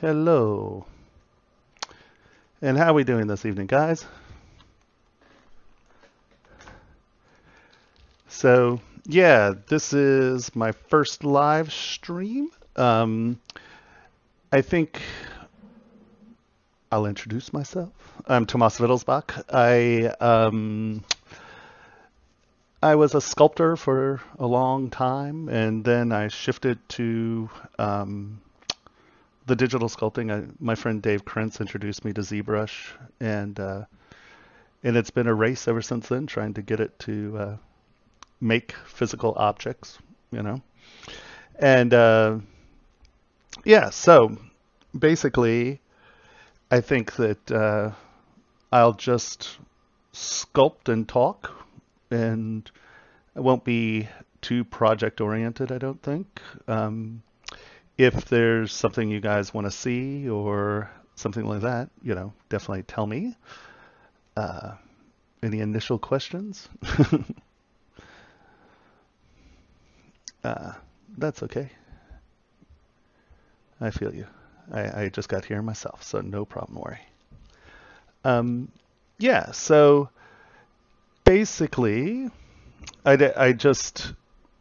Hello. And how are we doing this evening, guys? So, yeah, this is my first live stream. Um, I think I'll introduce myself. I'm Tomas Wittelsbach. I um, I was a sculptor for a long time, and then I shifted to um, the digital sculpting. I, my friend Dave Krentz introduced me to ZBrush, and uh, and it's been a race ever since then, trying to get it to uh, make physical objects, you know. And uh, yeah, so basically, I think that uh, I'll just sculpt and talk, and I won't be too project oriented. I don't think. Um, if there's something you guys want to see or something like that, you know, definitely tell me. Uh, any initial questions? uh, that's okay. I feel you. I, I, just got here myself, so no problem, worry. Um, yeah, so basically, I, I just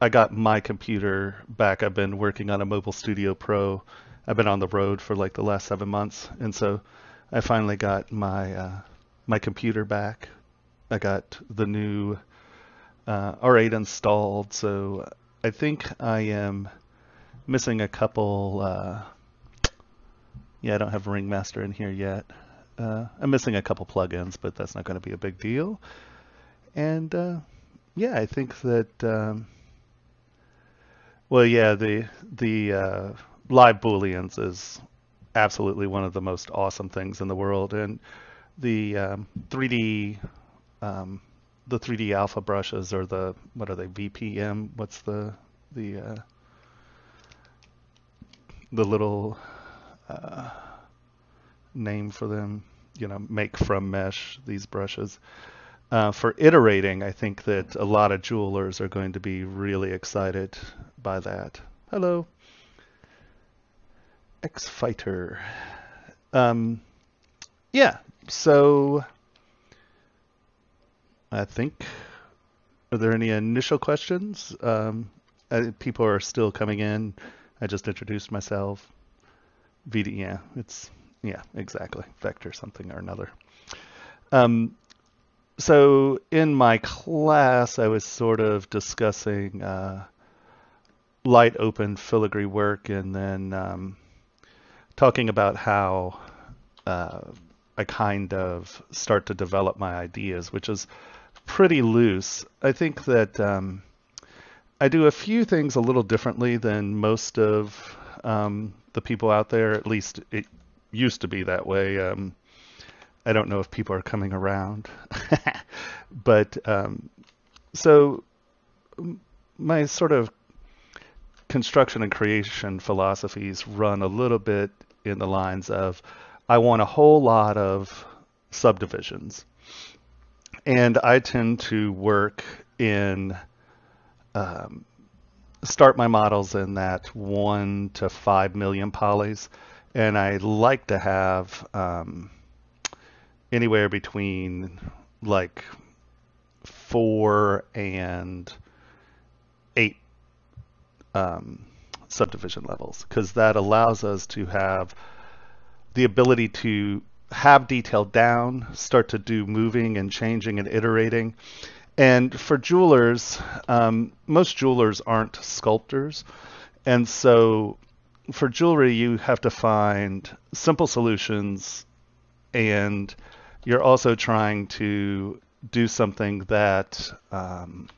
I got my computer back. I've been working on a Mobile Studio Pro. I've been on the road for like the last seven months, and so I finally got my uh, my computer back. I got the new uh, R8 installed, so I think I am missing a couple. Uh, yeah, I don't have Ringmaster in here yet. Uh, I'm missing a couple plugins, but that's not going to be a big deal. And uh, yeah, I think that. Um, well, yeah, the the uh, live booleans is absolutely one of the most awesome things in the world, and the um, 3D um, the 3D alpha brushes or the what are they VDM? What's the the uh, the little uh, name for them? You know, make from mesh these brushes. Uh, for iterating, I think that a lot of jewelers are going to be really excited by that. Hello. X-Fighter. Um, yeah, so I think, are there any initial questions? Um, I, people are still coming in. I just introduced myself. VD, yeah, it's, yeah, exactly. Vector something or another. Um, so in my class, I was sort of discussing uh, light open filigree work and then um, talking about how uh, I kind of start to develop my ideas, which is pretty loose. I think that um, I do a few things a little differently than most of um, the people out there. At least it used to be that way. Um, I don't know if people are coming around, but um, so my sort of construction and creation philosophies run a little bit in the lines of I want a whole lot of subdivisions, and I tend to work in um, start my models in that one to five million polys, and I like to have um, anywhere between like four and eight um, subdivision levels because that allows us to have the ability to have detail down, start to do moving and changing and iterating. And for jewelers, um, most jewelers aren't sculptors. And so for jewelry, you have to find simple solutions and you're also trying to do something that um,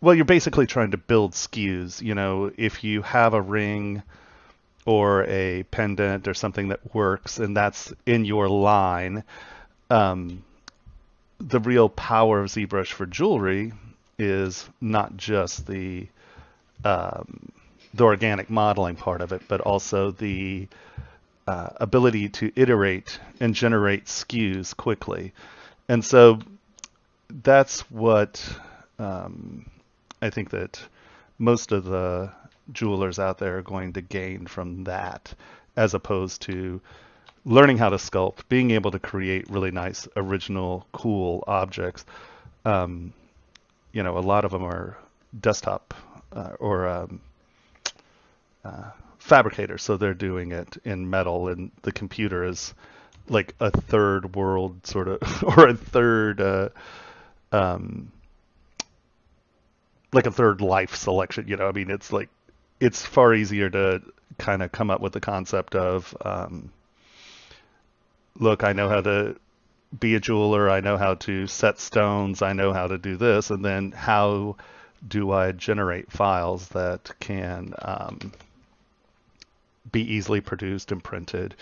well you're basically trying to build SKUs. You know if you have a ring or a pendant or something that works and that's in your line um, the real power of ZBrush for jewelry is not just the um, the organic modeling part of it, but also the uh, ability to iterate and generate SKUs quickly. And so that's what um, I think that most of the jewelers out there are going to gain from that as opposed to learning how to sculpt, being able to create really nice, original, cool objects. Um, you know, a lot of them are desktop uh, or um, uh, fabricators, so they're doing it in metal, and the computer is like a third world sort of, or a third, uh, um, like a third life selection. You know, I mean, it's like it's far easier to kind of come up with the concept of, um, look, I know how to be a jeweler, I know how to set stones, I know how to do this, and then how do I generate files that can um, be easily produced and printed,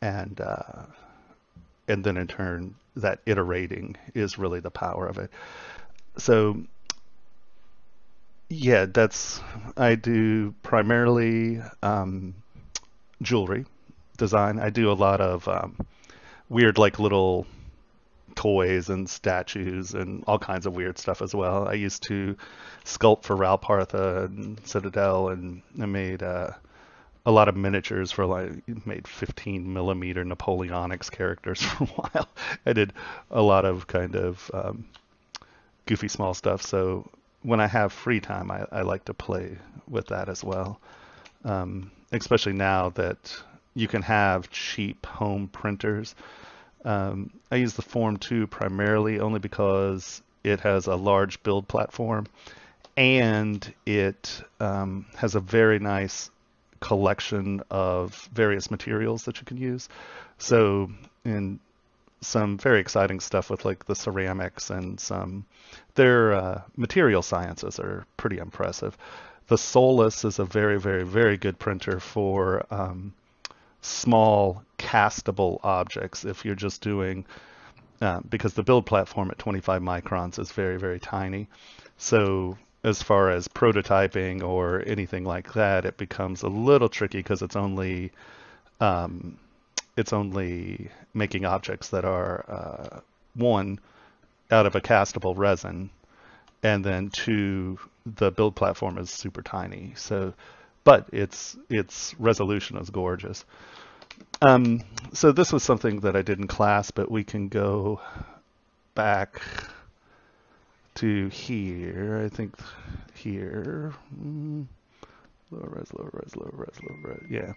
and uh, and then in turn that iterating is really the power of it. So yeah, that's I do primarily um, jewelry design. I do a lot of um, weird like little toys and statues and all kinds of weird stuff as well. I used to sculpt for Ral Partha and Citadel, and I made uh, a lot of miniatures for like made 15 millimeter Napoleonics characters for a while. I did a lot of kind of um, goofy small stuff. So when I have free time, I, I like to play with that as well. Um, especially now that you can have cheap home printers. Um, I use the Form 2 primarily only because it has a large build platform and it um, has a very nice collection of various materials that you can use. So in some very exciting stuff with like the ceramics and some their uh, material sciences are pretty impressive. The Solus is a very, very, very good printer for um, small castable objects. If you're just doing, uh, because the build platform at 25 microns is very, very tiny. So as far as prototyping or anything like that, it becomes a little tricky because it's only um, it's only making objects that are uh, one out of a castable resin, and then two the build platform is super tiny. So, but its its resolution is gorgeous. Um, so this was something that I did in class, but we can go back to here. I think here. Mm, lower res, lower res, lower res, lower res. Yeah.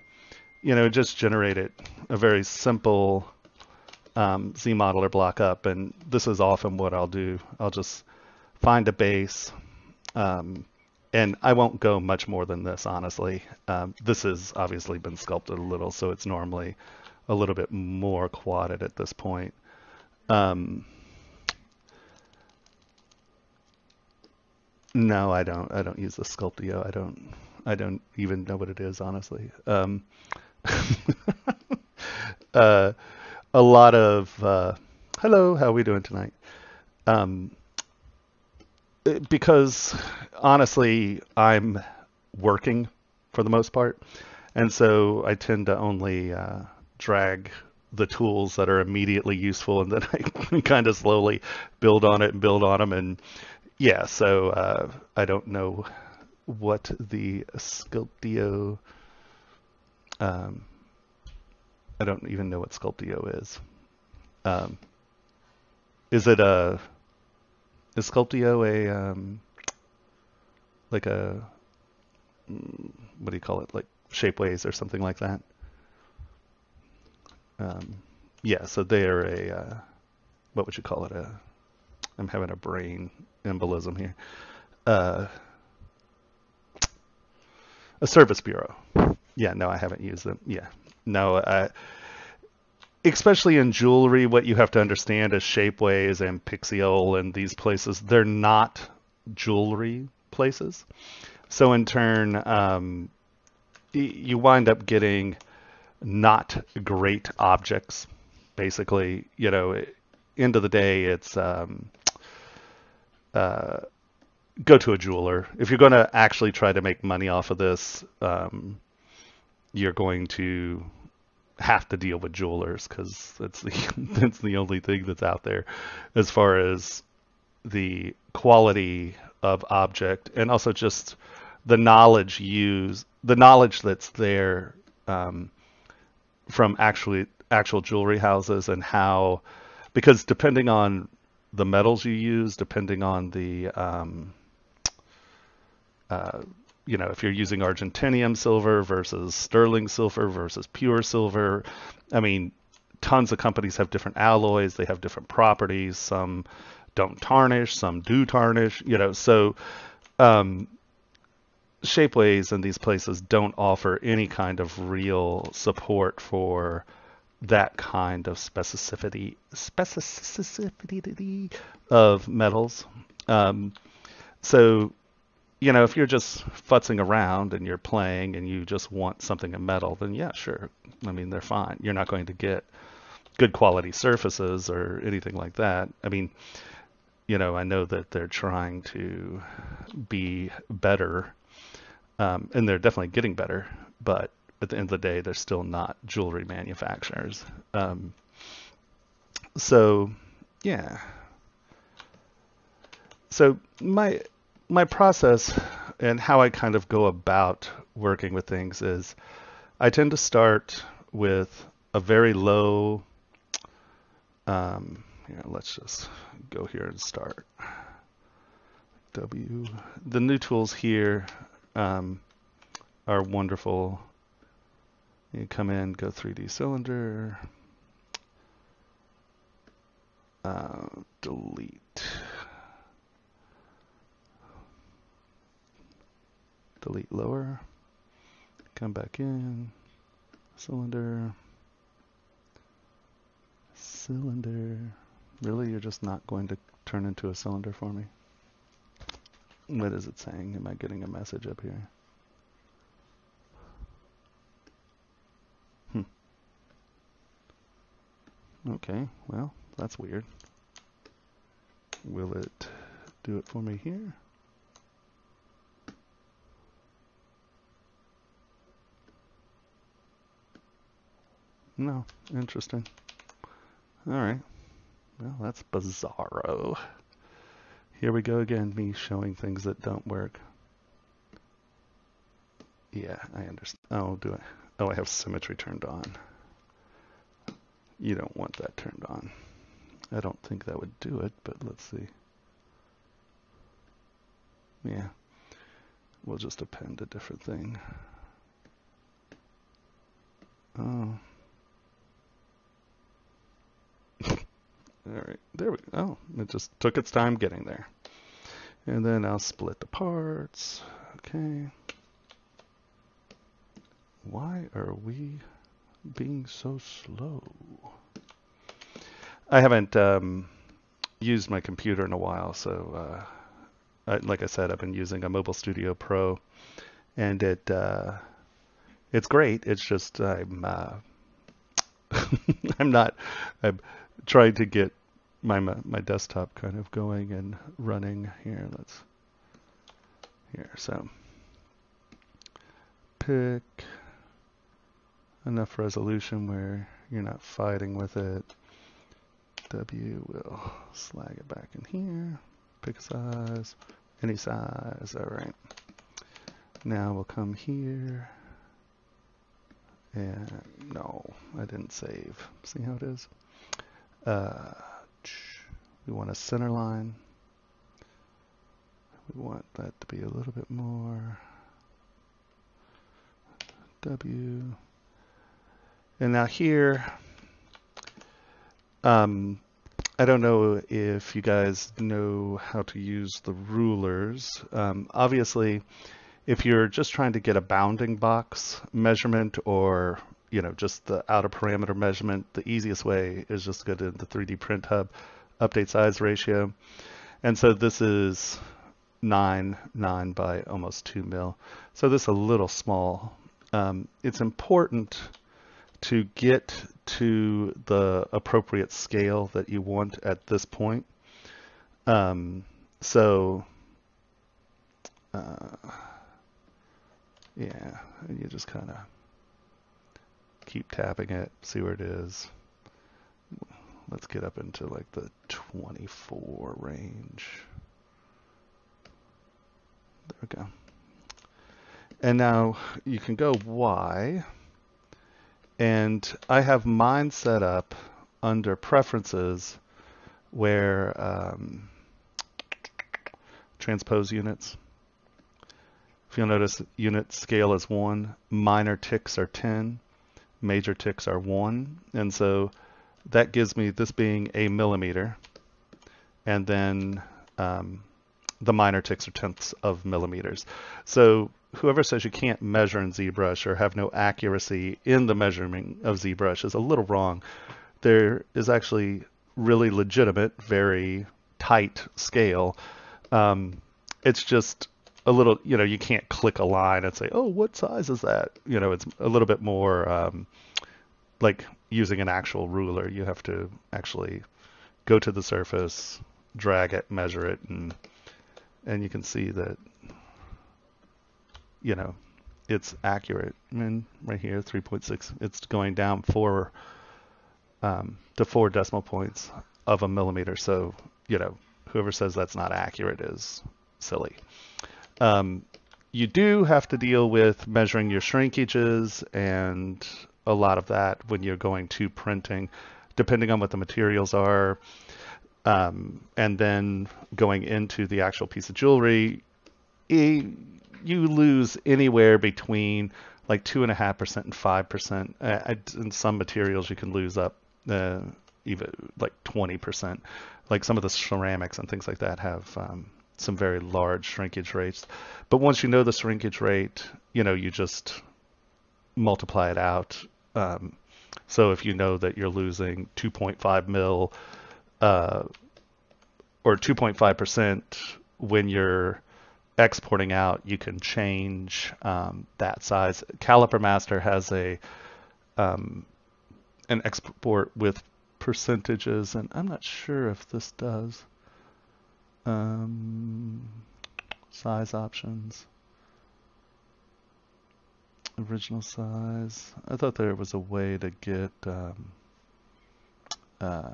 You know, just generate it a very simple um, Z modeler block up. And this is often what I'll do. I'll just find a base. Um, and I won't go much more than this, honestly. Um, this has obviously been sculpted a little, so it's normally a little bit more quadded at this point. Um, No, I don't. I don't use the Sculpteo. I don't. I don't even know what it is, honestly. Um, uh, a lot of uh, hello. How are we doing tonight? Um, because honestly, I'm working for the most part, and so I tend to only uh, drag the tools that are immediately useful, and then I kind of slowly build on it and build on them and yeah, so uh, I don't know what the Sculpteo. Um, I don't even know what Sculpteo is. Um, is it a is Sculpteo a um, like a what do you call it like Shapeways or something like that? Um, yeah, so they are a uh, what would you call it a I'm having a brain embolism here. Uh, a service bureau. Yeah, no, I haven't used them. Yeah, no, I, especially in jewelry, what you have to understand is Shapeways and Pixiole and these places, they're not jewelry places. So in turn, um, you wind up getting not great objects. Basically, you know, end of the day, it's um, uh, go to a jeweler. If you're going to actually try to make money off of this, um, you're going to have to deal with jewelers because that's the that's the only thing that's out there as far as the quality of object and also just the knowledge used, the knowledge that's there um, from actually actual jewelry houses and how, because depending on the metals you use, depending on the um, uh, you know, if you're using Argentium silver versus sterling silver versus pure silver, I mean, tons of companies have different alloys, they have different properties. Some don't tarnish, some do tarnish, you know, so um, Shapeways and these places don't offer any kind of real support for that kind of specificity specificity of metals. Um, so you know, if you're just futzing around and you're playing and you just want something in metal, then yeah, sure. I mean, they're fine. You're not going to get good quality surfaces or anything like that. I mean, you know, I know that they're trying to be better, um, and they're definitely getting better, but at the end of the day, they're still not jewelry manufacturers. Um, so, yeah. So my my process and how I kind of go about working with things is I tend to start with a very low, um, here, let's just go here and start. W, the new tools here um, are wonderful. You come in, go 3D cylinder, uh, delete. delete lower, come back in, cylinder, cylinder. Really, you're just not going to turn into a cylinder for me? What is it saying? Am I getting a message up here? Okay, well, that's weird. Will it do it for me here? No, interesting. All right. Well, that's bizarro. Here we go again, me showing things that don't work. Yeah, I understand. Oh, do I? Oh, I have symmetry turned on. You don't want that turned on. I don't think that would do it, but let's see. Yeah. We'll just append a different thing. Oh. All right, there we go. Oh, it just took its time getting there. And then I'll split the parts. Okay. Why are we being so slow? I haven't um, used my computer in a while, so uh, I, like I said, I've been using a Mobile Studio Pro, and it uh, it's great. It's just I'm uh, I'm not I'm trying to get my my desktop kind of going and running here. Let's here. So pick enough resolution where you're not fighting with it. W will slag it back in here. Pick a size, any size. All right. Now we'll come here. And no, I didn't save. See how it is? Uh, we want a center line. We want that to be a little bit more. W. And now here, um, I don't know if you guys know how to use the rulers. Um, obviously, if you're just trying to get a bounding box measurement or you know, just the outer parameter measurement, the easiest way is just go to the 3D print hub, update size ratio. And so this is 9, 9 by almost 2 mil. So this is a little small. Um, it's important to get to the appropriate scale that you want at this point. Um, so, uh, yeah, you just kind of keep tapping it, see where it is. Let's get up into like the 24 range. There we go. and now you can go Y, and I have mine set up under preferences where um, transpose units. If you'll notice, unit scale is 1, minor ticks are 10, major ticks are 1, and so that gives me this being a millimeter, and then um, the minor ticks are tenths of millimeters. So whoever says you can't measure in ZBrush or have no accuracy in the measurement of ZBrush is a little wrong. There is actually really legitimate, very tight scale. Um, it's just a little, you know, you can't click a line and say, oh, what size is that? You know, it's a little bit more um, like using an actual ruler. You have to actually go to the surface, drag it, measure it, and and you can see that, you know, it's accurate. I mean, right here, 3.6, it's going down four um, to four decimal points of a millimeter. So, you know, whoever says that's not accurate is silly. Um, you do have to deal with measuring your shrinkages and a lot of that when you're going to printing, depending on what the materials are. Um, and then going into the actual piece of jewelry, it, you lose anywhere between like two and a half percent and five percent. Uh, in some materials, you can lose up uh, even like 20%. Like some of the ceramics and things like that have um, some very large shrinkage rates. But once you know the shrinkage rate, you know, you just multiply it out. Um, so if you know that you're losing 2.5 mil uh, or 2.5% when you're exporting out, you can change um, that size. Caliper Master has a um, an export with percentages, and I'm not sure if this does. Um, size options. Original size. I thought there was a way to get um, uh,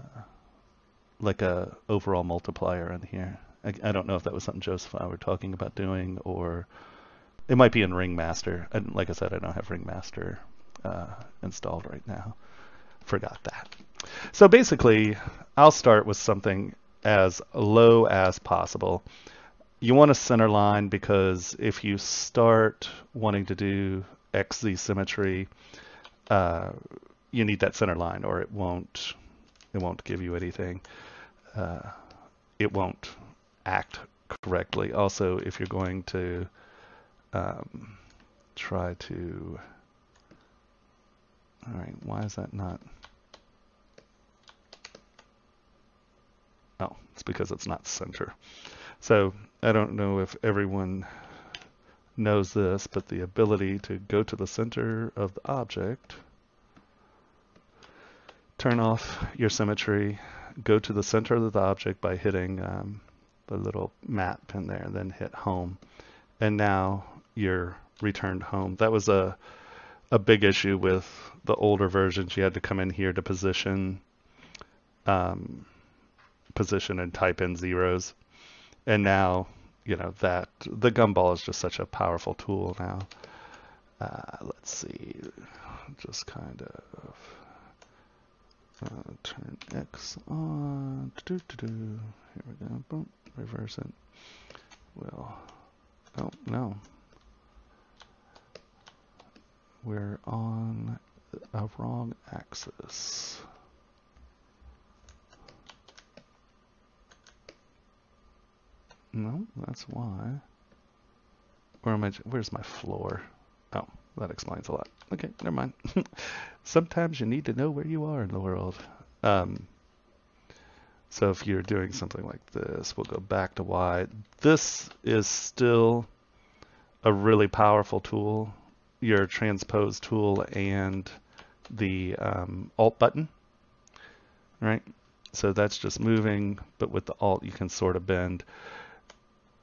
like a overall multiplier in here. I, I, don't know if that was something Joseph and I were talking about doing, or it might be in Ringmaster. And like I said, I don't have Ringmaster uh, installed right now. Forgot that. So basically, I'll start with something as low as possible. You want a center line because if you start wanting to do XZ symmetry, uh, you need that center line or it won't it won't give you anything. Uh, it won't act correctly. Also, if you're going to um, try to, all right, why is that not? Oh, it's because it's not center. So I don't know if everyone knows this, but the ability to go to the center of the object, turn off your symmetry, go to the center of the object by hitting um, the little map in there, then hit home. And now you're returned home. That was a a big issue with the older versions. You had to come in here to position um, position and type in zeros. And now, you know, that the gumball is just such a powerful tool now. Uh, let's see, just kind of uh, turn X on. Here we go. Boom. Reverse it. Well, oh no, we're on a wrong axis. No, that's why. Where am I? Where's my floor? Oh, that explains a lot. Okay, never mind. Sometimes you need to know where you are in the world. Um, so if you're doing something like this, we'll go back to Y. This is still a really powerful tool, your transpose tool and the um, Alt button, right? So that's just moving, but with the Alt you can sort of bend.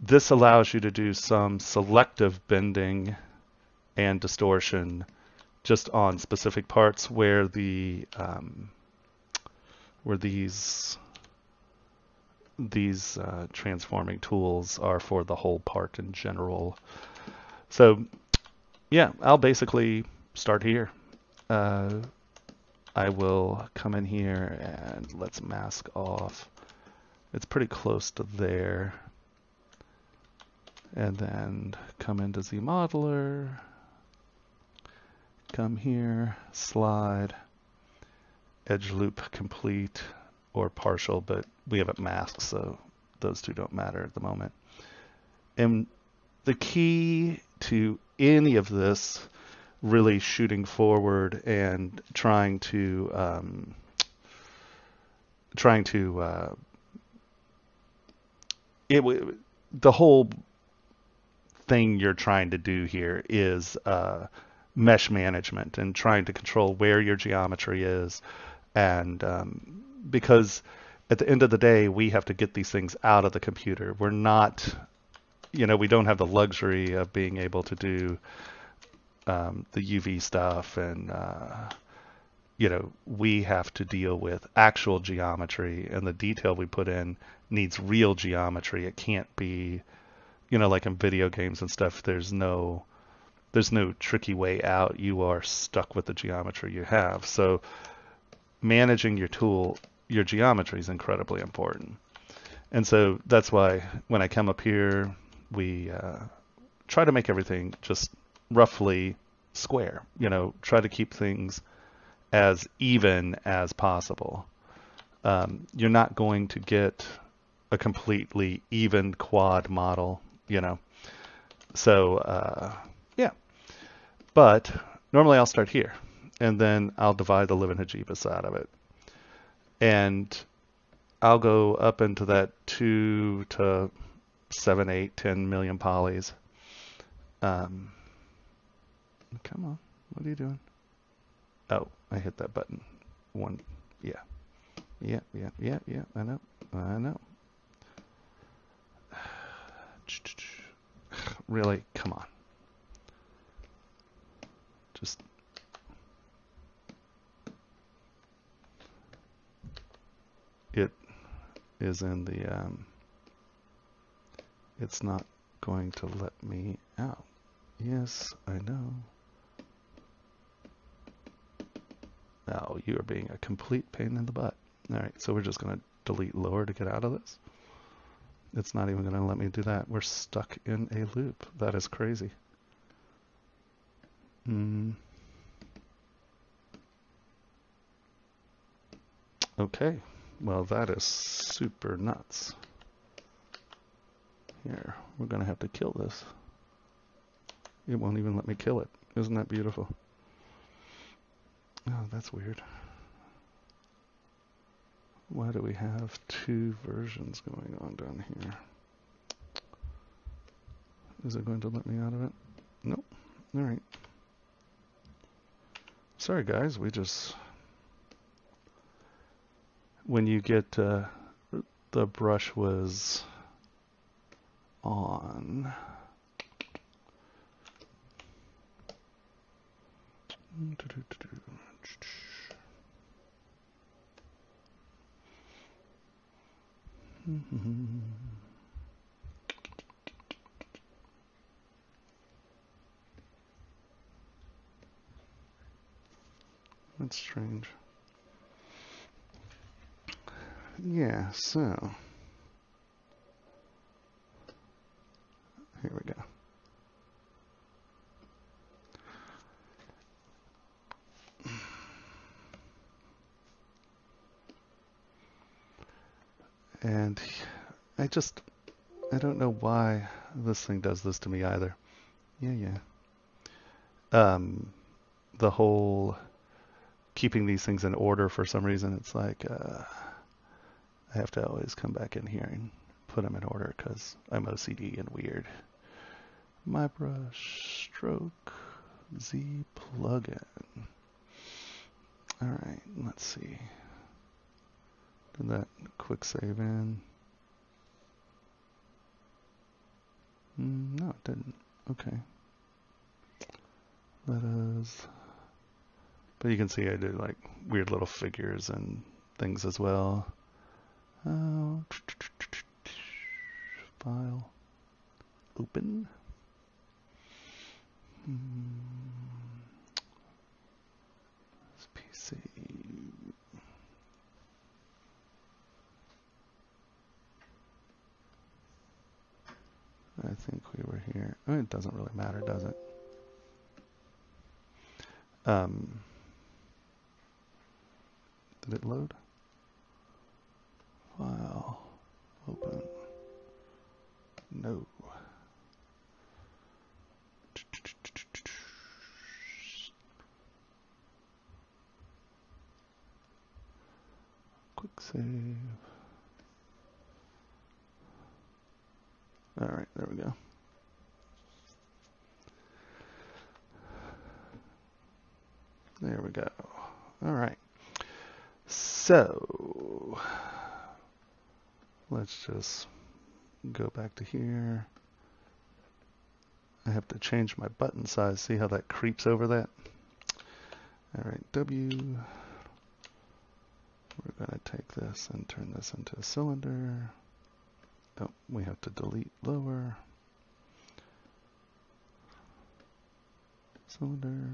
This allows you to do some selective bending and distortion just on specific parts where the um, where these these uh, transforming tools are for the whole part in general. So yeah, I'll basically start here. Uh, I will come in here and let's mask off. It's pretty close to there. And then come into ZModeler, come here, slide, edge loop complete or partial, but we have it masked, so those two don't matter at the moment. And the key to any of this really shooting forward and trying to um, trying to uh, it the whole thing you're trying to do here is uh, mesh management and trying to control where your geometry is. And um, because at the end of the day we have to get these things out of the computer. We're not you know we don't have the luxury of being able to do um, the UV stuff and uh, you know we have to deal with actual geometry. And the detail we put in needs real geometry. It can't be you know like in video games and stuff there's no there's no tricky way out you are stuck with the geometry you have so managing your tool your geometry is incredibly important and so that's why when I come up here we uh, try to make everything just roughly square. You know, try to keep things as even as possible. Um, you're not going to get a completely even quad model, you know. So, uh. But normally I'll start here, and then I'll divide the living Livenhijibis out of it. And I'll go up into that 2 to 7, 8, 10 million polys. Um, Come on. What are you doing? Oh, I hit that button. One. Yeah. Yeah, yeah, yeah, yeah. I know. I know. Really? Come on. Just. It is in the. Um, it's not going to let me out. Yes, I know. Now you are being a complete pain in the butt. All right, so we're just going to delete lower to get out of this. It's not even going to let me do that. We're stuck in a loop. That is crazy. Mm. Okay, well that is super nuts. Here, we're going to have to kill this. It won't even let me kill it. Isn't that beautiful? Oh, that's weird. Why do we have two versions going on down here? Is it going to let me out of it? Nope. Alright. Sorry guys, we just... When you get... Uh, the brush was on... Do, do, do, That's strange. Yeah, so here we go. And I just, I don't know why this thing does this to me either. Yeah, yeah. Um, the whole keeping these things in order for some reason, it's like uh, I have to always come back in here and put them in order because I'm OCD and weird. My brush stroke Z plugin. All right, let's see. Did that quick save in? Mm, no, it didn't. Okay. Let us. But you can see I did like weird little figures and things as well. Uh, file. Open. PC. I think we were here. It doesn't really matter, does it? Um, did it load? File. Open. No. Quick save. All right, there we go. There we go. All right. So let's just go back to here. I have to change my button size. See how that creeps over that? All right, W. We're going to take this and turn this into a cylinder. Oh, we have to delete lower. Cylinder.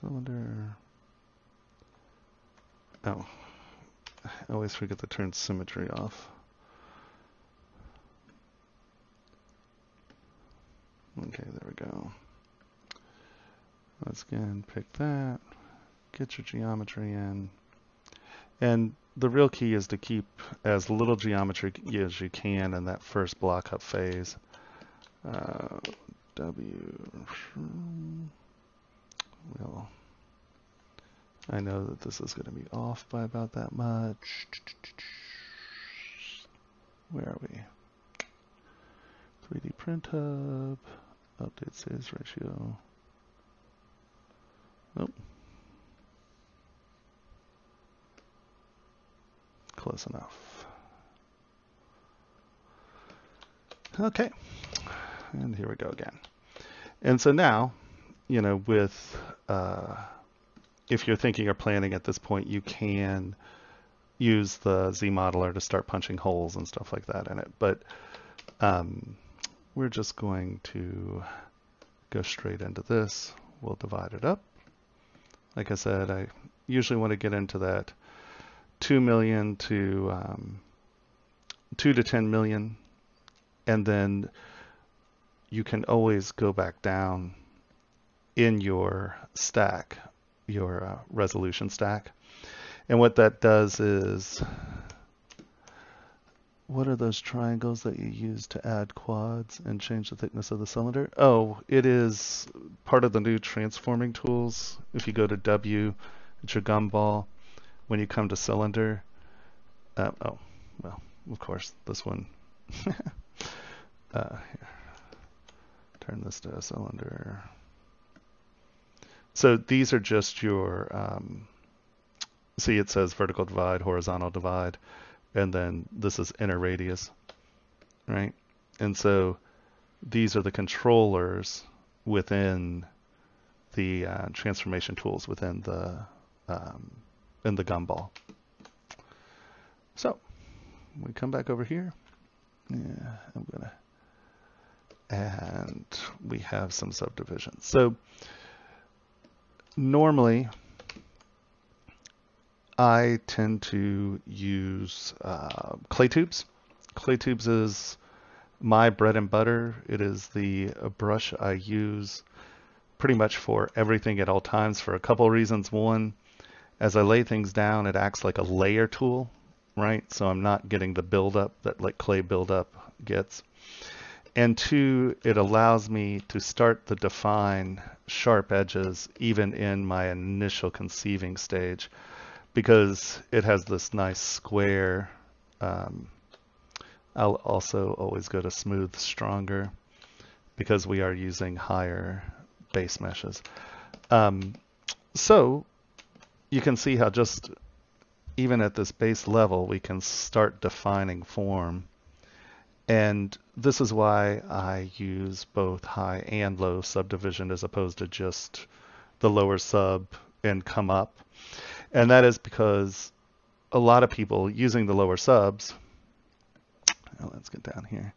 Cylinder. Oh, I always forget to turn symmetry off. Okay, there we go. Let's again pick that, get your geometry in. And the real key is to keep as little geometry as you can in that first block up phase. Uh, w, well, I know that this is going to be off by about that much. Where are we? 3D print hub, update size ratio. Oh. Close enough. Okay. And here we go again. And so now, you know, with, uh, if you're thinking or planning at this point, you can use the Z modeler to start punching holes and stuff like that in it. But um, we're just going to go straight into this. We'll divide it up. Like I said, I usually want to get into that 2 million to um, 2 to 10 million. And then you can always go back down in your stack, your uh, resolution stack. And what that does is, what are those triangles that you use to add quads and change the thickness of the cylinder? Oh, it is part of the new transforming tools. If you go to W, it's your gumball. When you come to cylinder, uh, oh, well, of course, this one. uh, Turn this to a cylinder. So these are just your, um, see it says vertical divide, horizontal divide, and then this is inner radius, right? And so these are the controllers within the uh, transformation tools within the um, in the gumball. So we come back over here. Yeah, I'm gonna, and we have some subdivisions. So normally I tend to use uh, clay tubes. Clay tubes is my bread and butter. It is the brush I use pretty much for everything at all times for a couple of reasons. One, as I lay things down, it acts like a layer tool, right? So I'm not getting the buildup that like clay buildup gets. And two, it allows me to start to define sharp edges even in my initial conceiving stage because it has this nice square. Um, I'll also always go to smooth stronger because we are using higher base meshes. Um, so you can see how just even at this base level, we can start defining form and this is why I use both high and low subdivision as opposed to just the lower sub and come up. And that is because a lot of people using the lower subs oh, let's get down here.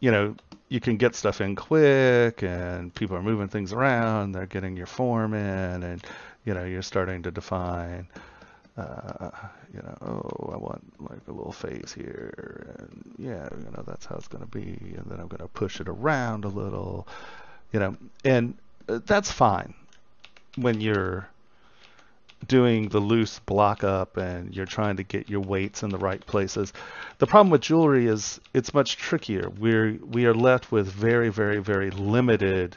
You know, you can get stuff in quick and people are moving things around. They're getting your form in and, you know, you're starting to define, uh, you know, oh, I want like a little phase here. And yeah, you know, that's how it's going to be. And then I'm going to push it around a little, you know, and uh, that's fine when you're doing the loose block up and you're trying to get your weights in the right places. The problem with jewelry is it's much trickier. We're we are left with very very very limited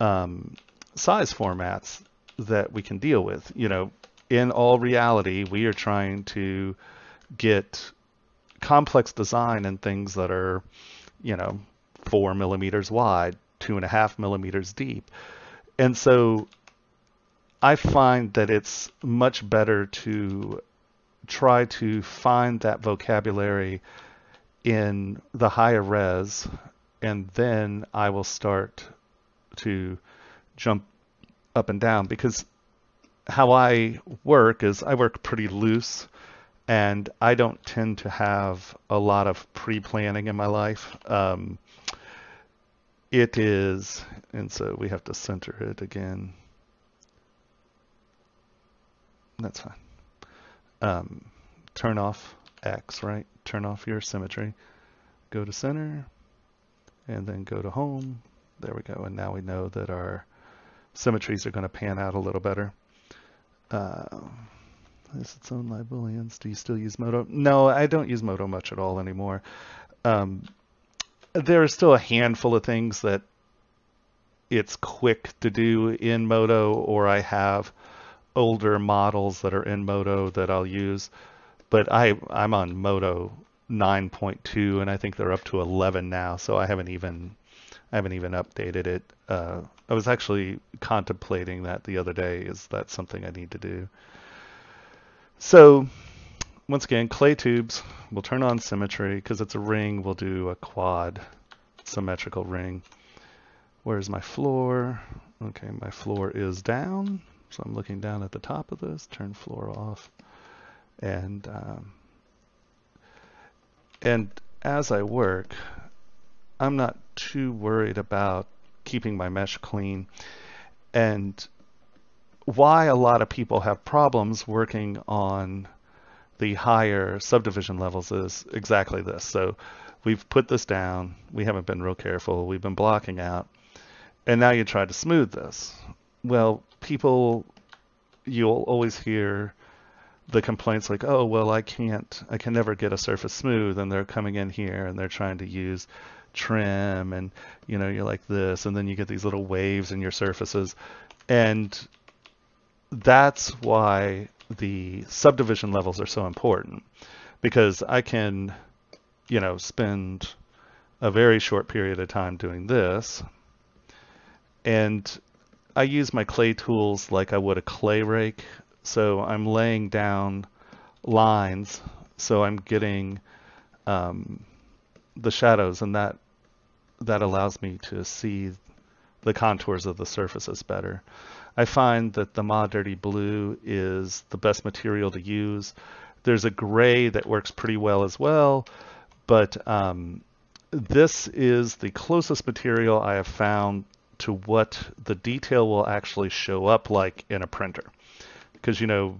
um, size formats that we can deal with. You know, in all reality, we are trying to get complex design and things that are, you know, four millimeters wide, two and a half millimeters deep. And so I find that it's much better to try to find that vocabulary in the higher res, and then I will start to jump up and down because how I work is I work pretty loose and I don't tend to have a lot of pre-planning in my life. Um, it is, and so we have to center it again. That's fine. Um, turn off X, right? Turn off your symmetry. Go to center, and then go to home. There we go. And now we know that our symmetries are going to pan out a little better. Uh, is its own librarians. Do you still use Modo? No, I don't use Modo much at all anymore. Um, there are still a handful of things that it's quick to do in Modo, or I have older models that are in Modo that I'll use, but I I'm on Modo 9.2 and I think they're up to 11 now, so I haven't even I haven't even updated it. Uh, I was actually contemplating that the other day. Is that something I need to do? So once again, clay tubes. We'll turn on symmetry because it's a ring. We'll do a quad symmetrical ring. Where's my floor? Okay, my floor is down. So I'm looking down at the top of this, turn floor off, and um, and as I work, I'm not too worried about keeping my mesh clean. And why a lot of people have problems working on the higher subdivision levels is exactly this. So we've put this down, we haven't been real careful, we've been blocking out, and now you try to smooth this. Well, people, you'll always hear the complaints like, oh, well, I can't, I can never get a surface smooth, and they're coming in here and they're trying to use trim, and you know, you're like this, and then you get these little waves in your surfaces, and that's why the subdivision levels are so important, because I can, you know, spend a very short period of time doing this, and I use my clay tools like I would a clay rake. So I'm laying down lines, so I'm getting um, the shadows, and that that allows me to see the contours of the surfaces better. I find that the Ma Dirty Blue is the best material to use. There's a gray that works pretty well as well, but um, this is the closest material I have found to what the detail will actually show up like in a printer. Because, you know,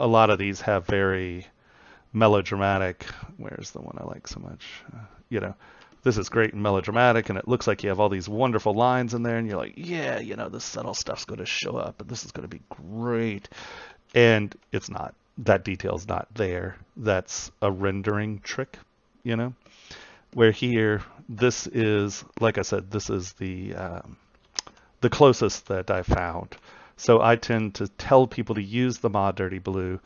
a lot of these have very melodramatic, where's the one I like so much? Uh, you know, this is great and melodramatic, and it looks like you have all these wonderful lines in there, and you're like, yeah, you know, the subtle stuff's going to show up, and this is going to be great. And it's not. That detail's not there. That's a rendering trick, you know? Where here, this is, like I said, this is the um, the closest that I found. So I tend to tell people to use the Ma Dirty Blue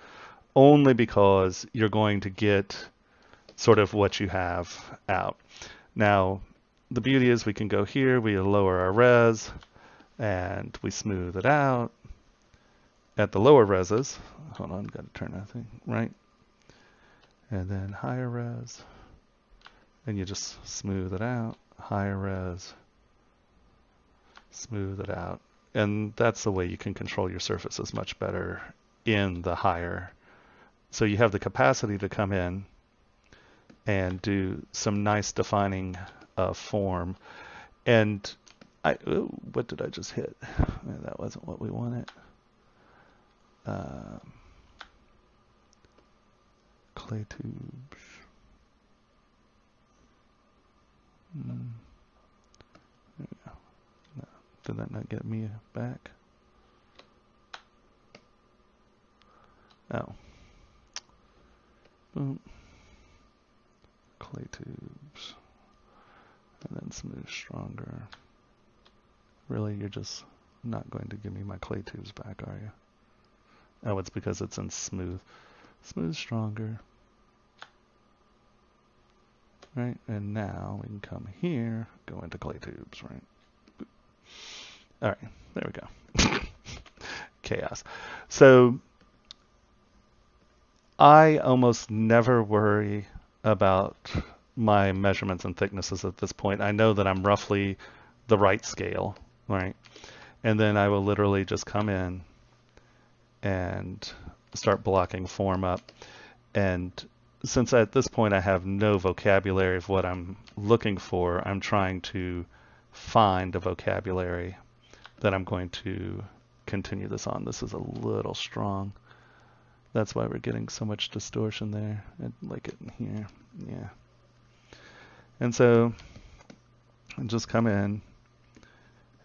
only because you're going to get sort of what you have out. Now, the beauty is we can go here, we lower our res, and we smooth it out. At the lower reses, hold on, got to turn that thing, right? And then higher res and you just smooth it out, higher res, smooth it out. And that's the way you can control your surfaces much better in the higher. So you have the capacity to come in and do some nice defining of form. And I, ooh, what did I just hit? That wasn't what we wanted. Um, clay tubes. Mm. No, did that not get me back? Oh. Boom. Clay tubes. And then smooth stronger. Really, you're just not going to give me my clay tubes back, are you? Oh, it's because it's in smooth. Smooth stronger. Right, and now we can come here, go into clay tubes, right? All right, there we go. Chaos. So I almost never worry about my measurements and thicknesses at this point. I know that I'm roughly the right scale, right? And then I will literally just come in and start blocking form up. And since at this point I have no vocabulary of what I'm looking for, I'm trying to find a vocabulary that I'm going to continue this on. This is a little strong. That's why we're getting so much distortion there. I like it here. Yeah. And so I just come in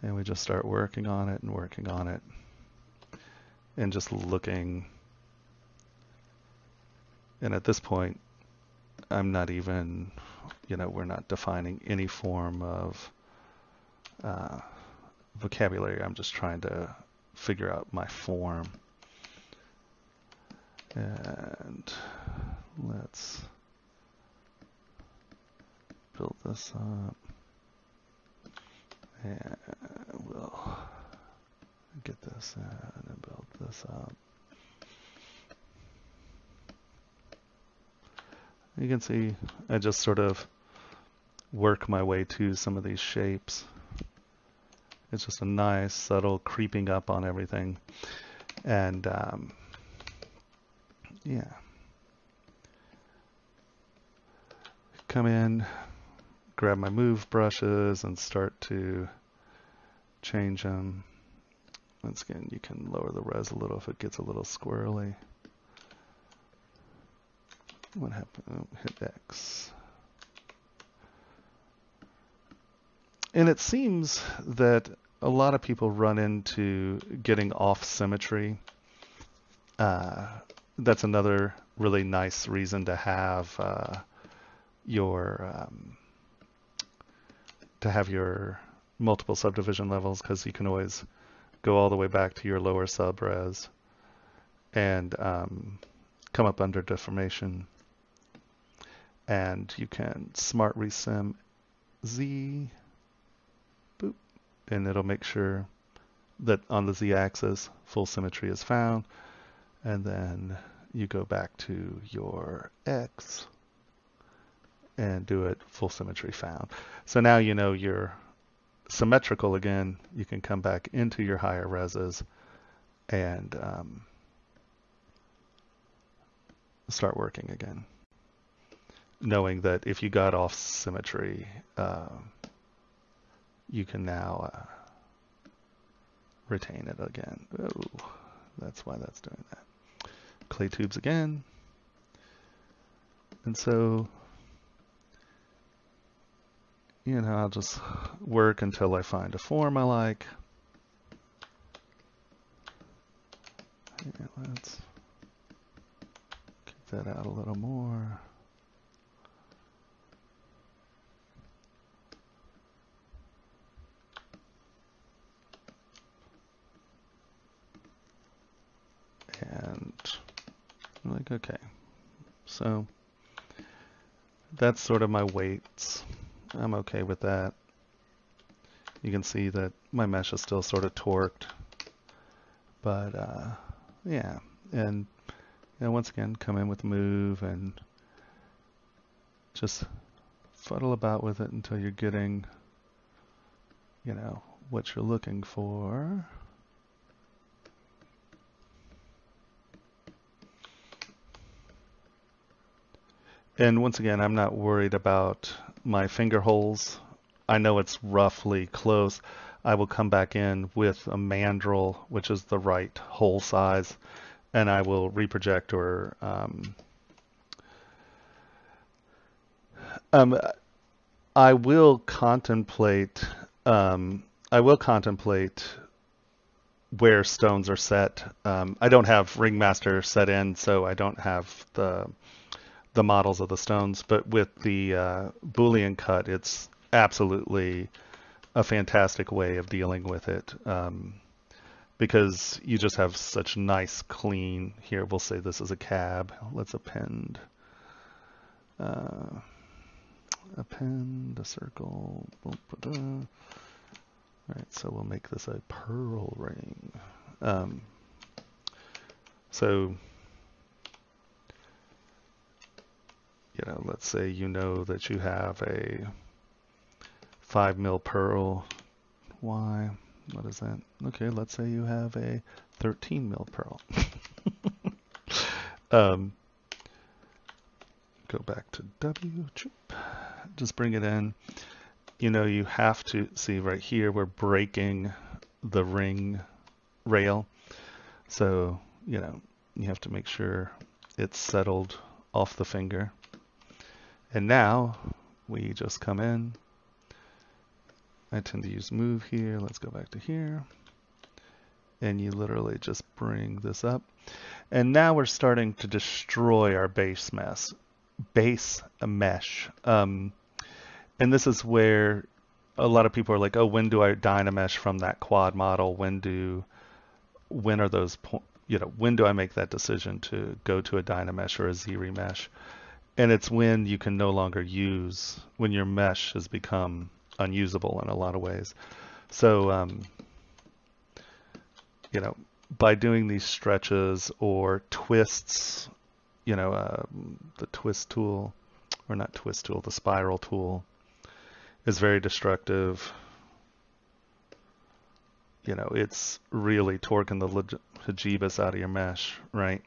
and we just start working on it and working on it and just looking. And at this point, I'm not even, you know, we're not defining any form of uh, vocabulary. I'm just trying to figure out my form. And let's build this up. And we'll get this in and build this up. You can see I just sort of work my way to some of these shapes. It's just a nice subtle creeping up on everything. And um, yeah. Come in, grab my move brushes and start to change them. Once again, you can lower the res a little if it gets a little squirrely. What happened? Oh, hit X. And it seems that a lot of people run into getting off symmetry. Uh, that's another really nice reason to have uh, your um, to have your multiple subdivision levels because you can always go all the way back to your lower subres and um, come up under deformation. And you can smart ReSym z boop and it'll make sure that on the z axis full symmetry is found and then you go back to your X and do it full symmetry found. So now you know you're symmetrical again. You can come back into your higher reses and um, start working again. Knowing that if you got off symmetry, uh, you can now uh, retain it again. Oh, that's why that's doing that clay tubes again. And so, you know, I'll just work until I find a form I like. Yeah, let's keep that out a little more. Like, okay. So that's sort of my weights. I'm okay with that. You can see that my mesh is still sort of torqued. But uh, yeah, and you know, once again, come in with move and just fuddle about with it until you're getting, you know, what you're looking for. And once again, I'm not worried about my finger holes. I know it's roughly close. I will come back in with a mandrel, which is the right hole size, and I will reproject or um, um, I will contemplate. Um, I will contemplate where stones are set. Um, I don't have Ringmaster set in, so I don't have the the models of the stones. But with the uh, Boolean cut, it's absolutely a fantastic way of dealing with it um, because you just have such nice, clean. Here, we'll say this is a cab. Let's append. Uh, append a circle. All right, so we'll make this a pearl ring. Um, so, you know, let's say you know that you have a 5 mil pearl. Why? What is that? Okay, let's say you have a 13 mil pearl. um, go back to W, just bring it in. You know, you have to see right here, we're breaking the ring rail. So, you know, you have to make sure it's settled off the finger. And now we just come in. I tend to use move here. Let's go back to here. And you literally just bring this up. And now we're starting to destroy our base mess base mesh. Um, and this is where a lot of people are like, oh, when do I dynamesh from that quad model? When do, when are those, you know, when do I make that decision to go to a dynamesh or a z-remesh? And it's when you can no longer use, when your mesh has become unusable in a lot of ways. So, um, you know, by doing these stretches or twists you know, uh, the twist tool, or not twist tool, the spiral tool is very destructive. You know, it's really torquing the hajibas out of your mesh, right?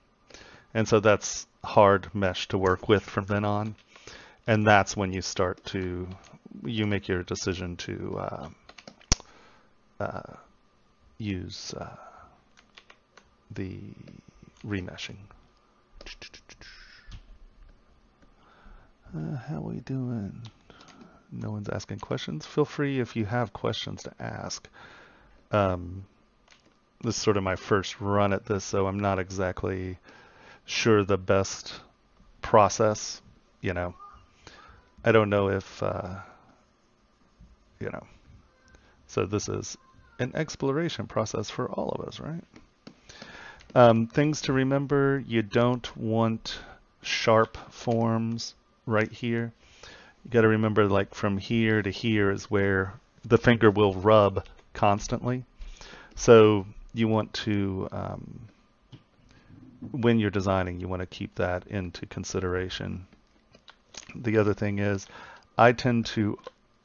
And so that's hard mesh to work with from then on. And that's when you start to, you make your decision to uh, uh, use uh, the remeshing. Uh, how we doing? No one's asking questions. Feel free if you have questions to ask. Um, this is sort of my first run at this, so I'm not exactly sure the best process. You know, I don't know if, uh, you know, so this is an exploration process for all of us, right? Um, things to remember, you don't want sharp forms right here. You got to remember like from here to here is where the finger will rub constantly. So you want to, um, when you're designing, you want to keep that into consideration. The other thing is I tend to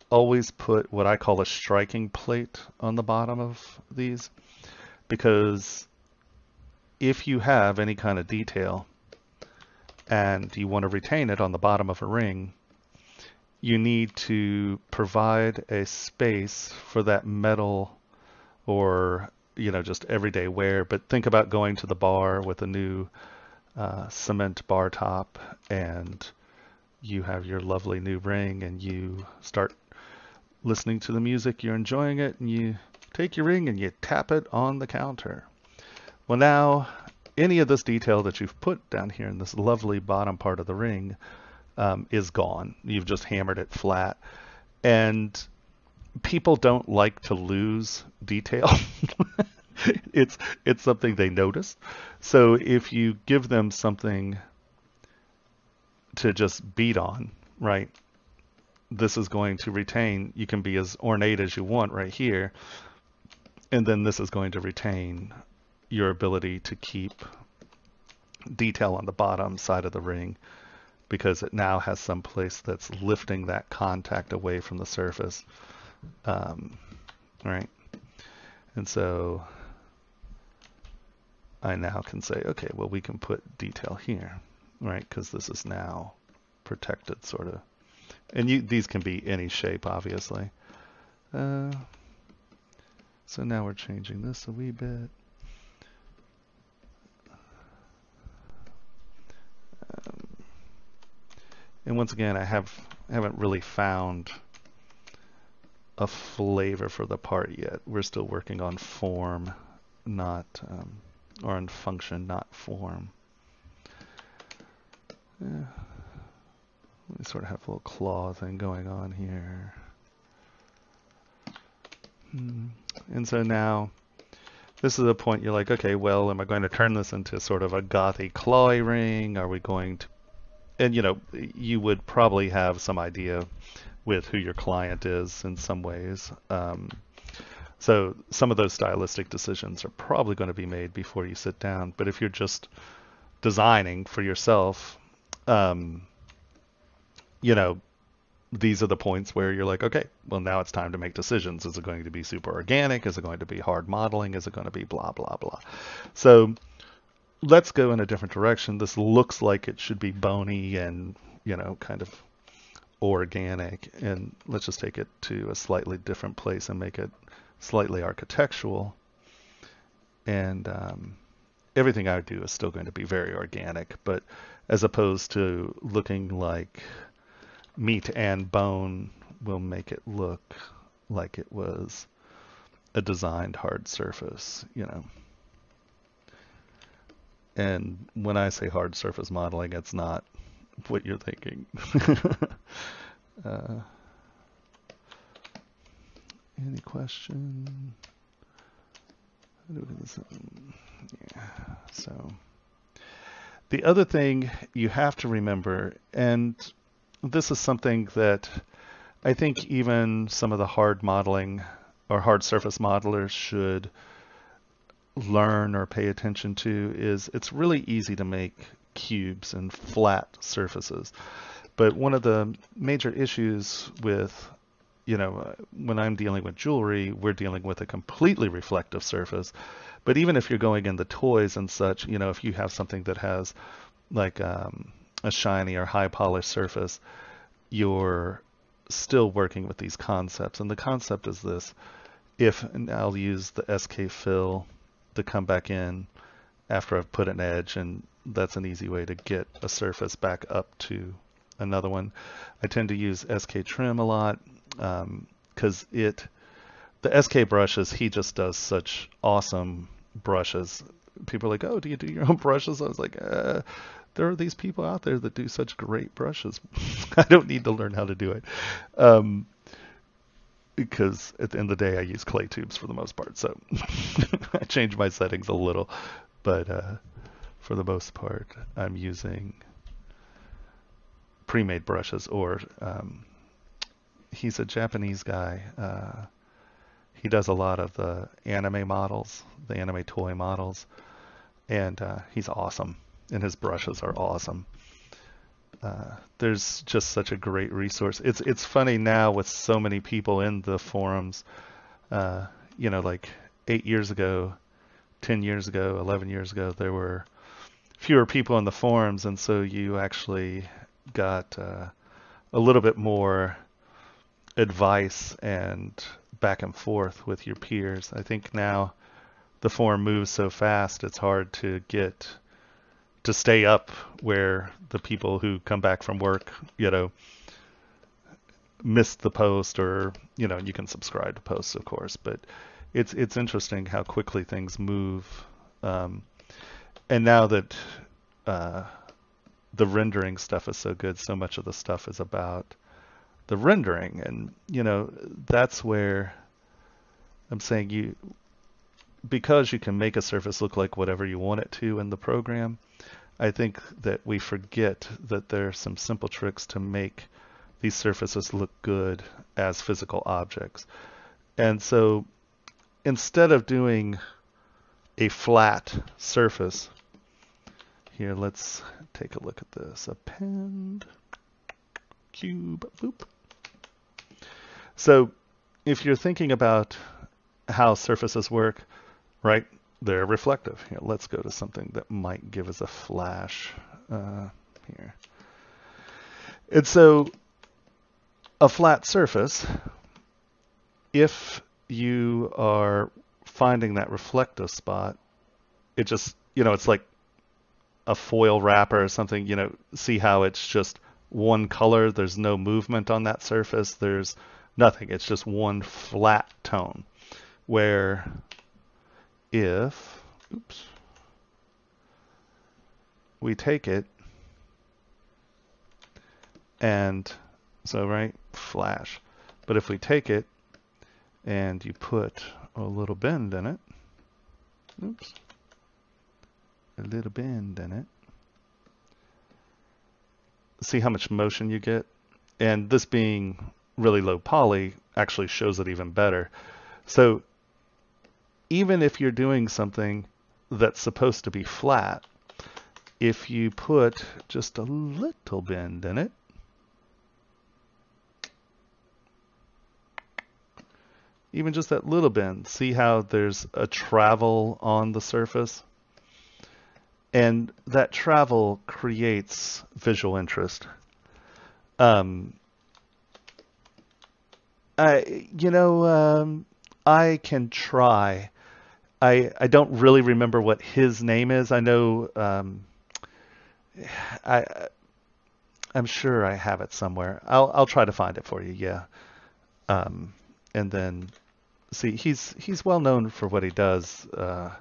always put what I call a striking plate on the bottom of these because if you have any kind of detail and you want to retain it on the bottom of a ring, you need to provide a space for that metal or you know just everyday wear but think about going to the bar with a new uh, cement bar top and you have your lovely new ring and you start listening to the music you're enjoying it and you take your ring and you tap it on the counter well now any of this detail that you've put down here in this lovely bottom part of the ring um, is gone. You've just hammered it flat. And people don't like to lose detail. it's it's something they notice. So if you give them something to just beat on, right? This is going to retain, you can be as ornate as you want right here. And then this is going to retain your ability to keep detail on the bottom side of the ring because it now has some place that's lifting that contact away from the surface. Um, right? And so I now can say, okay, well, we can put detail here, right? Because this is now protected sort of. And you, these can be any shape, obviously. Uh, so now we're changing this a wee bit. Um, and once again, I have haven't really found a flavor for the part yet. We're still working on form, not um, or on function, not form. Yeah. We sort of have a little claw thing going on here. Hmm. And so now, this is a point you're like, okay, well, am I going to turn this into sort of a gothy clawy ring? Are we going to, and you know, you would probably have some idea with who your client is in some ways. Um, so some of those stylistic decisions are probably going to be made before you sit down. But if you're just designing for yourself, um, you know, these are the points where you're like, okay, well, now it's time to make decisions. Is it going to be super organic? Is it going to be hard modeling? Is it going to be blah, blah, blah? So let's go in a different direction. This looks like it should be bony and, you know, kind of organic. And let's just take it to a slightly different place and make it slightly architectural. And um, everything I do is still going to be very organic, but as opposed to looking like meat and bone will make it look like it was a designed hard surface, you know. And when I say hard surface modeling, it's not what you're thinking. uh, any question? Yeah, so the other thing you have to remember, and this is something that I think even some of the hard modeling or hard surface modelers should learn or pay attention to is it's really easy to make cubes and flat surfaces. But one of the major issues with, you know, when I'm dealing with jewelry, we're dealing with a completely reflective surface. But even if you're going in the toys and such, you know, if you have something that has like um, a shiny or high polished surface, you're still working with these concepts. And the concept is this, if, and I'll use the SK fill to come back in after I've put an edge, and that's an easy way to get a surface back up to another one. I tend to use SK trim a lot because um, it, the SK brushes, he just does such awesome brushes. People are like, oh, do you do your own brushes? I was like, uh, there are these people out there that do such great brushes. I don't need to learn how to do it. Um, because at the end of the day, I use clay tubes for the most part. So I change my settings a little, but uh, for the most part, I'm using pre-made brushes or um, he's a Japanese guy. Uh, he does a lot of the anime models, the anime toy models, and uh, he's awesome and his brushes are awesome. Uh, there's just such a great resource. It's it's funny now with so many people in the forums. Uh, you know, like eight years ago, ten years ago, eleven years ago, there were fewer people in the forums, and so you actually got uh, a little bit more advice and back and forth with your peers. I think now the forum moves so fast, it's hard to get to stay up where the people who come back from work, you know, missed the post or, you know, you can subscribe to posts, of course, but it's, it's interesting how quickly things move. Um, and now that, uh, the rendering stuff is so good, so much of the stuff is about the rendering. And, you know, that's where I'm saying you, because you can make a surface look like whatever you want it to in the program, I think that we forget that there are some simple tricks to make these surfaces look good as physical objects. And so instead of doing a flat surface, here let's take a look at this. Append, cube, loop. So if you're thinking about how surfaces work, right, they're reflective. Here, let's go to something that might give us a flash uh, here. And so a flat surface, if you are finding that reflective spot, it just, you know, it's like a foil wrapper or something, you know, see how it's just one color. There's no movement on that surface. There's nothing. It's just one flat tone. Where if, oops, we take it and so right flash but if we take it and you put a little bend in it. Oops. A little bend in it. See how much motion you get? And this being really low poly actually shows it even better. So even if you're doing something that's supposed to be flat if you put just a little bend in it even just that little bend, see how there's a travel on the surface? And that travel creates visual interest. Um, I, you know, um, I can try. I I don't really remember what his name is. I know. Um, I I'm sure I have it somewhere. I'll I'll try to find it for you. Yeah. Um, and then see, he's he's well known for what he does. Uh,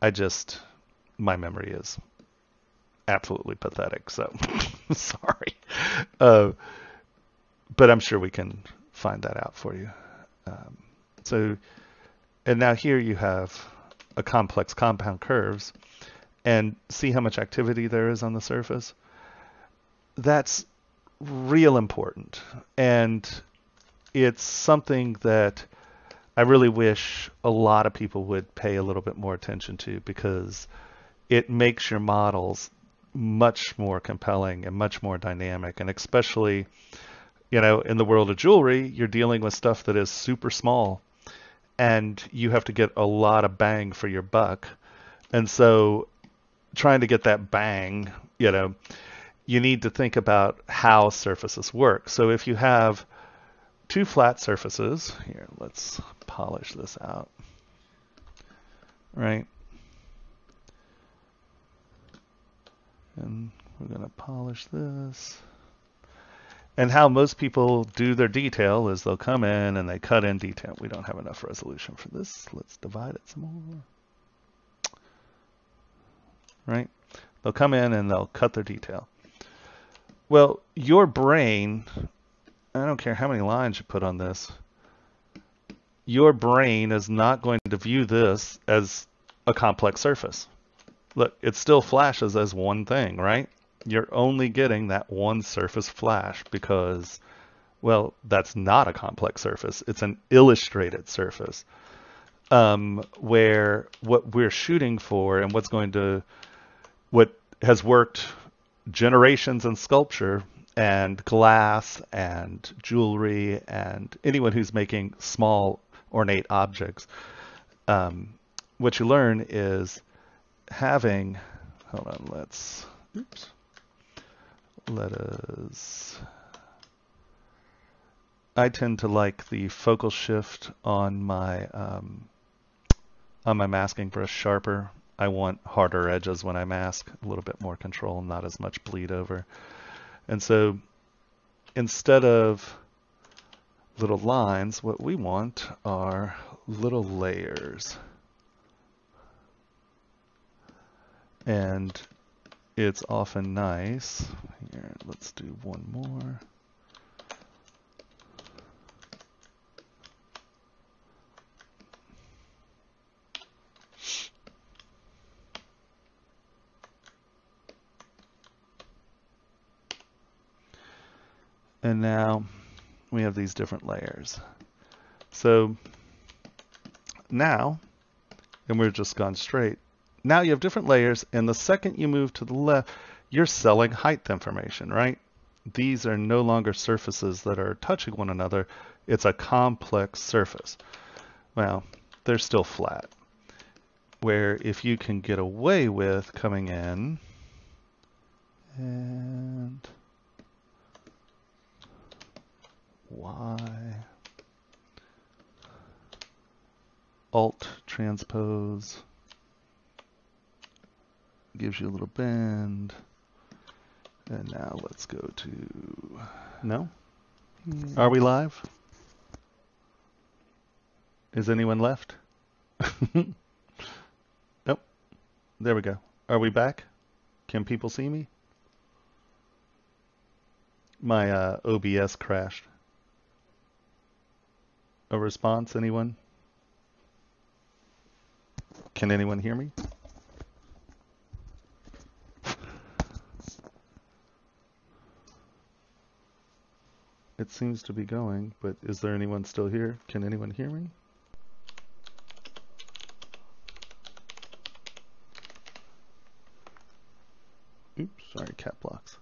I just my memory is absolutely pathetic. So sorry, uh, but I'm sure we can find that out for you. Um, so, and now here you have a complex compound curves, and see how much activity there is on the surface. That's real important, and it's something that I really wish a lot of people would pay a little bit more attention to because it makes your models much more compelling and much more dynamic. And especially, you know, in the world of jewelry, you're dealing with stuff that is super small and you have to get a lot of bang for your buck. And so trying to get that bang, you know, you need to think about how surfaces work. So if you have two flat surfaces. Here, let's polish this out. Right? And we're going to polish this. And how most people do their detail is they'll come in and they cut in detail. We don't have enough resolution for this. Let's divide it some more. Right? They'll come in and they'll cut their detail. Well, your brain I don't care how many lines you put on this. Your brain is not going to view this as a complex surface. Look, it still flashes as one thing, right? You're only getting that one surface flash because, well, that's not a complex surface. It's an illustrated surface. Um, where what we're shooting for and what's going to, what has worked generations in sculpture and glass and jewelry and anyone who's making small ornate objects. Um, what you learn is having, hold on, let's, oops, let us, I tend to like the focal shift on my, um, on my masking brush sharper. I want harder edges when I mask, a little bit more control, not as much bleed over. And so instead of little lines, what we want are little layers. And it's often nice. Here, let's do one more. And now we have these different layers. So now, and we've just gone straight, now you have different layers, and the second you move to the left, you're selling height information, right? These are no longer surfaces that are touching one another. It's a complex surface. Well, they're still flat. Where if you can get away with coming in and Y. Alt transpose gives you a little bend. And now let's go to, no? Are we live? Is anyone left? nope. There we go. Are we back? Can people see me? My uh, OBS crashed. A response, anyone? Can anyone hear me? It seems to be going, but is there anyone still here? Can anyone hear me? Oops, sorry, cat blocks.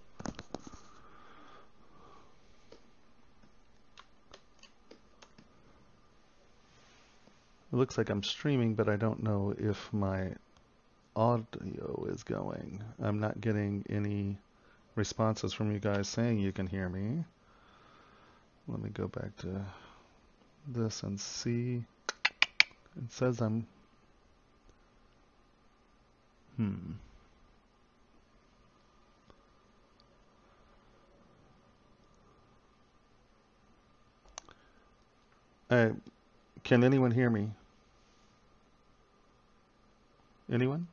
It looks like I'm streaming, but I don't know if my audio is going. I'm not getting any responses from you guys saying you can hear me. Let me go back to this and see. It says I'm... Hmm. Can anyone hear me? Anyone?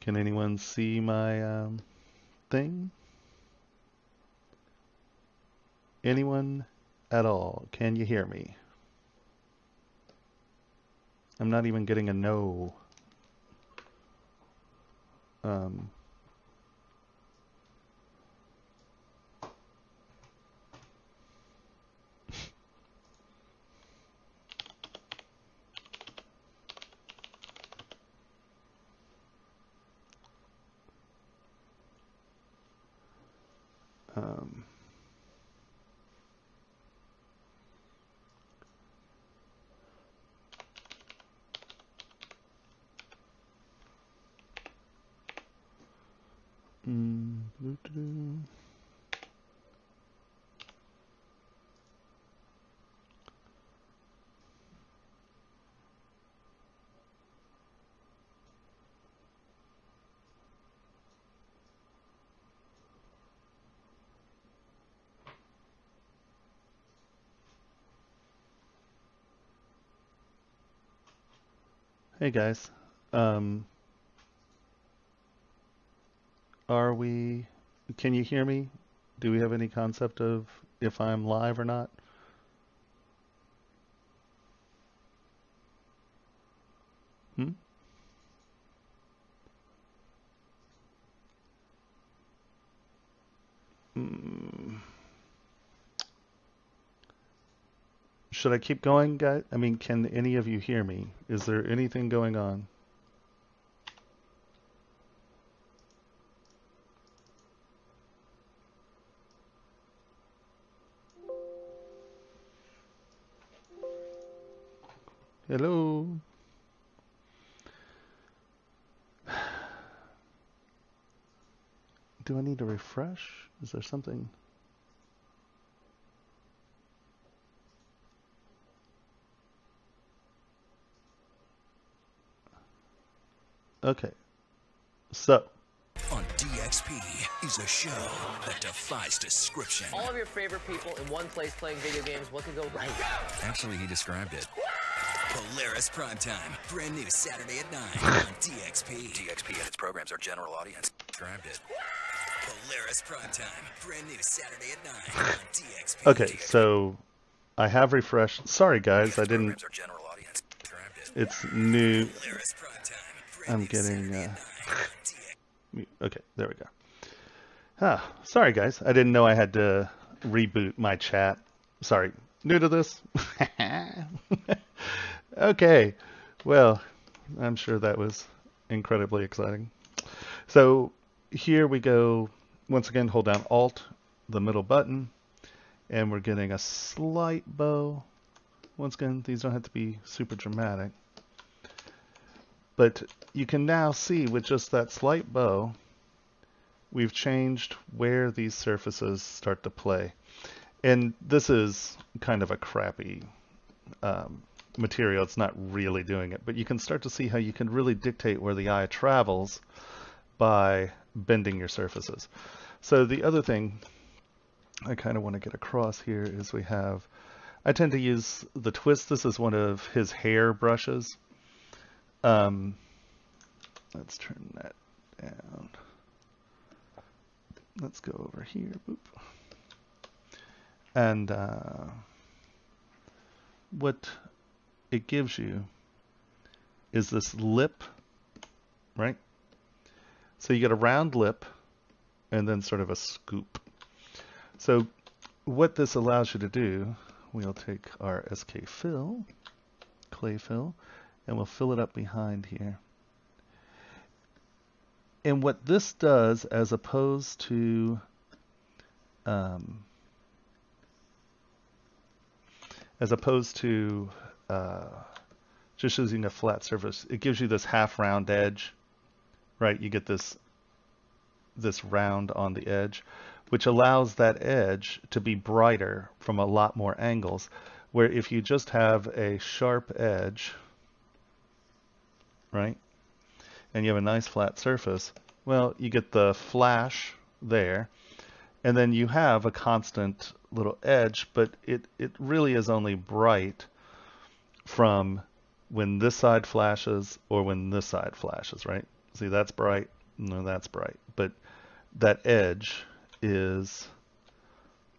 Can anyone see my um, thing? Anyone at all? Can you hear me? I'm not even getting a no. Um, um, mm, Hey guys, um, are we? Can you hear me? Do we have any concept of if I'm live or not? Hmm? Mm, Should I keep going, guys? I mean, can any of you hear me? Is there anything going on? Hello? Do I need to refresh? Is there something? Okay. So, on DXP is a show that defies description. All of your favorite people in one place playing video games. What could go right? Actually, he described it. Polaris Primetime, brand new Saturday at 9 on DXP. DXP and its programs are general audience. Described it. Polaris Primetime, brand new Saturday at 9 on DXP. okay, so I have refreshed. Sorry guys, I didn't. Programs are general audience. Described it. It's new. Polaris Primetime, brand I'm getting. Uh, at 9 on DXP. mu- okay, there we go. Ah, sorry guys, I didn't know I had to reboot my chat. Sorry, new to this. okay, well, I'm sure that was incredibly exciting. So here we go. Once again, hold down Alt, the middle button, and we're getting a slight bow. Once again, these don't have to be super dramatic. But you can now see with just that slight bow, we've changed where these surfaces start to play. And this is kind of a crappy um, material. It's not really doing it, but you can start to see how you can really dictate where the eye travels by bending your surfaces. So the other thing I kind of want to get across here is we have, I tend to use the twist. This is one of his hair brushes. Um, let's turn that down. Let's go over here. Boop. And uh, what it gives you is this lip, right? So you get a round lip and then sort of a scoop. So what this allows you to do, we'll take our SK fill, clay fill, and we'll fill it up behind here. And what this does, as opposed to um, as opposed to uh, just using a flat surface, it gives you this half round edge, right? You get this this round on the edge, which allows that edge to be brighter from a lot more angles. Where if you just have a sharp edge, right? And you have a nice flat surface, well, you get the flash there, and then you have a constant little edge, but it, it really is only bright from when this side flashes or when this side flashes, right? See, that's bright, no, that's bright, but that edge is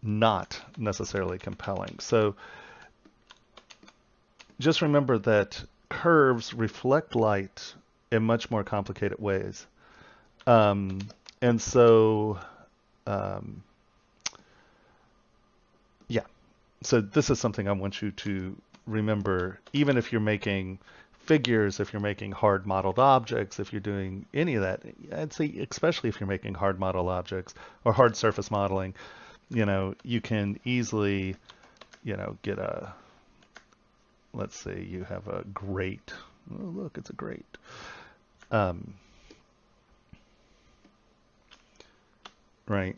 not necessarily compelling. So just remember that curves reflect light in much more complicated ways. Um, and so, um, yeah, so this is something I want you to remember, even if you're making figures, if you're making hard modeled objects, if you're doing any of that, I'd say especially if you're making hard model objects or hard surface modeling, you know, you can easily, you know, get a, let's say you have a grate, Oh, look, it's a grate. Um, right.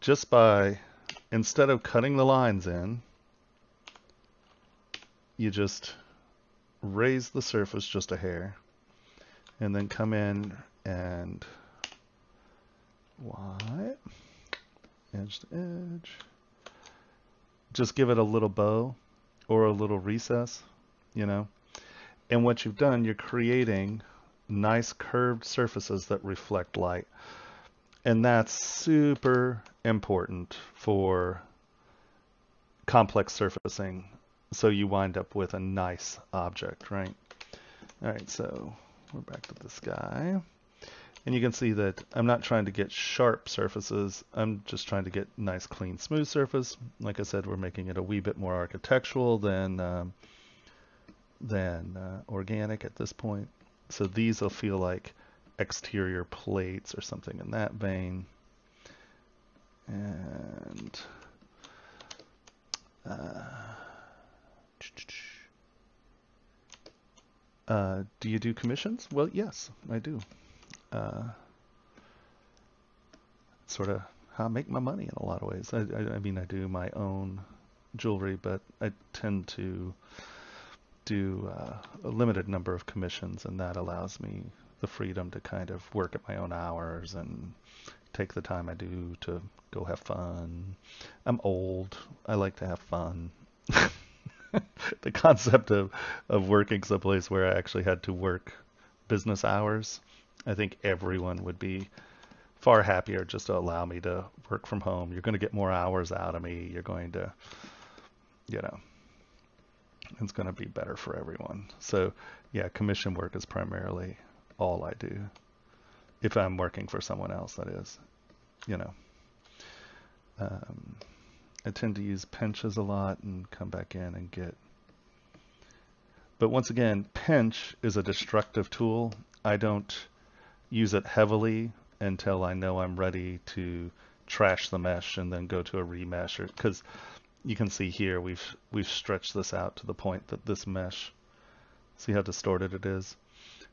Just by, instead of cutting the lines in, you just raise the surface just a hair and then come in and what edge to edge just give it a little bow or a little recess you know and what you've done you're creating nice curved surfaces that reflect light and that's super important for complex surfacing so you wind up with a nice object, right? All right, so we're back to this guy. And you can see that I'm not trying to get sharp surfaces. I'm just trying to get nice, clean, smooth surface. Like I said, we're making it a wee bit more architectural than, um, than uh, organic at this point. So these will feel like exterior plates or something in that vein. And uh, uh, do you do commissions? Well, yes, I do. Uh, sort of how I make my money in a lot of ways. I, I, I, mean, I do my own jewelry, but I tend to do uh, a limited number of commissions, and that allows me the freedom to kind of work at my own hours and take the time I do to go have fun. I'm old. I like to have fun. the concept of, of working someplace where I actually had to work business hours, I think everyone would be far happier just to allow me to work from home. You're going to get more hours out of me. You're going to, you know, it's going to be better for everyone. So, yeah, commission work is primarily all I do. If I'm working for someone else, that is, you know. Um, I tend to use pinches a lot and come back in and get. But once again, pinch is a destructive tool. I don't use it heavily until I know I'm ready to trash the mesh and then go to a remesh because you can see here we've we've stretched this out to the point that this mesh See how distorted it is?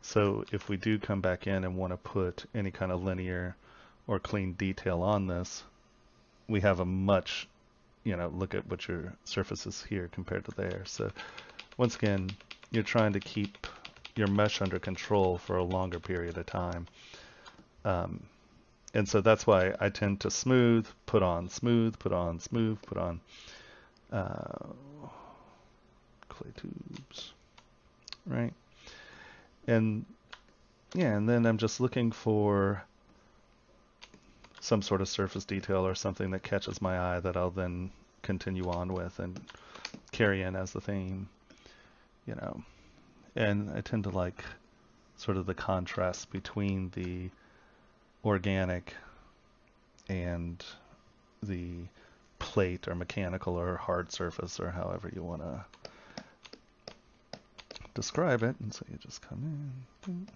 So if we do come back in and want to put any kind of linear or clean detail on this, we have a much, you know, look at what your surface is here compared to there. So once again, you're trying to keep your mesh under control for a longer period of time. Um, and so that's why I tend to smooth, put on smooth, put on smooth, put on uh, clay tubes, right? And yeah, and then I'm just looking for some sort of surface detail or something that catches my eye that I'll then continue on with and carry in as the theme, you know. And I tend to like sort of the contrast between the organic and the plate or mechanical or hard surface or however you want to describe it. And so you just come in.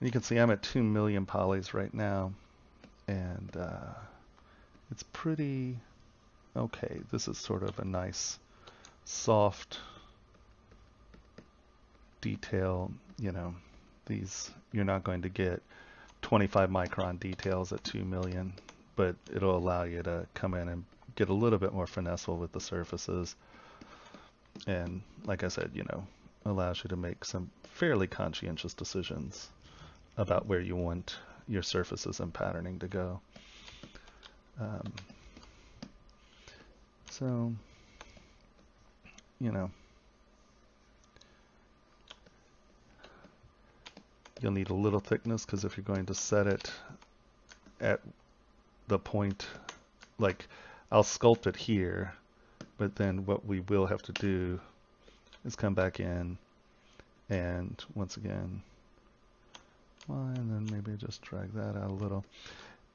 You can see I'm at 2 million polys right now, and uh, it's pretty okay. This is sort of a nice, soft detail. You know, these you're not going to get 25 micron details at 2 million, but it'll allow you to come in and get a little bit more finesseful with the surfaces. And like I said, you know, allows you to make some fairly conscientious decisions about where you want your surfaces and patterning to go. Um, so, you know, you'll need a little thickness because if you're going to set it at the point, like I'll sculpt it here, but then what we will have to do is come back in and once again and then maybe just drag that out a little.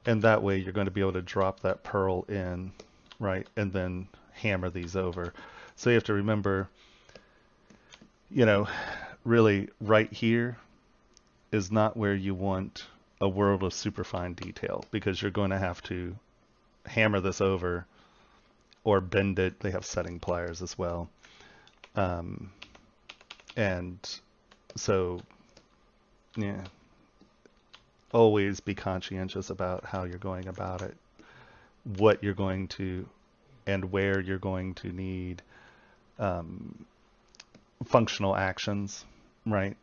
And that way you're going to be able to drop that pearl in, right, and then hammer these over. So you have to remember, you know, really right here is not where you want a world of superfine detail because you're going to have to hammer this over or bend it. They have setting pliers as well. Um, and so, yeah, always be conscientious about how you're going about it, what you're going to, and where you're going to need um, functional actions, right?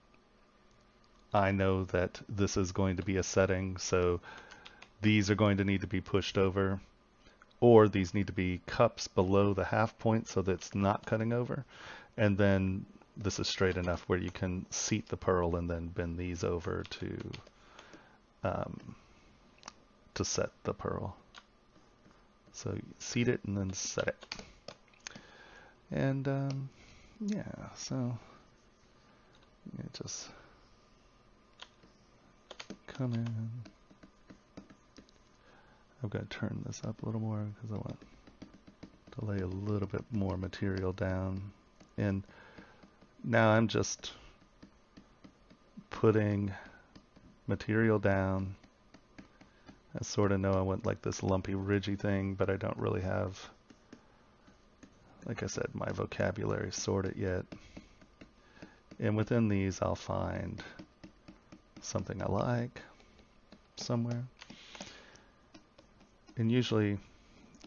I know that this is going to be a setting, so these are going to need to be pushed over, or these need to be cups below the half point so that it's not cutting over. And then this is straight enough where you can seat the pearl and then bend these over to um, to set the pearl. So seat it and then set it. And um, yeah, so just come in. I've got to turn this up a little more because I want to lay a little bit more material down. And now I'm just putting material down. I sort of know I want like this lumpy, ridgy thing, but I don't really have, like I said, my vocabulary sorted yet. And within these, I'll find something I like somewhere. And usually,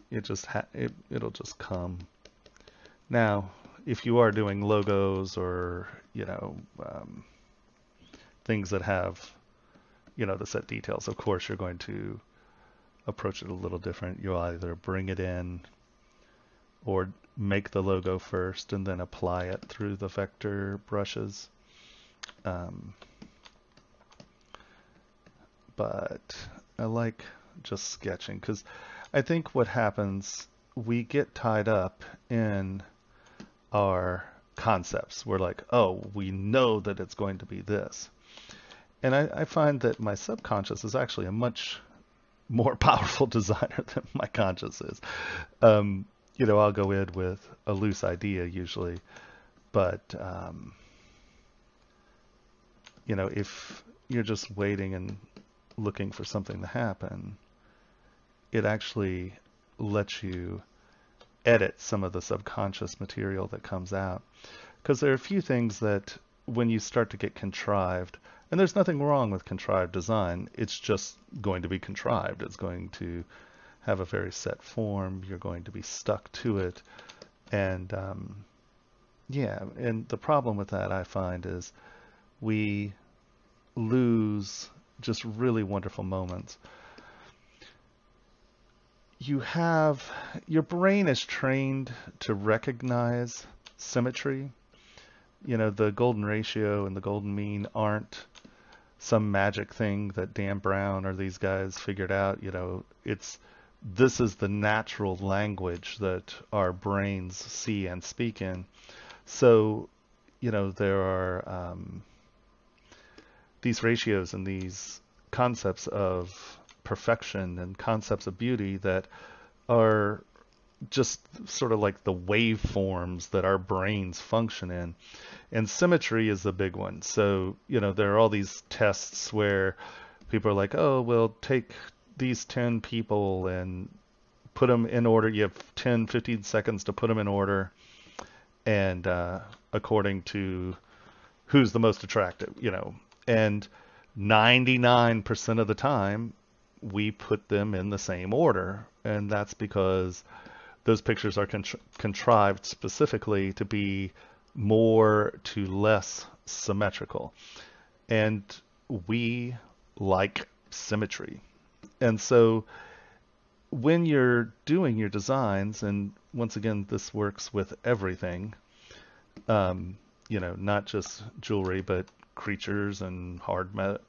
it just it it'll just come. Now, if you are doing logos or you know um, things that have you know, the set details, of course, you're going to approach it a little different. You'll either bring it in or make the logo first and then apply it through the vector brushes. Um, but I like just sketching because I think what happens, we get tied up in our concepts. We're like, oh, we know that it's going to be this. And I, I find that my subconscious is actually a much more powerful designer than my conscious is. Um, you know, I'll go in with a loose idea usually, but um, you know, if you're just waiting and looking for something to happen, it actually lets you edit some of the subconscious material that comes out. because there are a few things that when you start to get contrived, and there's nothing wrong with contrived design, it's just going to be contrived. It's going to have a very set form. You're going to be stuck to it. And um, yeah, and the problem with that I find is we lose just really wonderful moments. You have, your brain is trained to recognize symmetry. You know, the golden ratio and the golden mean aren't some magic thing that Dan Brown or these guys figured out. You know, it's this is the natural language that our brains see and speak in. So, you know, there are um, these ratios and these concepts of perfection and concepts of beauty that are just sort of like the waveforms that our brains function in. And symmetry is the big one. So, you know, there are all these tests where people are like, oh, well, take these 10 people and put them in order. You have 10, 15 seconds to put them in order. And uh, according to who's the most attractive, you know, and 99% of the time we put them in the same order. And that's because those pictures are contri- contrived specifically to be more to less symmetrical. And we like symmetry. And so when you're doing your designs, and once again, this works with everything, um, you know, not just jewelry, but creatures and hard, met,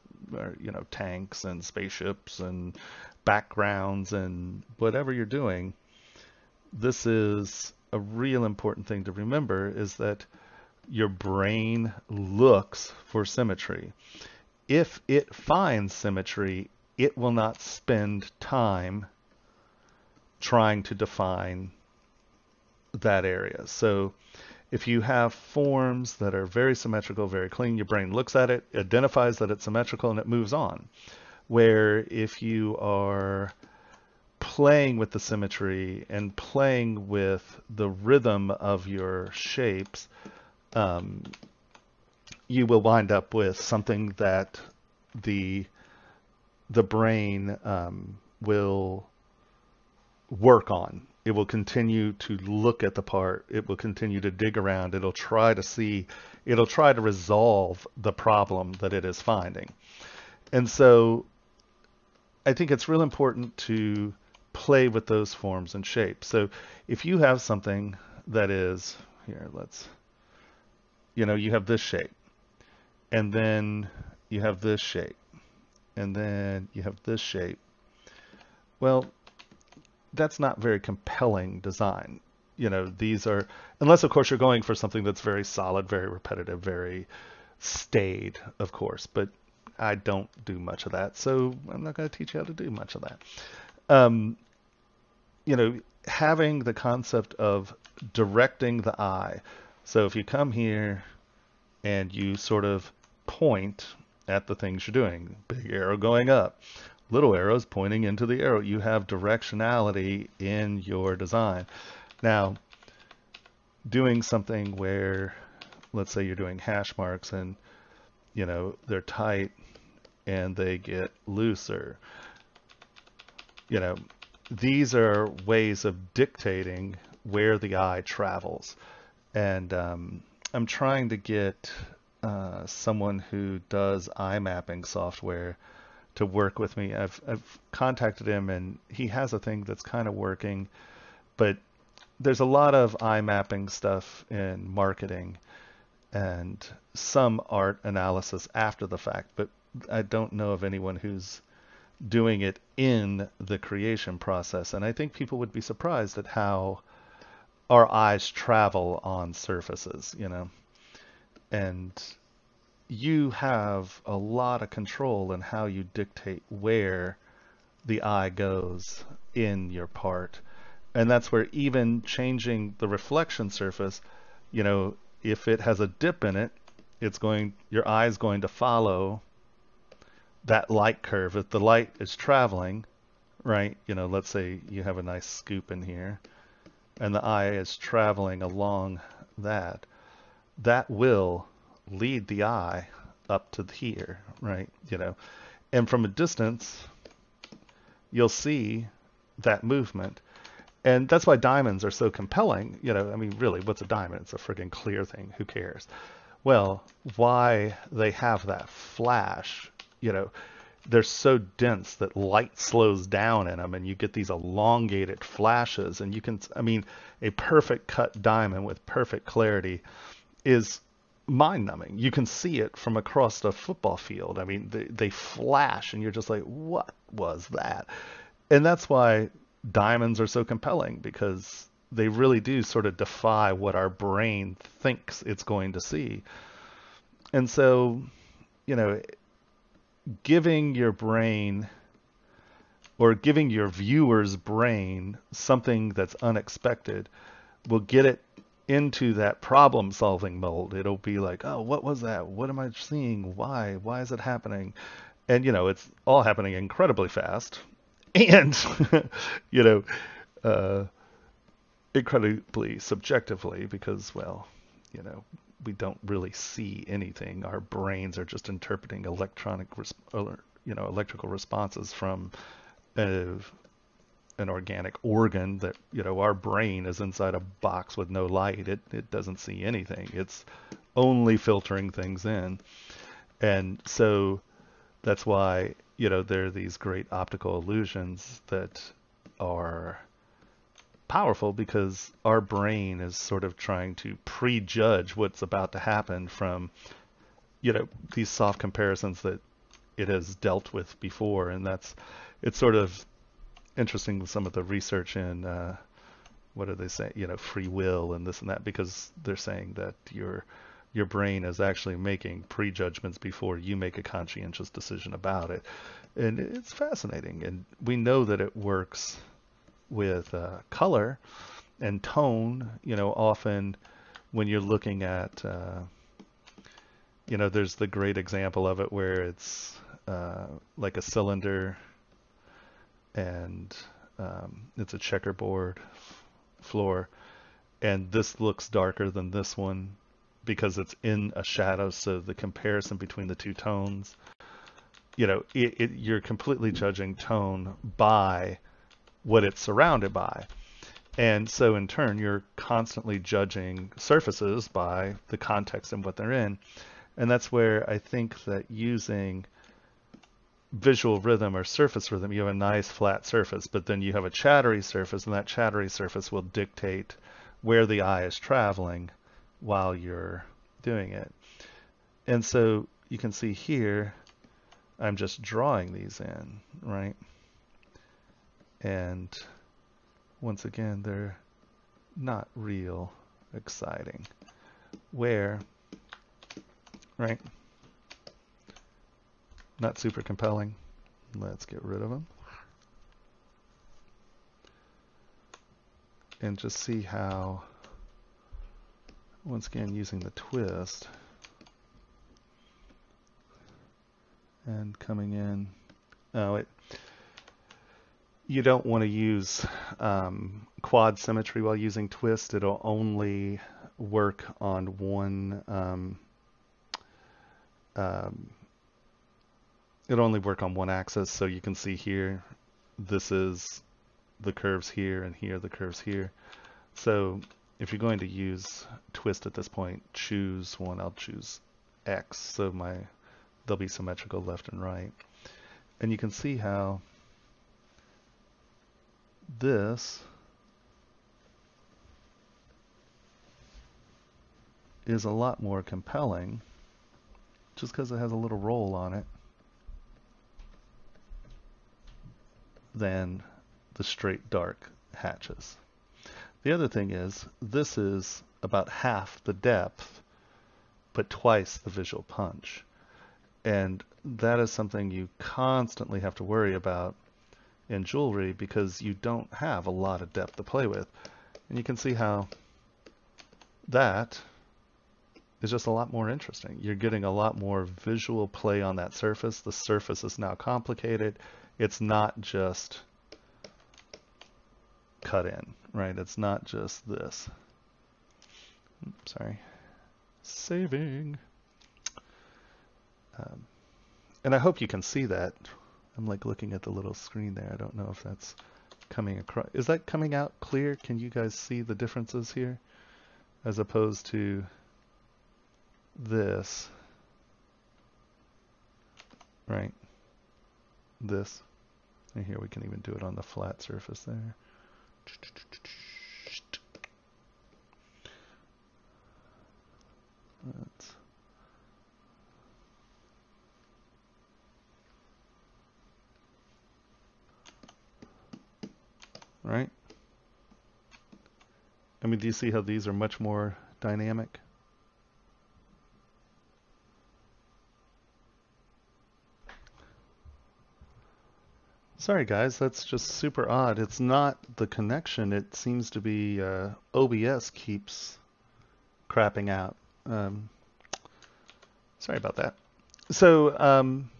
you know, tanks and spaceships and backgrounds and whatever you're doing. This is a real important thing to remember is that your brain looks for symmetry. If it finds symmetry, it will not spend time trying to define that area. So if you have forms that are very symmetrical, very clean, your brain looks at it, identifies that it's symmetrical, and it moves on. Where if you are playing with the symmetry and playing with the rhythm of your shapes, um, you will wind up with something that the the brain um, will work on. It will continue to look at the part. It will continue to dig around. It'll try to see, it'll try to resolve the problem that it is finding. And so I think it's real important to play with those forms and shapes. So if you have something that is, here, let's, you know, you have this shape, and then you have this shape, and then you have this shape. Well, that's not very compelling design. You know, these are, unless of course you're going for something that's very solid, very repetitive, very staid, of course, but I don't do much of that, so I'm not going to teach you how to do much of that. Um, you know, having the concept of directing the eye. So if you come here and you sort of point at the things you're doing, big arrow going up, little arrows pointing into the arrow. You have directionality in your design. Now, doing something where, let's say you're doing hash marks and, you know, they're tight and they get looser. You know, these are ways of dictating where the eye travels. And um, I'm trying to get uh, someone who does eye mapping software to work with me. I've I've contacted him and he has a thing that's kind of working, but there's a lot of eye mapping stuff in marketing and some art analysis after the fact, but I don't know of anyone who's doing it in the creation process. And I think people would be surprised at how our eyes travel on surfaces, you know. And you have a lot of control in how you dictate where the eye goes in your part. And that's where even changing the reflection surface, you know, if it has a dip in it, it's going, your eye is going to follow that light curve. If the light is traveling, right, you know, let's say you have a nice scoop in here and the eye is traveling along that, that will lead the eye up to here, right? You know, and from a distance, you'll see that movement. And that's why diamonds are so compelling. You know, I mean, really, what's a diamond? It's a friggin' clear thing. Who cares? Well, why they have that flash, you know, they're so dense that light slows down in them and you get these elongated flashes and you can i mean a perfect cut diamond with perfect clarity is mind numbing you can see it from across the football field. I mean they, they flash and you're just like what was that? And that's why diamonds are so compelling because they really do sort of defy what our brain thinks it's going to see. And so you know giving your brain or giving your viewer's brain something that's unexpected will get it into that problem solving mode. It'll be like, oh, what was that? What am I seeing? Why? Why is it happening? And, you know, it's all happening incredibly fast and, you know, uh, incredibly subjectively because, well, you know, we don't really see anything. Our brains are just interpreting electronic, you know, electrical responses from a, an organic organ that, you know, our brain is inside a box with no light. It, it doesn't see anything. It's only filtering things in. And so that's why, you know, there are these great optical illusions that are powerful because our brain is sort of trying to prejudge what's about to happen from you know these soft comparisons that it has dealt with before and that's it's sort of interesting some of the research in uh, what do they say you know free will and this and that because they're saying that your your brain is actually making prejudgments before you make a conscientious decision about it. And it's fascinating. And we know that it works with uh, color and tone, you know, often when you're looking at, uh, you know, there's the great example of it where it's uh, like a cylinder and um, it's a checkerboard floor and this looks darker than this one because it's in a shadow so the comparison between the two tones you know it, it, you're completely judging tone by what it's surrounded by. And so in turn, you're constantly judging surfaces by the context and what they're in. And that's where I think that using visual rhythm or surface rhythm, you have a nice flat surface, but then you have a chattery surface, and that chattery surface will dictate where the eye is traveling while you're doing it. And so you can see here, I'm just drawing these in, right? and once again they're not real exciting where right not super compelling let's get rid of them and just see how once again using the twist and coming in oh it you don't want to use um, quad symmetry while using twist. It'll only work on one. Um, um, it'll only work on one axis. So you can see here, this is the curves here, and here the curves here. So if you're going to use twist at this point, choose one. I'll choose X, so my they'll be symmetrical left and right. And you can see how this is a lot more compelling just because it has a little roll on it than the straight dark hatches. The other thing is this is about half the depth but twice the visual punch. And that is something you constantly have to worry about in jewelry because you don't have a lot of depth to play with. And you can see how that is just a lot more interesting. You're getting a lot more visual play on that surface. The surface is now complicated. It's not just cut in, right? It's not just this. Oops, sorry. Saving. Um, and I hope you can see that. I'm like looking at the little screen there. I don't know if that's coming across. Is that coming out clear? Can you guys see the differences here? As opposed to this. Right? This. And here we can even do it on the flat surface there. That's right? I mean, do you see how these are much more dynamic? Sorry guys, that's just super odd. It's not the connection, it seems to be uh, OBS keeps crapping out. Um, sorry about that. So, um,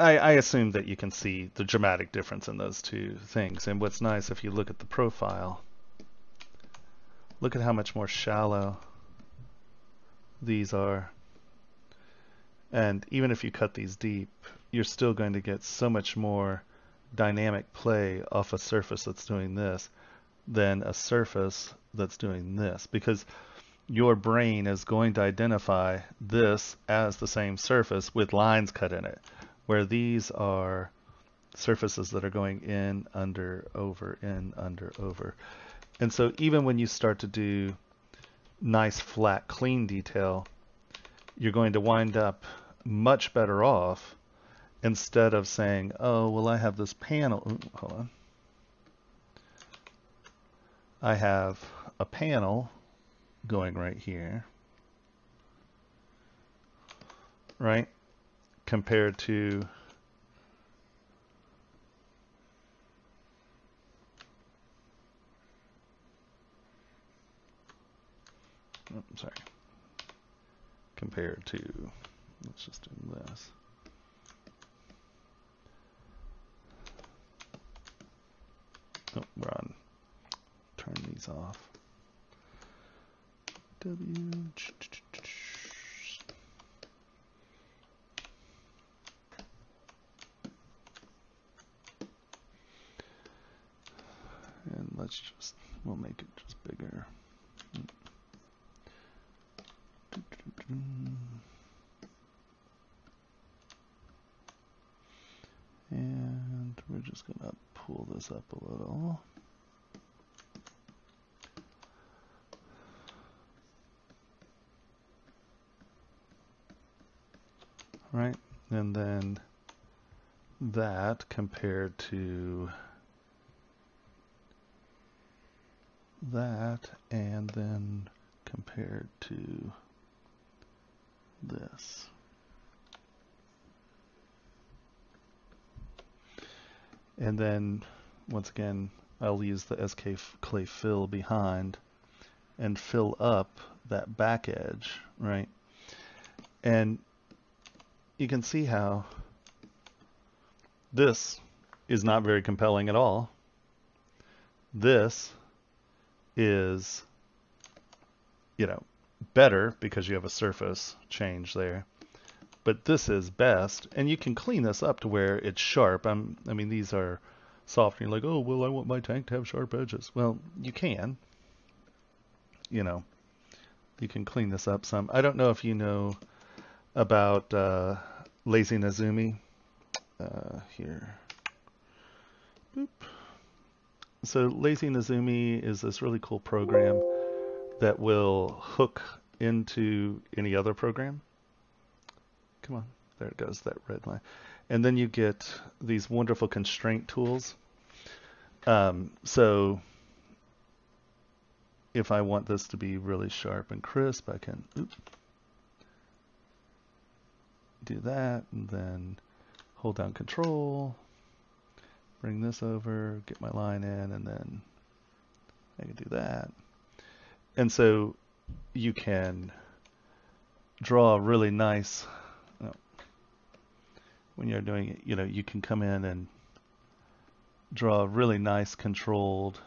I, I assume that you can see the dramatic difference in those two things. And what's nice, if you look at the profile, look at how much more shallow these are. And even if you cut these deep, you're still going to get so much more dynamic play off a surface that's doing this than a surface that's doing this. Because your brain is going to identify this as the same surface with lines cut in it where these are surfaces that are going in, under, over, in, under, over. And so even when you start to do nice, flat, clean detail, you're going to wind up much better off instead of saying, oh, well, I have this panel. Ooh, hold on. I have a panel going right here, right? compared to oh, sorry compared to let's just do this. Oh we're on. Turn these off. W. And let's just, we'll make it just bigger. And we're just going to up a little. Right, and then that compared to that and then compared to this. And then once again, I'll use the SK clay fill behind and fill up that back edge, right? And you can see how this is not very compelling at all. This is, you know, better because you have a surface change there. But this is best, and you can clean this up to where it's sharp. I'm, I mean, these are soft, and you're like, oh, well, I want my tank to have sharp edges. Well, you can. You know, you can clean this up some. I don't know if you know about uh, Lazy Nezumi. Uh, here. Boop. So Lazy Nezumi is this really cool program that will hook into any other program. Come on, there it goes, that red line. And then you get these wonderful constraint tools. Um, so if I want this to be really sharp and crisp, I can oops, do that and then hold down control bring this over, get my line in, and then I can do that. And so you can draw a really nice, when you're doing it, you know, you can come in and draw really nice controlled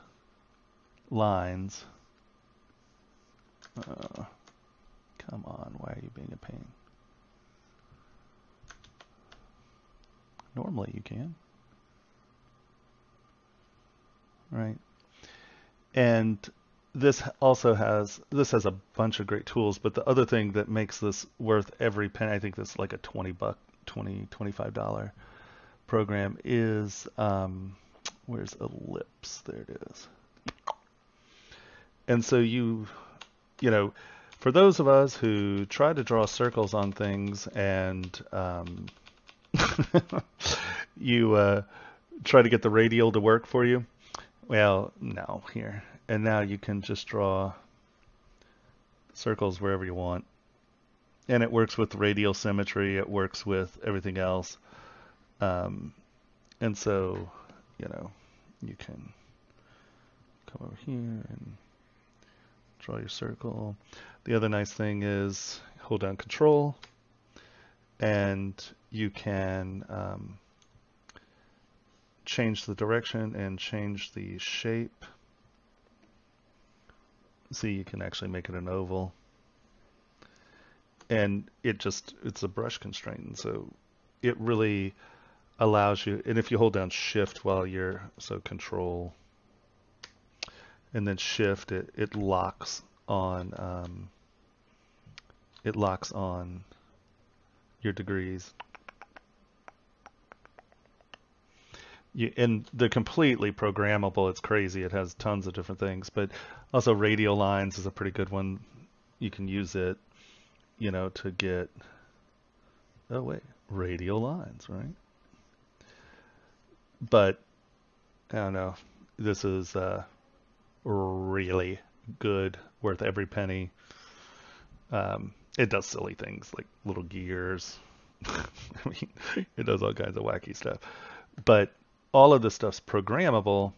lines Uh, come on, why are you being a pain? Normally you can. Right. And this also has this has a bunch of great tools, but the other thing that makes this worth every penny, I think this like a 20 buck, 20, 25 dollar program is um, where's ellipse? There it is. And so you, you know, for those of us who try to draw circles on things and um, you uh, try to get the radial to work for you, well, no, here. And now you can just draw circles wherever you want. And it works with radial symmetry. It works with everything else. Um, and so, you know, you can come over here and draw your circle. The other nice thing is hold down control and you can um, change the direction and change the shape. See, you can actually make it an oval. And it just, it's a brush constraint. And so it really allows you, and if you hold down shift while you're, so control, and then shift, it, it locks on, um, it locks on your degrees. You, and they're completely programmable. It's crazy. It has tons of different things, but also radial lines is a pretty good one. You can use it, you know, to get, oh wait, radial lines, right? But I don't know. This is uh, really good, worth every penny. Um, it does silly things like little gears. I mean, it does all kinds of wacky stuff. But all of this stuff's programmable,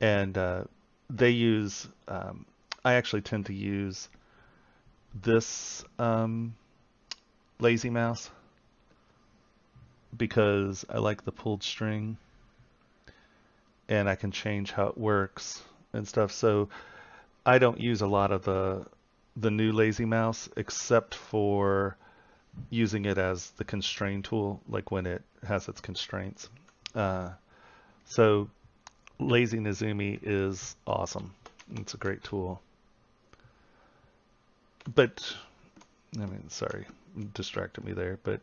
and uh, they use. Um, I actually tend to use this um, lazy mouse because I like the pulled string, and I can change how it works and stuff. So I don't use a lot of the the new lazy mouse except for using it as the constrain tool, like when it has its constraints. Uh, so Lazy Nezumi is awesome. It's a great tool. But, I mean, sorry, distracted me there. But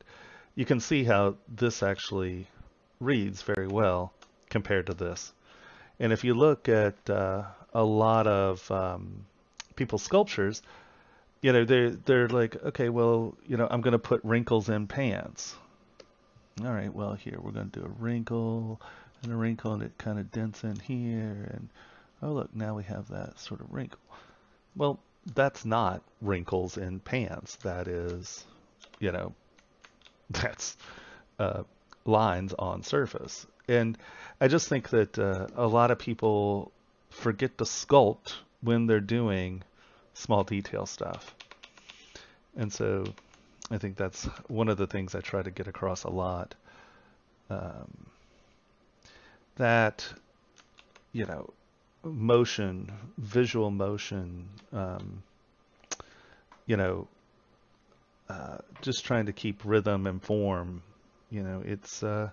you can see how this actually reads very well compared to this. And if you look at uh, a lot of um, people's sculptures, you know, they're, they're like, okay, well, you know, I'm going to put wrinkles in pants. All right, well, here we're going to do a wrinkle and a wrinkle, and it kind of dents in here. And oh, look, now we have that sort of wrinkle. Well, that's not wrinkles in pants. That is, you know, that's uh, lines on surface. And I just think that uh, a lot of people forget to sculpt when they're doing small detail stuff. And so I think that's one of the things I try to get across a lot. Um, that, you know, motion, visual motion, um, you know, uh, just trying to keep rhythm and form. You know, it's, uh,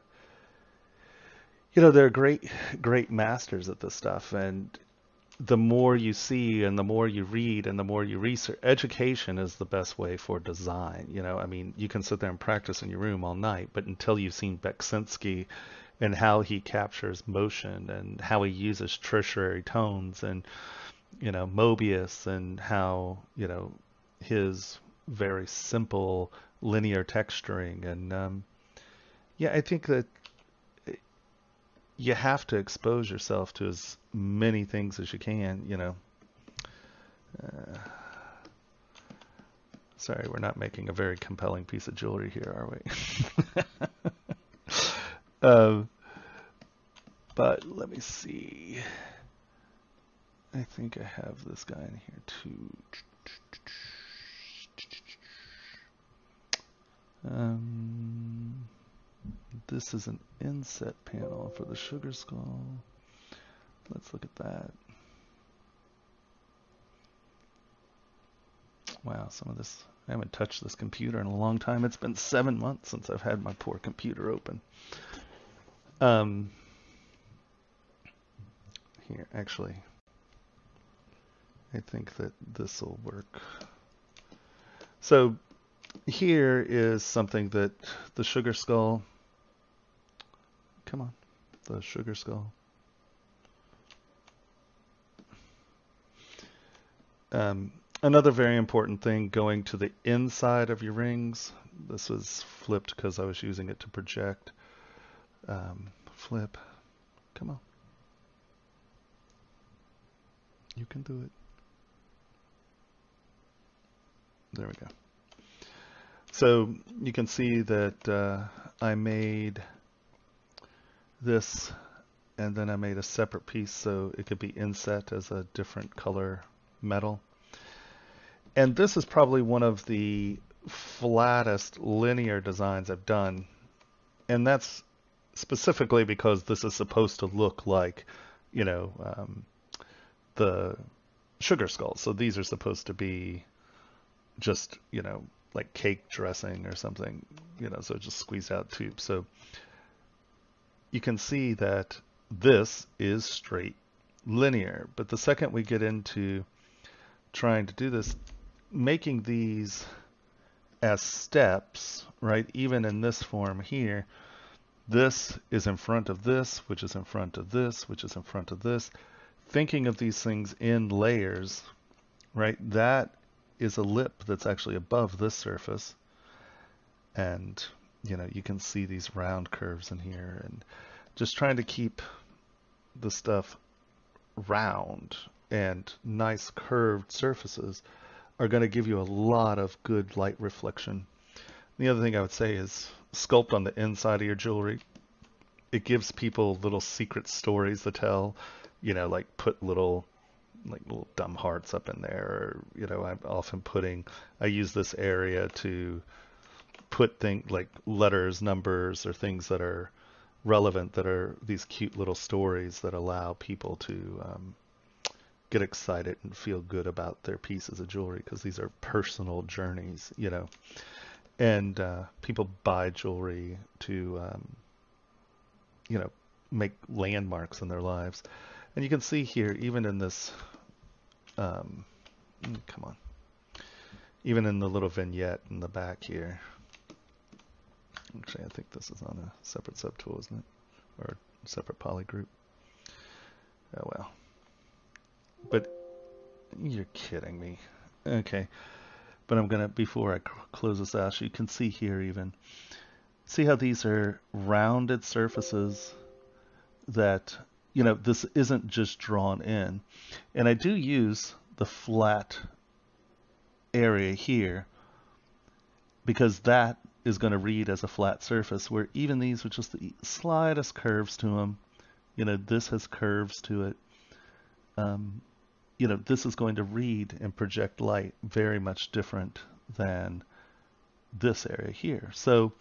you know, they're great, great masters at this stuff. And the more you see and the more you read and the more you research, education is the best way for design. You know, I mean, you can sit there and practice in your room all night, but until you've seen Beksinski and how he captures motion and how he uses tertiary tones and, you know, Moebius and how, you know, his very simple linear texturing. And, um, yeah, I think that you have to expose yourself to as many things as you can, you know. Uh, sorry, we're not making a very compelling piece of jewelry here, are we? um, but let me see. I think I have this guy in here too. Um, this is an inset panel for the sugar skull. Let's look at that. Wow, some of this, I haven't touched this computer in a long time. It's been seven months since I've had my poor computer open. Um, here, actually, I think that this will work. So here is something that the sugar skull, come on, the sugar skull. Um, another very important thing going to the inside of your rings. This was flipped because I was using it to project. Um, flip. Come on. You can do it. There we go. So you can see that uh, I made this and then I made a separate piece so it could be inset as a different color metal. And this is probably one of the flattest linear designs I've done. And that's specifically because this is supposed to look like, you know, um, the sugar skulls. So these are supposed to be just, you know, like cake dressing or something, you know, so just squeeze out tube. So you can see that this is straight linear. But the second we get into trying to do this, making these as steps, right, even in this form here, this is in front of this, which is in front of this, which is in front of this. Thinking of these things in layers, right, that is a lip that's actually above this surface. And, you know, you can see these round curves in here and just trying to keep the stuff round and nice curved surfaces are going to give you a lot of good light reflection. The other thing I would say is sculpt on the inside of your jewelry. It gives people little secret stories to tell, you know, like put little like little dumb hearts up in there. Or, you know, I'm often putting, I use this area to put things like letters, numbers, or things that are relevant that are these cute little stories that allow people to um, get excited and feel good about their pieces of jewelry because these are personal journeys, you know. And uh, people buy jewelry to, um, you know, make landmarks in their lives. And you can see here, even in this, um, mm, come on, even in the little vignette in the back here. Actually, I think this is on a separate subtool, isn't it? Or separate poly group. Oh well. But you're kidding me. Okay. But I'm going to, before I close this out, you can see here even, see how these are rounded surfaces that, you know, this isn't just drawn in. And I do use the flat area here because that is going to read as a flat surface where even these with just the slightest curves to them, you know, this has curves to it. Um, you know, this is going to read and project light very much different than this area here. So,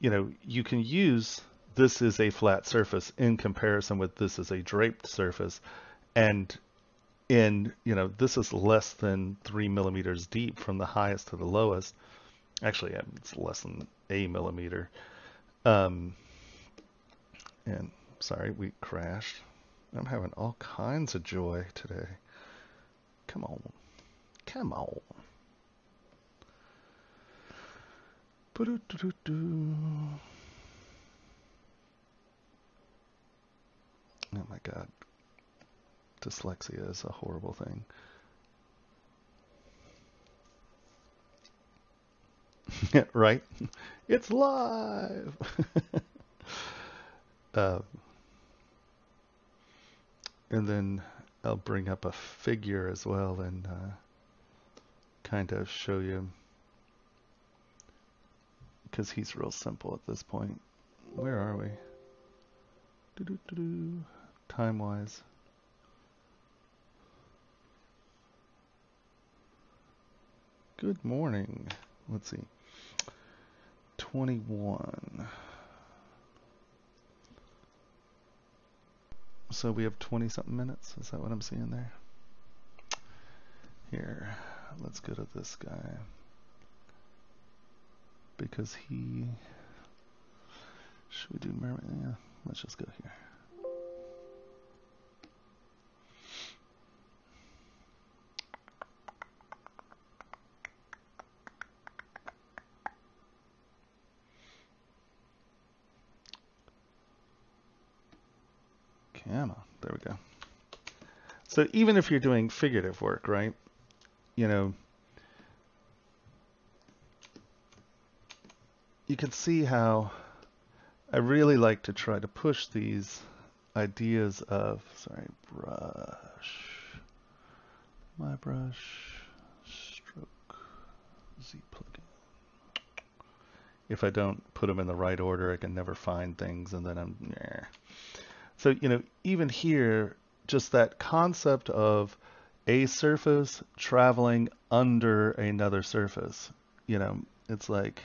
you know, you can use this is a flat surface in comparison with this is a draped surface. And in, you know, this is less than three millimeters deep from the highest to the lowest. Actually, it's less than a millimeter. Um, and sorry, we crashed. I'm having all kinds of joy today. Come on. Come on. Oh my god. Dyslexia is a horrible thing. right? It's live! uh, and then I'll bring up a figure as well and uh, kind of show you because he's real simple at this point. Where are we? Time wise. Good morning. Let's see. 21. So we have 20 something minutes. Is that what I'm seeing there? Here. let's go to this guy because he should we do mermaid? Yeah, let's just go here. Come there we go. So even if you're doing figurative work, right? You know, you can see how I really like to try to push these ideas of, sorry, brush, my brush, stroke, Z plugin. If I don't put them in the right order, I can never find things and then I'm, yeah. So, you know, even here, just that concept of a surface traveling under another surface, you know, it's like,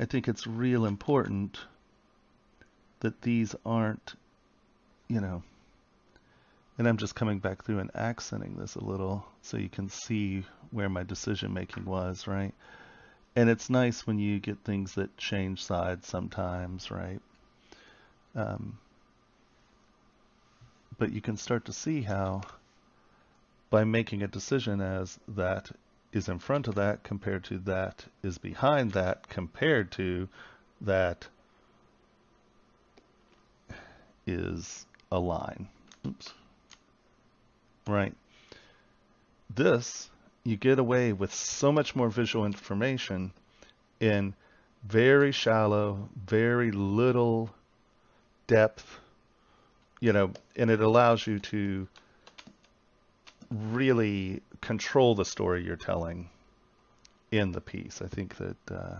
I think it's real important that these aren't, you know, and I'm just coming back through and accenting this a little so you can see where my decision making was, right? And it's nice when you get things that change sides sometimes, right? Um, but you can start to see how by making a decision as that is in front of that compared to that is behind that compared to that is a line. Oops. Right. This, you get away with so much more visual information in very shallow, very little depth, you know, and it allows you to really control the story you're telling in the piece. I think that, uh,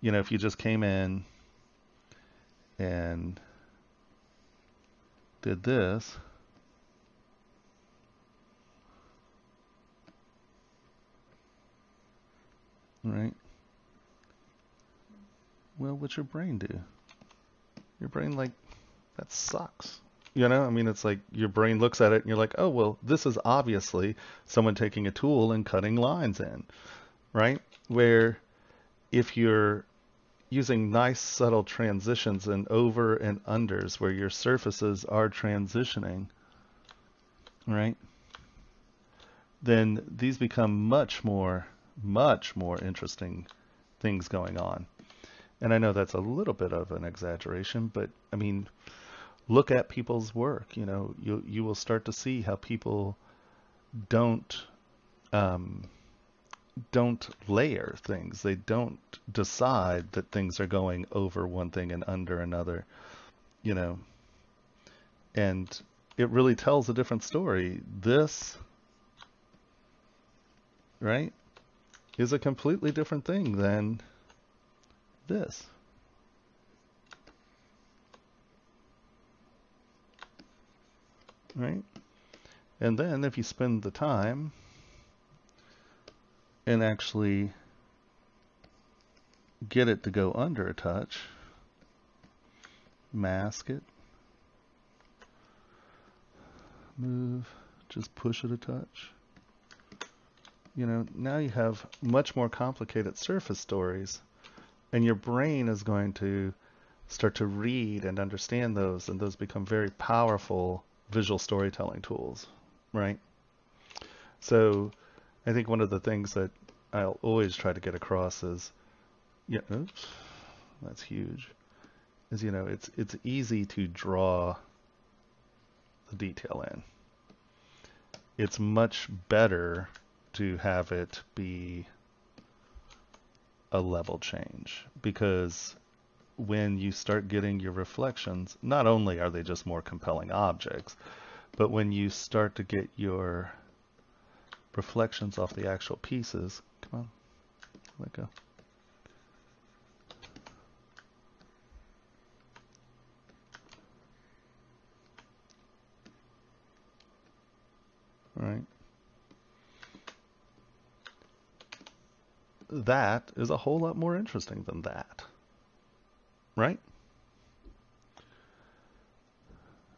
you know, if you just came in and did this, right? Well, what's your brain do? Your brain like, that sucks. You know, I mean, it's like your brain looks at it and you're like, oh, well, this is obviously someone taking a tool and cutting lines in, right? Where if you're using nice subtle transitions and over and unders where your surfaces are transitioning, right? Then these become much more, much more interesting things going on. And I know that's a little bit of an exaggeration, but I mean, look at people's work. You know, you you will start to see how people don't um, don't layer things. They don't decide that things are going over one thing and under another. You know, and it really tells a different story. This, right, is a completely different thing than this. right? And then if you spend the time and actually get it to go under a touch, mask it, move, just push it a touch. You know, now you have much more complicated surface stories and your brain is going to start to read and understand those and those become very powerful visual storytelling tools, right? So I think one of the things that I'll always try to get across is, yeah, oops, that's huge, is, you know, it's, it's easy to draw the detail in. It's much better to have it be a level change because when you start getting your reflections, not only are they just more compelling objects, but when you start to get your reflections off the actual pieces, come on, let go. Right. That is a whole lot more interesting than that right?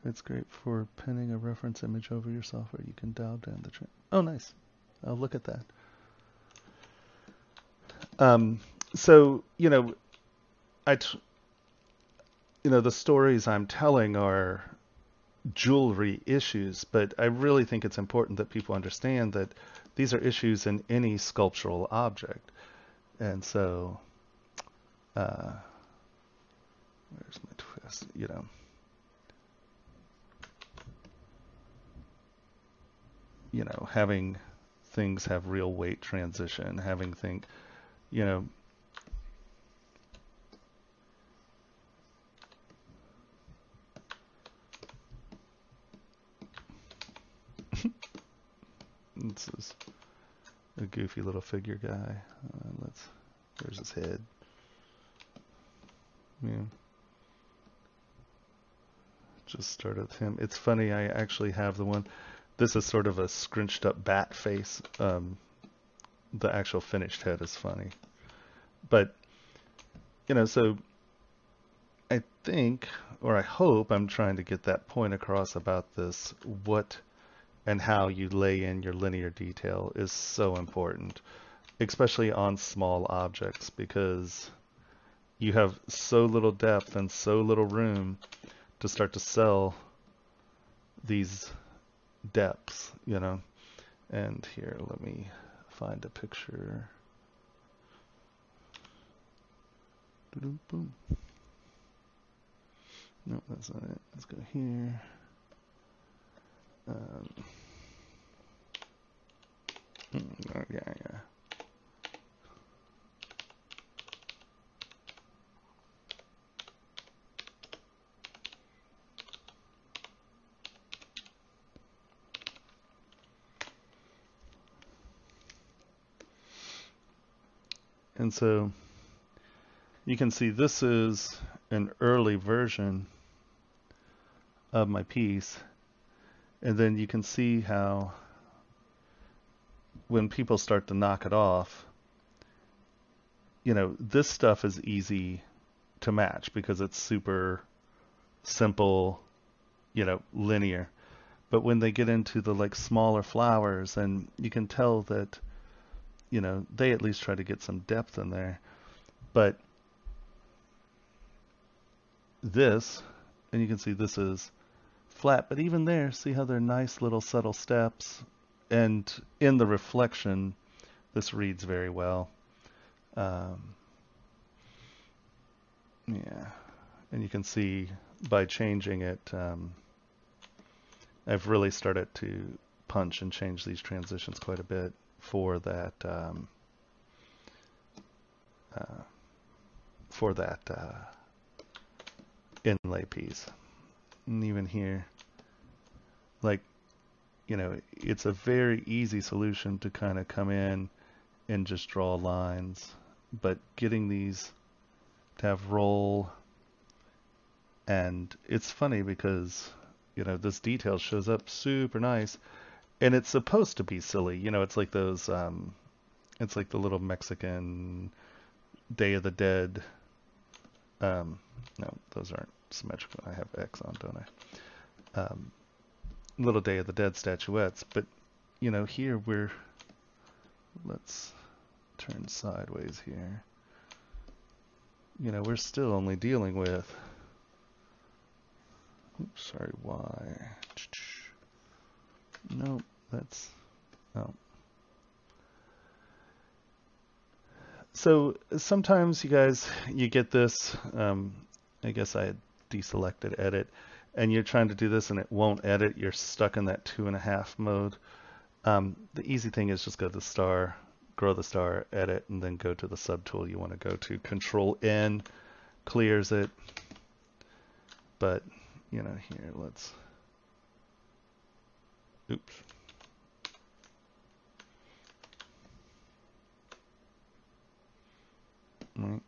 It's great for pinning a reference image over your software. You can dial down the train. Oh, nice. I'll look at that. Um, so you know, I, t- you know, the stories I'm telling are jewelry issues, but I really think it's important that people understand that these are issues in any sculptural object. And so, uh, where's my twist? You know, you know, having things have real weight transition, having think, you know, this is a goofy little figure guy. Uh, let's, where's his head? Yeah. Just start with him. It's funny, I actually have the one, this is sort of a scrunched up bat face. Um, the actual finished head is funny. But, you know, so I think, or I hope I'm trying to get that point across about this, what and how you lay in your linear detail is so important, especially on small objects, because you have so little depth and so little room to start to sell these depths, you know. And here, let me find a picture. Boom. No, that's not it. Let's go here. Um, oh, yeah, yeah. And so you can see this is an early version of my piece. And then you can see how when people start to knock it off, you know, this stuff is easy to match because it's super simple, you know, linear. But when they get into the like smaller flowers and you can tell that you know, they at least try to get some depth in there. But this, and you can see this is flat, but even there, see how they're nice little subtle steps. And in the reflection, this reads very well. Um, yeah, and you can see by changing it, um, I've really started to punch and change these transitions quite a bit for that um, uh, for that uh, inlay piece. Even here, like, you know, it's a very easy solution to kind of come in and just draw lines, but getting these to have roll and it's funny because you know this detail shows up super nice and it's supposed to be silly. You know, it's like those, um, it's like the little Mexican Day of the Dead. Um, no, those aren't symmetrical. I have X on, don't I? Um, little Day of the Dead statuettes. But, you know, here we're, let's turn sideways here. You know, we're still only dealing with, oops, sorry, why? Nope, that's, oh. So sometimes you guys, you get this, um, I guess I deselected edit, and you're trying to do this and it won't edit. You're stuck in that two and a half mode. Um, the easy thing is just go to the star, grow the star, edit, and then go to the subtool you want to go to. Control N clears it. But, you know, here, let's Oops. Right.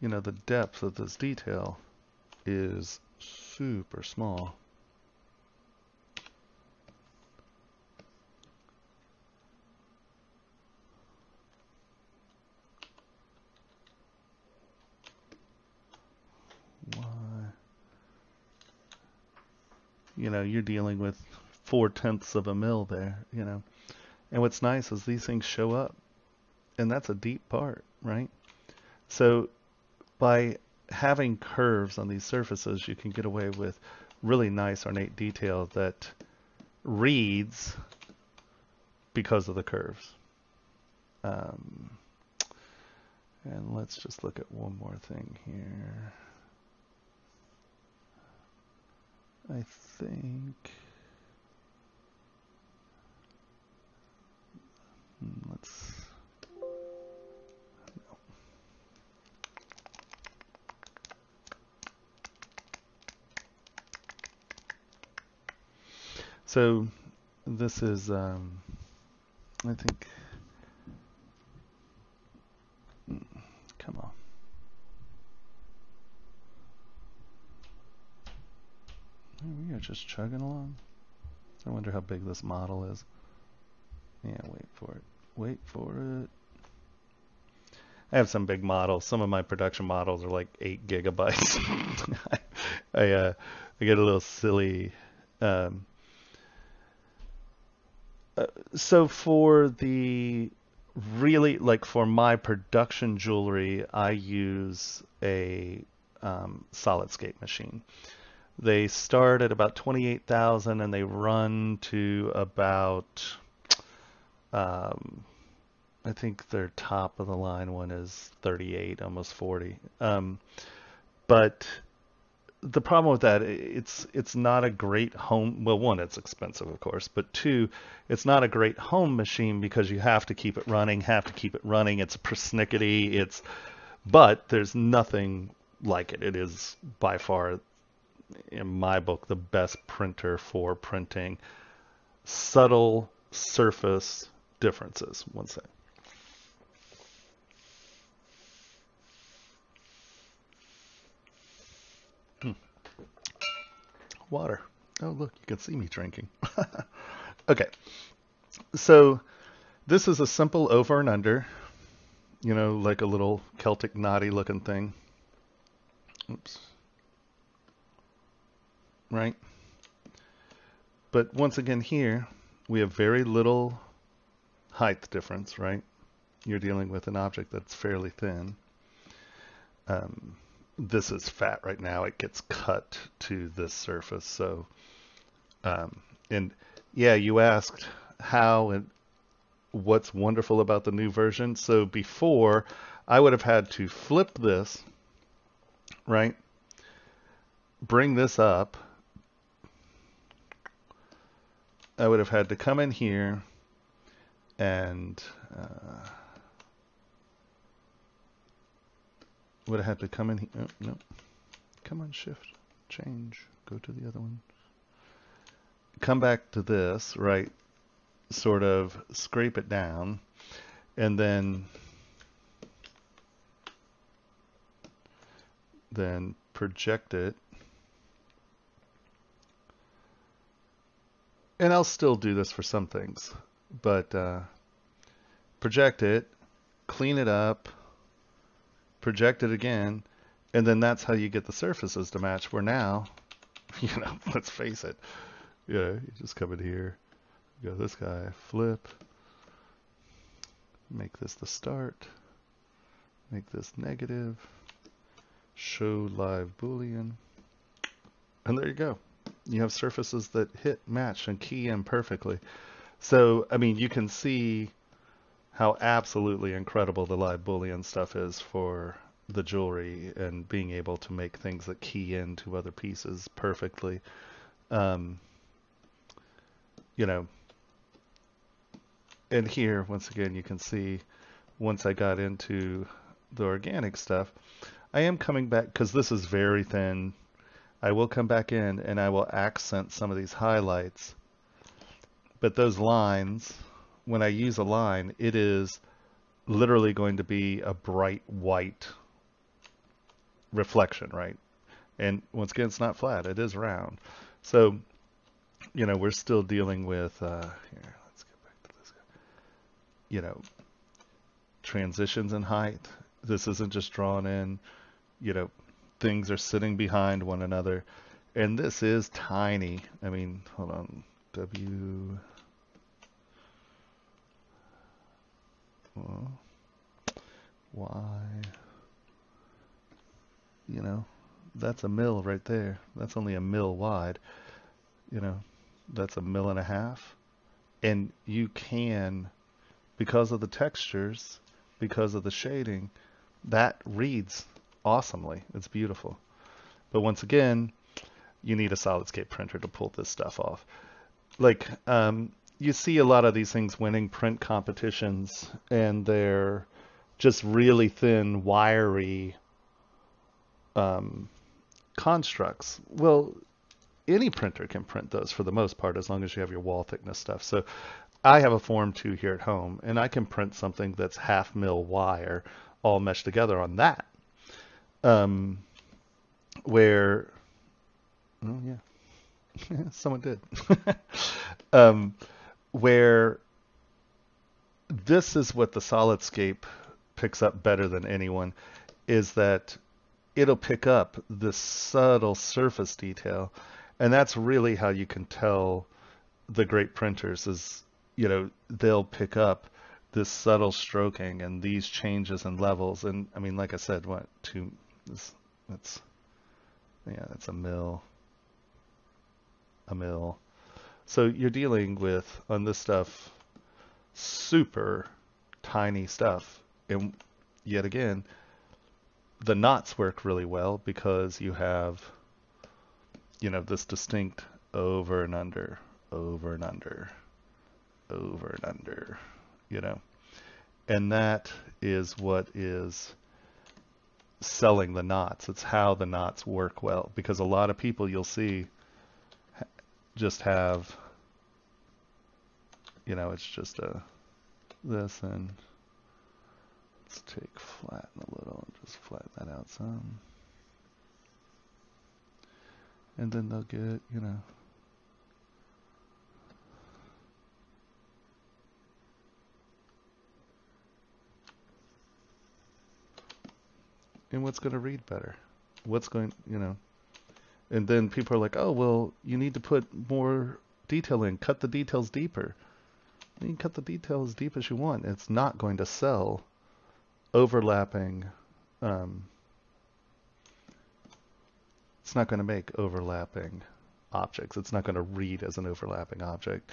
you know, the depth of this detail is super small. Why? You know, you're dealing with four tenths of a mil there, you know. And what's nice is these things show up, and that's a deep part, right? So by having curves on these surfaces, you can get away with really nice ornate detail that reads because of the curves. Um, and let's just look at one more thing here. I think. Hmm, let's. So this is, um, I think, come on. We are just chugging along. I wonder how big this model is. Yeah, wait for it. Wait for it. I have some big models. Some of my production models are like eight gigabytes. I uh, I get a little silly. Um, so for the really like for my production jewelry, I use a um, SolidScape machine. They start at about 28,000 and they run to about, um, I think their top of the line one is 38, almost 40. Um, but the problem with that, it's it's not a great home. Well, one, it's expensive, of course, but two, it's not a great home machine because you have to keep it running, have to keep it running. It's persnickety. It's, but there's nothing like it. It is by far in my book, the best printer for printing subtle surface differences. One second. Water. Oh, look, you can see me drinking. okay. So this is a simple over and under, you know, like a little Celtic knotty looking thing. Oops right? But once again here, we have very little height difference, right? You're dealing with an object that's fairly thin. Um, this is fat right now. It gets cut to this surface. So, um, and yeah, you asked how and what's wonderful about the new version. So before, I would have had to flip this, right? Bring this up I would have had to come in here and uh, would have to come in here. Oh, no, come on, shift, change, go to the other one. Come back to this, right? Sort of scrape it down, and then then project it and I'll still do this for some things, but uh, project it, clean it up, project it again, and then that's how you get the surfaces to match. Where now, you know, let's face it, yeah, you just come in here, go this guy, flip, make this the start, make this negative, show live boolean, and there you go you have surfaces that hit, match, and key in perfectly. So, I mean, you can see how absolutely incredible the live boolean stuff is for the jewelry and being able to make things that key into other pieces perfectly. Um, you know, and here, once again, you can see once I got into the organic stuff, I am coming back because this is very thin I will come back in and I will accent some of these highlights. But those lines, when I use a line, it is literally going to be a bright white reflection, right? And once again, it's not flat, it is round. So, you know, we're still dealing with, uh, here, let's get back to this guy. You know, transitions in height. This isn't just drawn in, you know, things are sitting behind one another. And this is tiny. I mean, hold on. W. Y. You know, that's a mill right there. That's only a mill wide. You know, that's a mill and a half. And you can, because of the textures, because of the shading, that reads awesomely. It's beautiful. But once again, you need a SolidScape printer to pull this stuff off. Like, um, you see a lot of these things winning print competitions, and they're just really thin, wiry um, constructs. Well, any printer can print those for the most part, as long as you have your wall thickness stuff. So I have a Form 2 here at home, and I can print something that's half mil wire all meshed together on that. Um, where, oh yeah, someone did. um, where this is what the SolidScape picks up better than anyone is that it'll pick up the subtle surface detail. And that's really how you can tell the great printers is you know they'll pick up this subtle stroking and these changes in levels. And i mean like i said what two this that's yeah that's a mill a mill so you're dealing with on this stuff super tiny stuff. And yet again the knots work really well because you have you know this distinct over and under over and under over and under you know. And that is what is selling the knots. It's how the knots work well. Because a lot of people you'll see just have you know it's just a this and let's take flatten a little and just flatten that out some. And then they'll get you know and what's going to read better? What's going you know and then people are like, oh, well, you need to put more detail in. Cut the details deeper. You can cut the details as deep as you want. It's not going to sell overlapping. Um, it's not going to make overlapping objects. It's not going to read as an overlapping object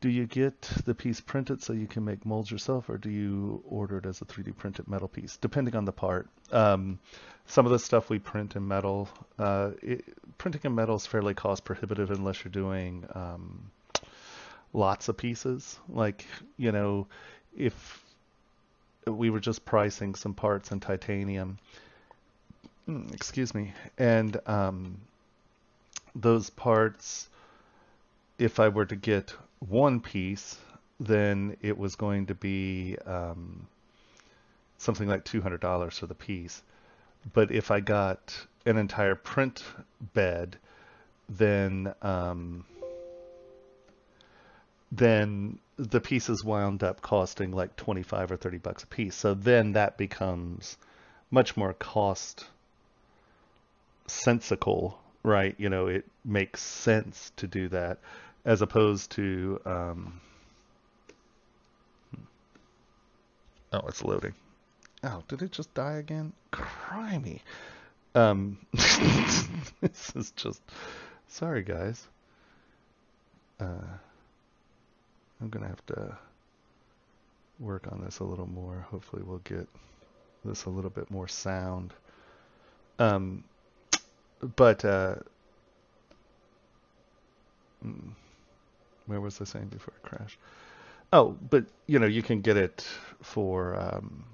do you get the piece printed so you can make molds yourself, or do you order it as a 3D printed metal piece, depending on the part? Um, some of the stuff we print in metal, uh, it, printing in metal is fairly cost prohibitive unless you're doing um, lots of pieces. Like, you know, if we were just pricing some parts in titanium, mm, excuse me, and um, those parts, if I were to get one piece, then it was going to be um, something like $200 for the piece. But if I got an entire print bed, then um, then the pieces wound up costing like 25 or 30 bucks a piece. So then that becomes much more cost sensical, right? You know, it makes sense to do that as opposed to um, oh it's loading. Oh did it just die again? Crimey um, this is just sorry guys. Uh, I'm gonna have to work on this a little more. Hopefully we'll get this a little bit more sound. Um, but uh, mm, where was I saying before it crashed? Oh, but you know, you can get it for um,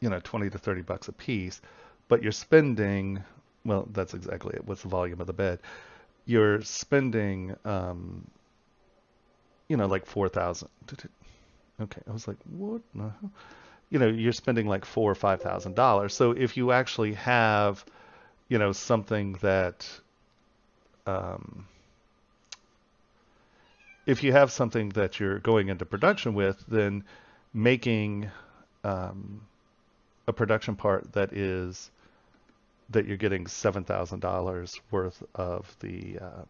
you know, 20 to 30 bucks a piece, but you're spending well, that's exactly it. What's the volume of the bed? You're spending um, you know, like 4,000. Okay, I was like, what? No. You know, you're spending like four or five thousand dollars. So if you actually have, you know, something that um, if you have something that you're going into production with, then making um, a production part that is that you're getting $7,000 worth of the um,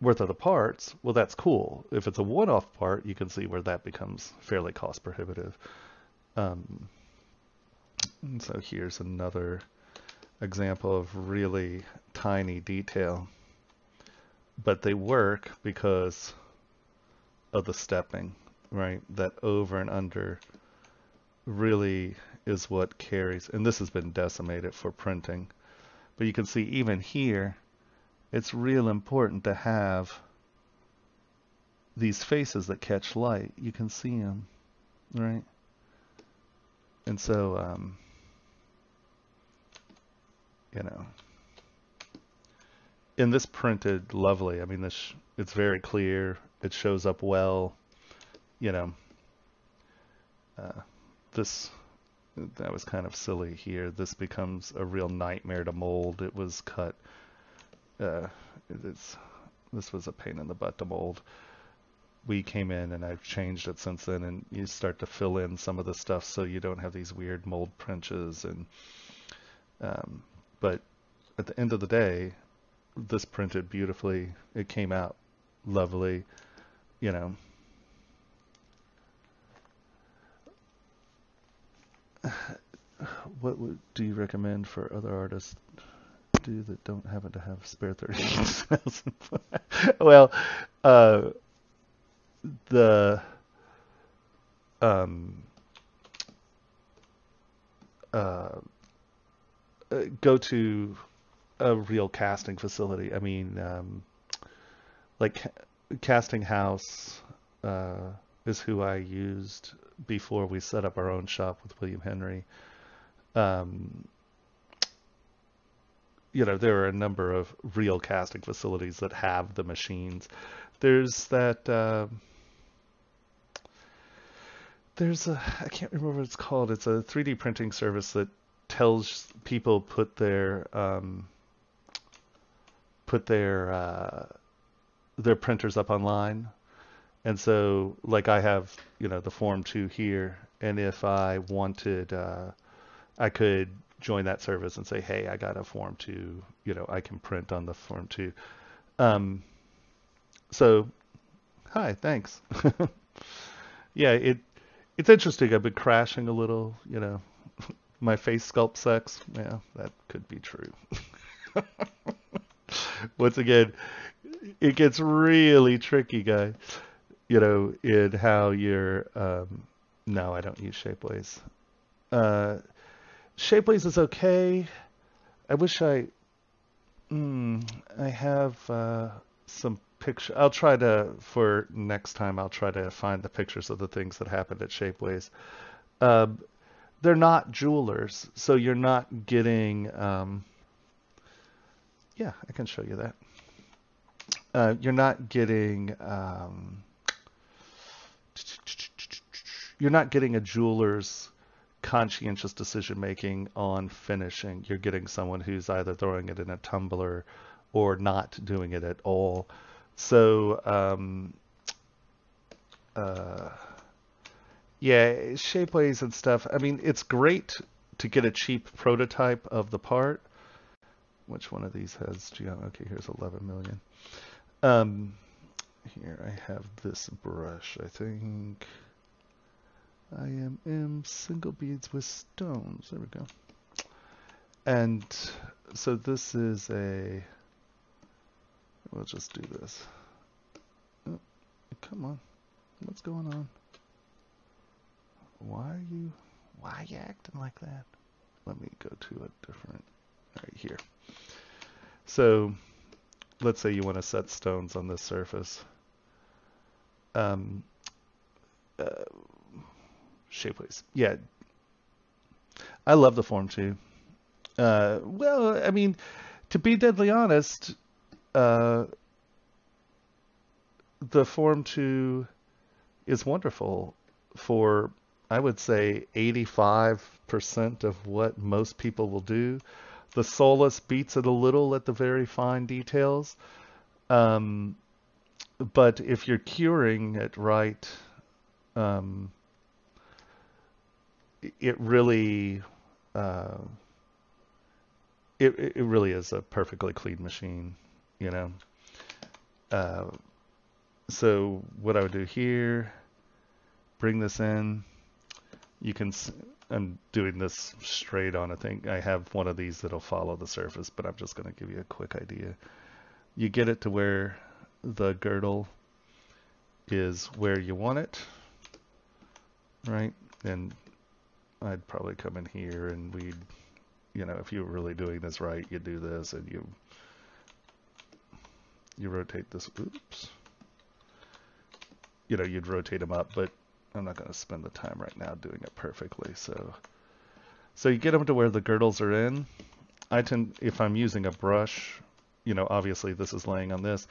worth of the parts, well, that's cool. If it's a one-off part, you can see where that becomes fairly cost prohibitive. Um, so here's another example of really tiny detail, but they work because of the stepping, right? That over and under really is what carries, and this has been decimated for printing. But you can see even here, it's real important to have these faces that catch light. You can see them, right? And so, um, you know, in this printed lovely, I mean, this it's very clear. It shows up well, you know. Uh, this that was kind of silly here. This becomes a real nightmare to mold. It was cut. Uh, it's this was a pain in the butt to mold. We came in and I've changed it since then, and you start to fill in some of the stuff so you don't have these weird mold pinches. And um, but at the end of the day, this printed beautifully. It came out lovely. You know, what would do you recommend for other artists do that don't happen to have spare thirty thousand? well, uh, the um, uh, uh, go to a real casting facility. I mean, um, like Casting House uh, is who I used before we set up our own shop with William Henry. Um, you know, there are a number of real casting facilities that have the machines. There's that. Uh, there's a I can't remember what it's called. It's a 3D printing service that tells people put their um, put their uh, their printers up online. And so, like I have, you know, the Form 2 here, and if I wanted, uh, I could join that service and say, hey, I got a Form 2, you know, I can print on the Form 2. Um, so, hi, thanks. yeah, it it's interesting. I've been crashing a little, you know. My face sculpt sex, yeah, that could be true. Once again, it gets really tricky, guys you know, in how you're. Um, no, I don't use Shapeways. Uh, Shapeways is okay. I wish I. Mm, I have uh, some picture. I'll try to for next time. I'll try to find the pictures of the things that happened at Shapeways. Um, they're not jewelers, so you're not getting. Um, yeah, I can show you that. Uh, you're not getting. Um, you're not getting a jeweler's conscientious decision making on finishing. You're getting someone who's either throwing it in a tumbler or not doing it at all. So, um, uh, yeah, shapeways and stuff. I mean, it's great to get a cheap prototype of the part. Which one of these has geometry? Okay, here's 11 million. Um, here I have this brush, I think. I am in single beads with stones. There we go. And so this is a, we'll just do this. Oh, come on. What's going on? Why are you, why are you acting like that? Let me go to a different, right here. So let's say you want to set stones on this surface. Um, uh, Shapeways. Yeah. I love the Form 2. Uh, well, I mean, to be deadly honest, uh, the Form 2 is wonderful for, I would say, 85% of what most people will do. The Solus beats it a little at the very fine details. Um, but if you're curing it right, um, it really uh, it it really is a perfectly clean machine, you know. Uh, so what I would do here, bring this in. You can, I'm doing this straight on. I think I have one of these that'll follow the surface, but I'm just going to give you a quick idea. You get it to where the girdle is where you want it, right? And I'd probably come in here and we'd, you know, if you were really doing this right, you do this and you you rotate this. Oops. You know, you'd rotate them up, but I'm not going to spend the time right now doing it perfectly. So, so you get them to where the girdles are in. I tend, if I'm using a brush, you know, obviously this is laying on this,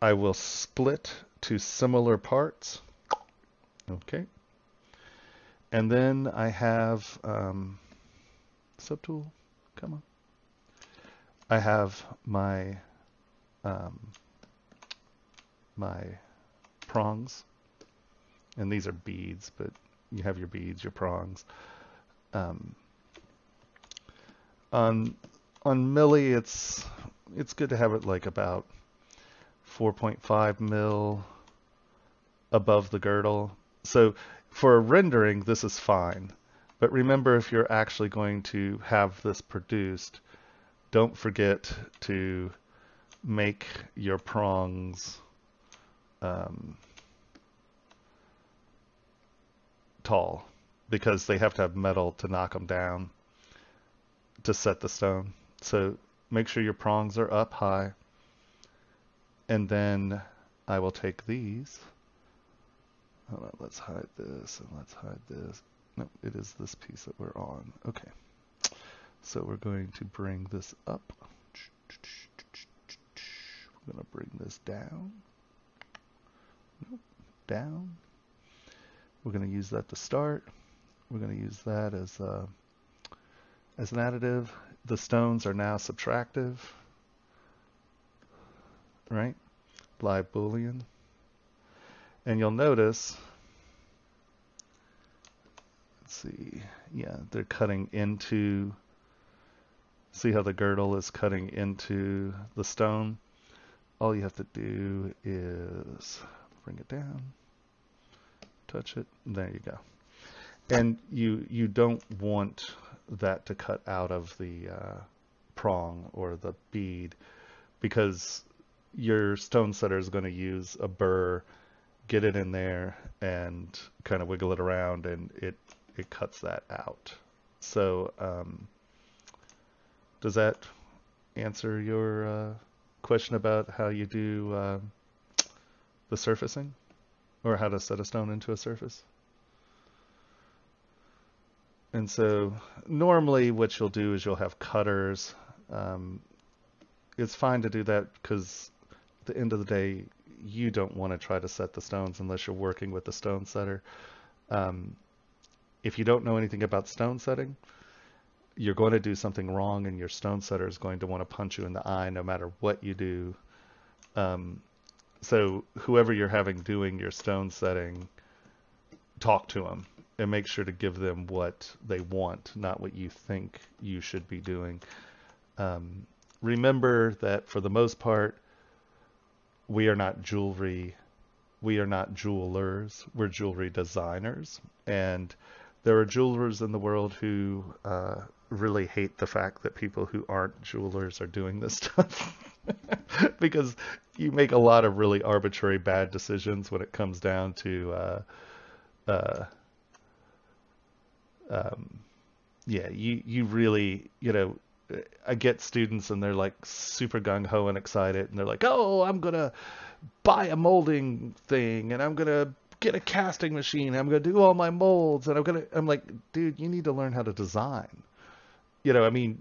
I will split to similar parts. Okay. And then I have um, subtool. Come on. I have my um, my prongs, and these are beads, but you have your beads, your prongs. Um, on on milli, it's it's good to have it like about 4.5 mil above the girdle. So for a rendering, this is fine. But remember, if you're actually going to have this produced, don't forget to make your prongs um, tall because they have to have metal to knock them down to set the stone. So make sure your prongs are up high. And then I will take these. On, let's hide this and let's hide this. No, it is this piece that we're on. Okay. So we're going to bring this up. We're going to bring this down. Nope, down. We're going to use that to start. We're going to use that as uh, as an additive. The stones are now subtractive, right? Live Boolean. And you'll notice, let's see, yeah, they're cutting into, see how the girdle is cutting into the stone? All you have to do is bring it down, touch it, there you go. And you, you don't want that to cut out of the uh, prong or the bead because your stone setter is going to use a burr get it in there and kind of wiggle it around and it it cuts that out. So um, does that answer your uh, question about how you do uh, the surfacing or how to set a stone into a surface? And so normally what you'll do is you'll have cutters. Um, it's fine to do that because at the end of the day, you don't want to try to set the stones unless you're working with the stone setter. Um, if you don't know anything about stone setting, you're going to do something wrong and your stone setter is going to want to punch you in the eye no matter what you do. Um, so whoever you're having doing your stone setting, talk to them and make sure to give them what they want, not what you think you should be doing. Um, remember that for the most part, we are not jewelry we are not jewelers we're jewelry designers and there are jewelers in the world who uh, really hate the fact that people who aren't jewelers are doing this stuff because you make a lot of really arbitrary bad decisions when it comes down to uh, uh, um, yeah you you really you know I get students and they're like super gung ho and excited, and they're like, "Oh, I'm gonna buy a molding thing, and I'm gonna get a casting machine. I'm gonna do all my molds, and I'm gonna." I'm like, dude, you need to learn how to design. You know, I mean,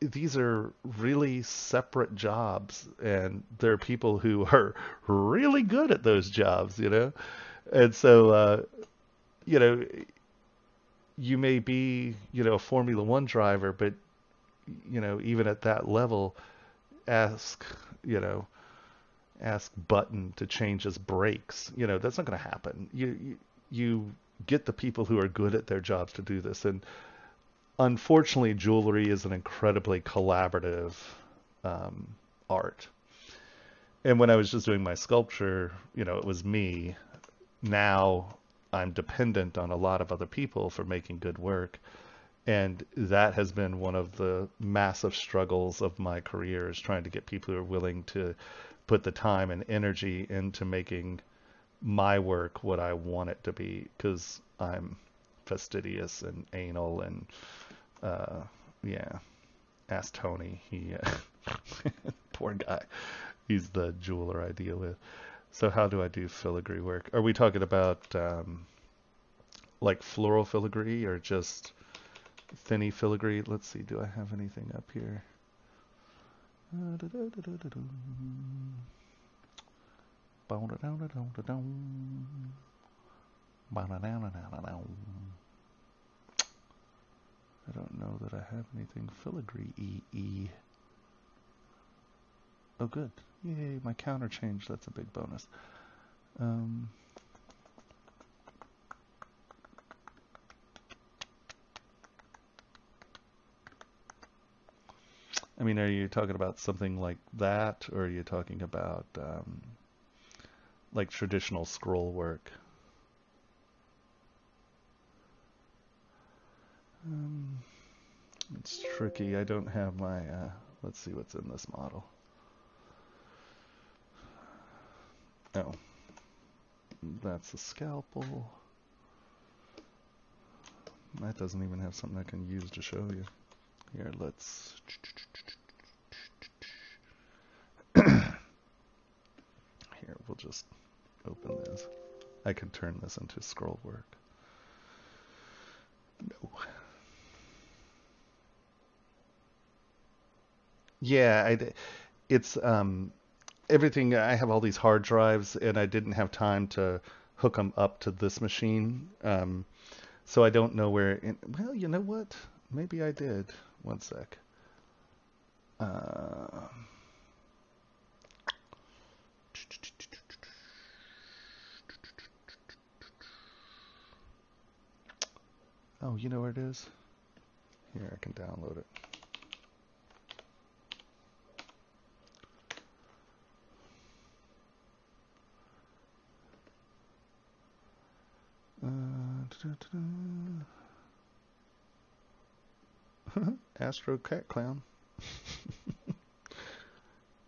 these are really separate jobs, and there are people who are really good at those jobs. You know, and so uh, you know you may be, you know, a Formula One driver, but you know, even at that level, ask, you know, ask Button to change his brakes. You know, that's not going to happen. You, you, you get the people who are good at their jobs to do this, and unfortunately, jewelry is an incredibly collaborative um, art. And when I was just doing my sculpture, you know, it was me. Now I'm dependent on a lot of other people for making good work. And that has been one of the massive struggles of my career is trying to get people who are willing to put the time and energy into making my work what I want it to be because I'm fastidious and anal and uh, yeah. Ask Tony. He uh, poor guy. He's the jeweler I deal with. So how do I do filigree work? Are we talking about um, like floral filigree or just thinny filigree? Let's see. Do I have anything up here? Know that I have anything filigree E E. Oh, good. Yay, my counter changed. That's a big bonus. Um, I mean, are you talking about something like that, or are you talking about um, like traditional scroll work? Um, it's tricky. I don't have my, uh, let's see what's in this model. Oh, that's a scalpel. That doesn't even have something I can use to show you. Here, let's... Here, we'll just open this. I can turn this into scroll work. No. Yeah, I, it's um, everything. I have all these hard drives, and I didn't have time to hook them up to this machine. Um, so I don't know where. In, well, you know what? Maybe I did. One sec. Uh, oh, you know where it is? Here, I can download it. Astro Cat Clown.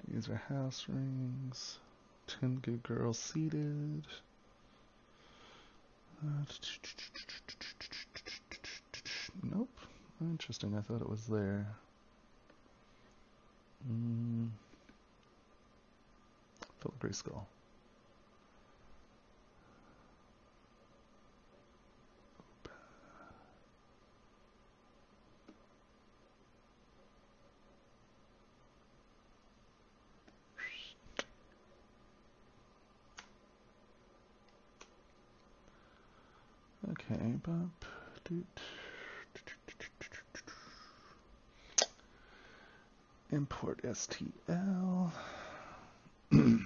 These are house rings. Ten good girls seated. Uh, nope. Interesting. I thought it was there. Mm. Skull. Bob. Import STL.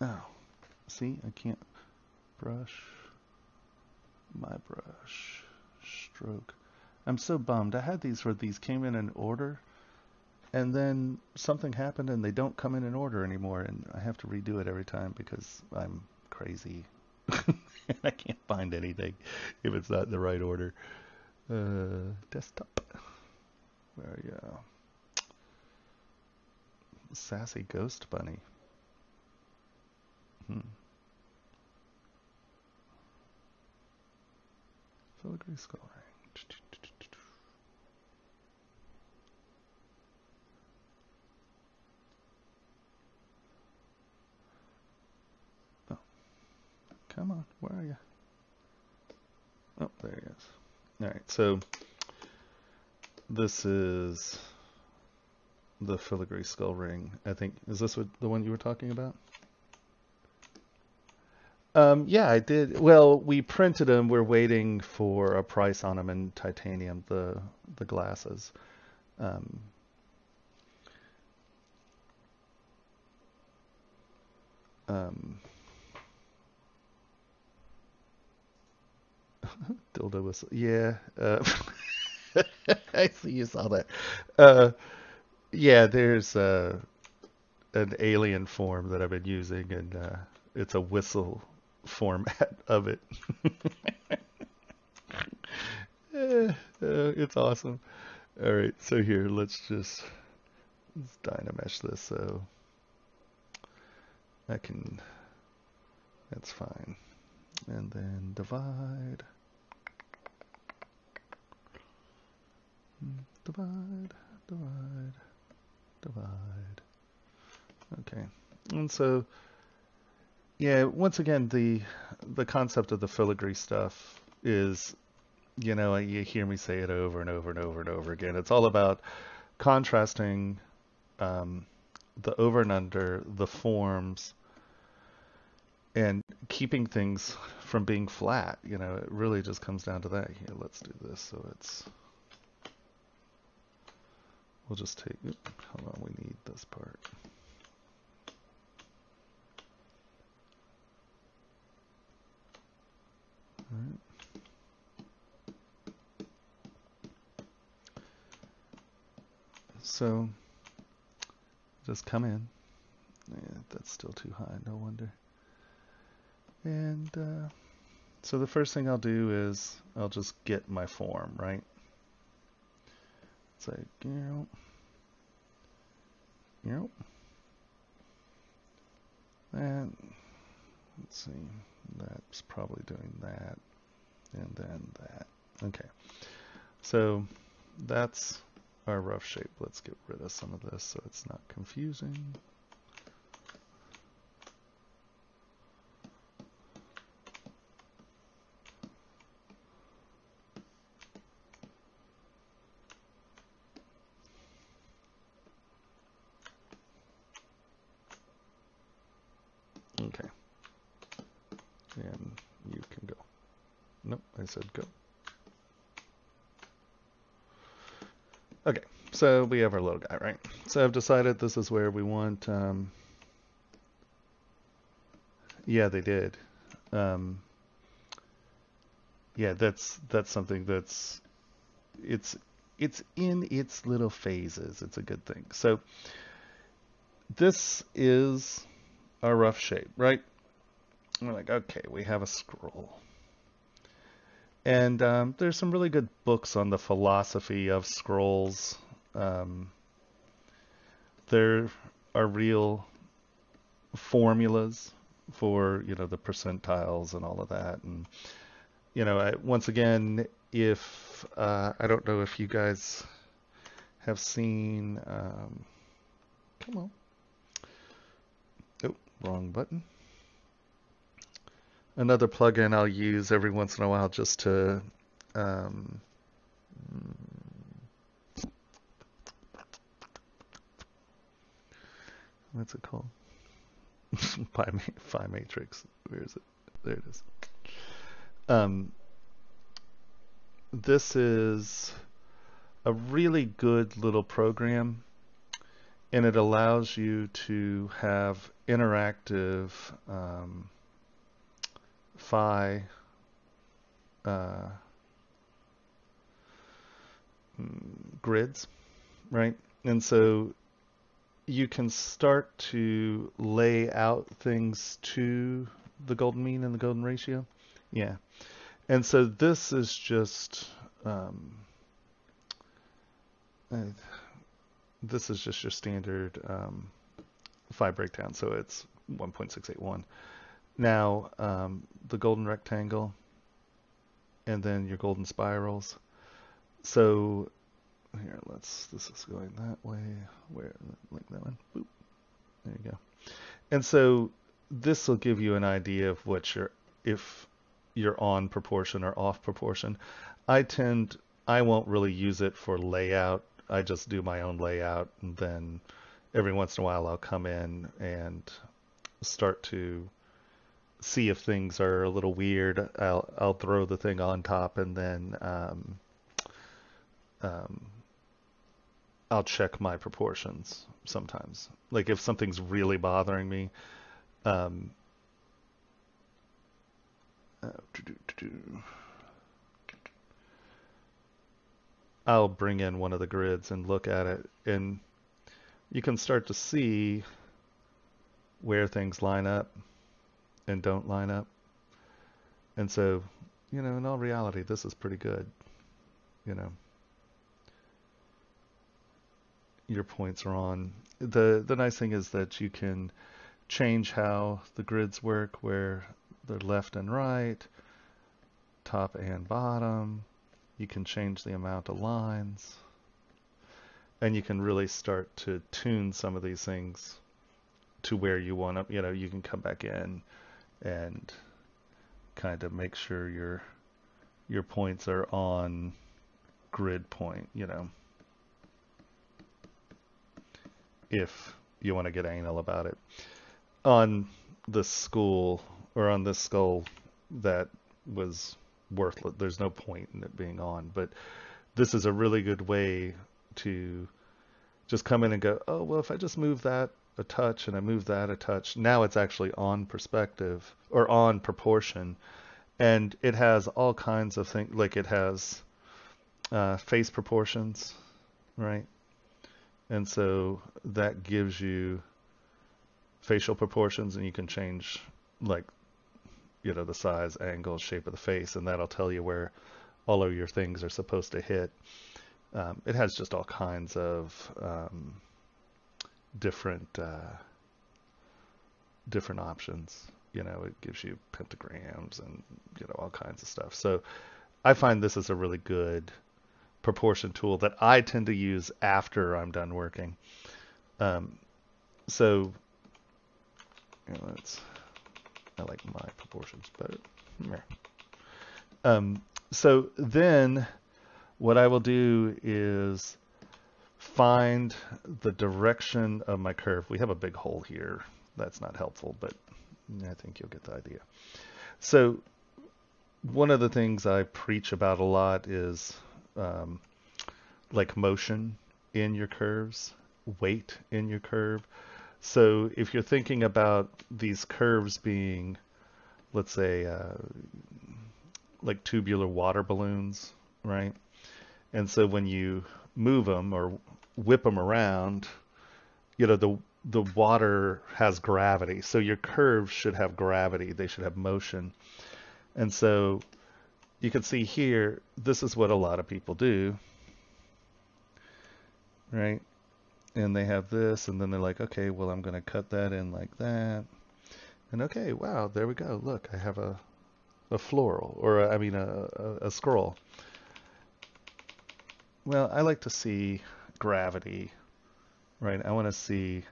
oh, see, I can't brush my brush stroke. I'm so bummed. I had these where these came in an order and then something happened and they don't come in an order anymore and I have to redo it every time because I'm crazy. I can't find anything if it's not in the right order. Uh, desktop. Where are you? Sassy Ghost Bunny. Hmm. Filigree skull Come on, where are you? Oh, there he is. All right, so this is the filigree skull ring. I think is this what, the one you were talking about? Um, yeah, I did. Well, we printed them. We're waiting for a price on them in titanium, the the glasses. Um, um, Dildo whistle. Yeah. Uh, I see you saw that. Uh, yeah, there's uh, an alien form that I've been using, and uh, it's a whistle format of it. Eh, uh, it's awesome. All right, so here, let's just let's dynamesh this so I can. That's fine. And then divide. Divide, divide, divide. Okay, and so yeah, once again, the the concept of the filigree stuff is, you know, you hear me say it over and over and over and over again. It's all about contrasting um, the over and under, the forms, and keeping things from being flat. You know, it really just comes down to that. Here, let's do this so it's. We'll just take. Hold on, we need this part. So, just come in. Yeah, that's still too high, no wonder. And uh, so the first thing I'll do is I'll just get my form, right? Know, you know, and let's see, that's probably doing that, and then that. Okay, so that's our rough shape. Let's get rid of some of this so it's not confusing. Okay. And you can go. Nope, I said go. Okay, so we have our little guy, right? So I've decided this is where we want, um, yeah, they did. Um, yeah, that's, that's something that's, it's, it's in its little phases. It's a good thing. So this is our rough shape, right? We're like, okay, we have a scroll. And um, there's some really good books on the philosophy of scrolls. Um, there are real formulas for you know the percentiles and all of that. And you know, I, once again, if uh, I don't know if you guys have seen, um, come on, oh, wrong button another plugin I'll use every once in a while just to um, what's it called? Phi, Phi Matrix. Where is it? There it is. Um, this is a really good little program and it allows you to have interactive um, phi uh, grids, right? And so you can start to lay out things to the golden mean and the golden ratio. Yeah. And so this is just, um, uh, this is just your standard um, phi breakdown. So it's 1.681. Now, um, the golden rectangle and then your golden spirals. So here, let's, this is going that way. Where, like that one. Boop. There you go. And so this will give you an idea of what you're, if you're on proportion or off proportion. I tend, I won't really use it for layout. I just do my own layout and then every once in a while I'll come in and start to see if things are a little weird, I'll I'll throw the thing on top and then um, um, I'll check my proportions sometimes. Like if something's really bothering me, um, I'll bring in one of the grids and look at it and you can start to see where things line up and don't line up. And so, you know, in all reality, this is pretty good, you know your points are on. The the nice thing is that you can change how the grids work, where they're left and right, top and bottom. You can change the amount of lines. And you can really start to tune some of these things to where you want them. You know, you can come back in and kind of make sure your your points are on grid point, you know. If you want to get anal about it. On the school or on this skull that was worthless. There's no point in it being on, but this is a really good way to just come in and go, oh, well, if I just move that a touch and I move that a touch, now it's actually on perspective or on proportion. And it has all kinds of things, like it has uh, face proportions, right? And so that gives you facial proportions and you can change like you know the size, angle, shape of the face, and that'll tell you where all of your things are supposed to hit. Um, it has just all kinds of um, different uh, different options. You know, it gives you pentagrams and you know all kinds of stuff. So I find this is a really good proportion tool that I tend to use after I'm done working. Um, so let's I like my proportions better. Um, so then what I will do is find the direction of my curve. We have a big hole here. That's not helpful, but I think you'll get the idea. So one of the things I preach about a lot is um, like motion in your curves, weight in your curve. So if you're thinking about these curves being, let's say, uh, like tubular water balloons, right? And so when you move them or whip them around, you know, the the water has gravity. So your curves should have gravity. They should have motion. And so you can see here, this is what a lot of people do, right? and they have this and then they're like okay well I'm gonna cut that in like that. And okay wow there we go. Look I have a a floral or a, I mean a, a, a scroll. Well I like to see gravity right? I want to see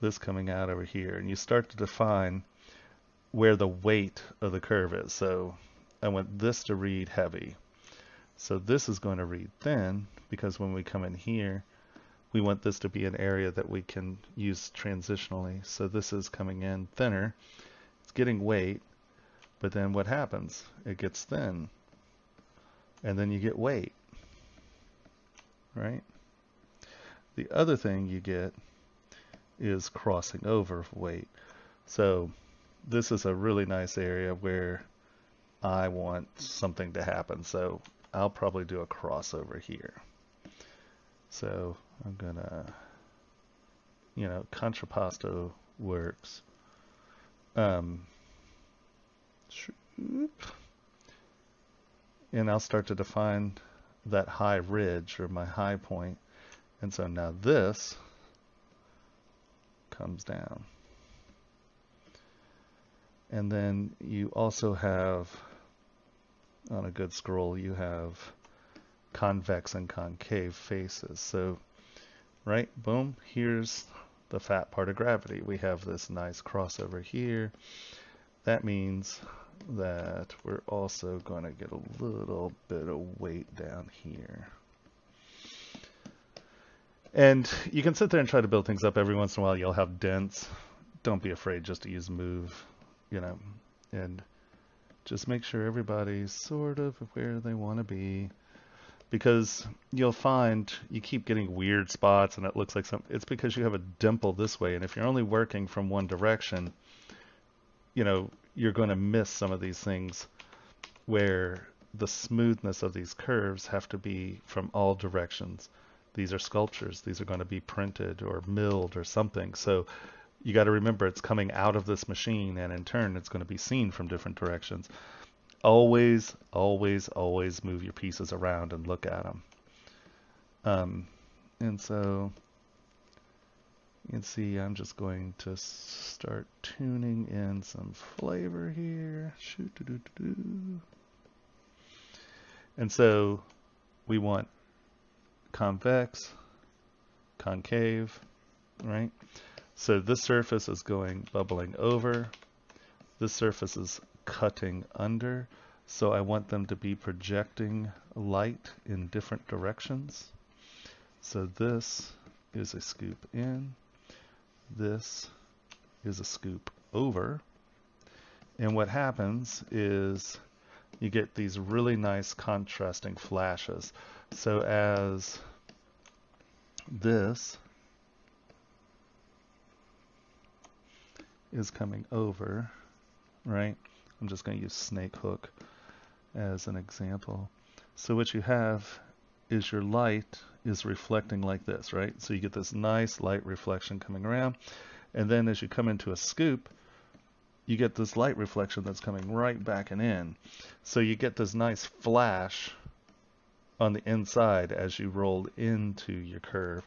this coming out over here. And you start to define where the weight of the curve is. So I want this to read heavy so this is going to read thin because when we come in here we want this to be an area that we can use transitionally. So this is coming in thinner. It's getting weight, but then what happens? It gets thin. And then you get weight, right? The other thing you get is crossing over weight. So this is a really nice area where I want something to happen. So I'll probably do a crossover here. So I'm gonna, you know, contrapposto works. Um, and I'll start to define that high ridge or my high point. And so now this comes down. And then you also have, on a good scroll, you have convex and concave faces. So right? Boom, here's the fat part of gravity. We have this nice crossover here. That means that we're also going to get a little bit of weight down here. And you can sit there and try to build things up every once in a while. You'll have dents. Don't be afraid just to use move, you know, and just make sure everybody's sort of where they want to be because you'll find you keep getting weird spots and it looks like something. it's because you have a dimple this way and if you're only working from one direction you know you're going to miss some of these things where the smoothness of these curves have to be from all directions. These are sculptures. These are going to be printed or milled or something. So you got to remember it's coming out of this machine and in turn it's going to be seen from different directions. Always, always, always move your pieces around and look at them. Um, and so you can see I'm just going to start tuning in some flavor here. And so we want convex, concave, right? So this surface is going bubbling over. This surface is cutting under. So I want them to be projecting light in different directions. So this is a scoop in. This is a scoop over. And what happens is you get these really nice contrasting flashes. So as this is coming over, right? I'm just going to use snake hook as an example. So what you have is your light is reflecting like this, right? So you get this nice light reflection coming around. And then as you come into a scoop, you get this light reflection that's coming right back and in. So you get this nice flash on the inside as you roll into your curve.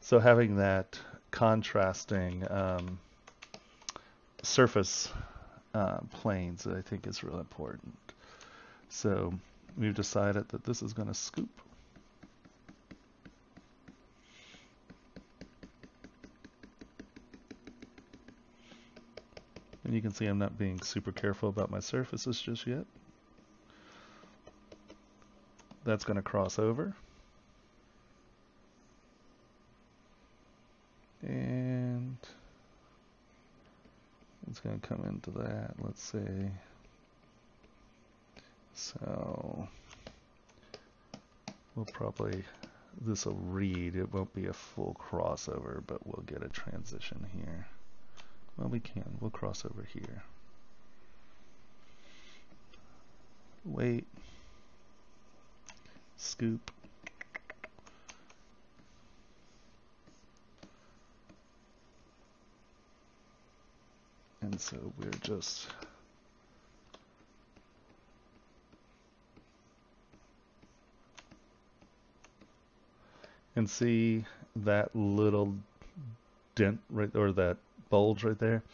So having that contrasting um, surface uh, planes I think is real important. So we've decided that this is going to scoop And you can see I'm not being super careful about my surfaces just yet. That's going to cross over. It's going to come into that, let's see. So we'll probably, this will read, it won't be a full crossover, but we'll get a transition here. Well, we can. We'll cross over here. Wait. Scoop. And so we're just and see that little dent right or that bulge right there,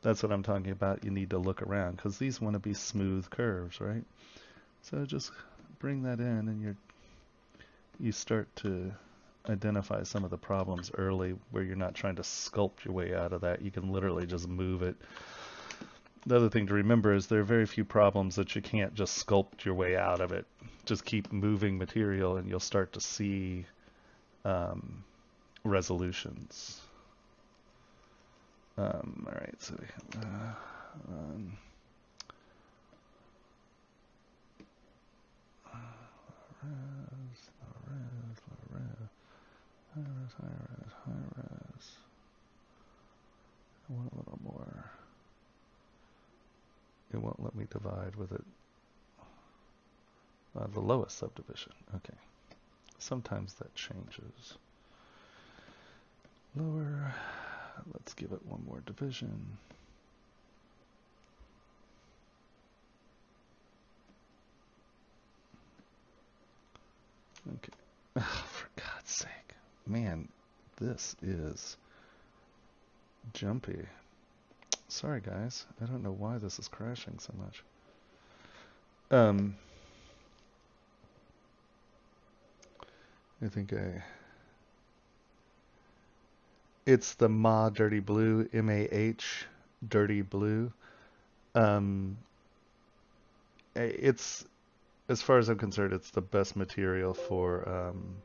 that's what I'm talking about. You need to look around because these want to be smooth curves, right? So just bring that in and you're you start to identify some of the problems early where you're not trying to sculpt your way out of that. You can literally just move it. The other thing to remember is there are very few problems that you can't just sculpt your way out of it. Just keep moving material and you'll start to see um, resolutions. Um, all right, so uh, um, res, res, res, high res, high res, high res. I want a little more. It won't let me divide with it. Uh, the lowest subdivision. Okay. Sometimes that changes. Lower. Let's give it one more division. Okay. Oh, for God's sake. Man, this is jumpy. Sorry, guys. I don't know why this is crashing so much. Um, I think I it's the Ma Dirty Blue, M A H Dirty Blue. Um, it's as far as I'm concerned, it's the best material for um,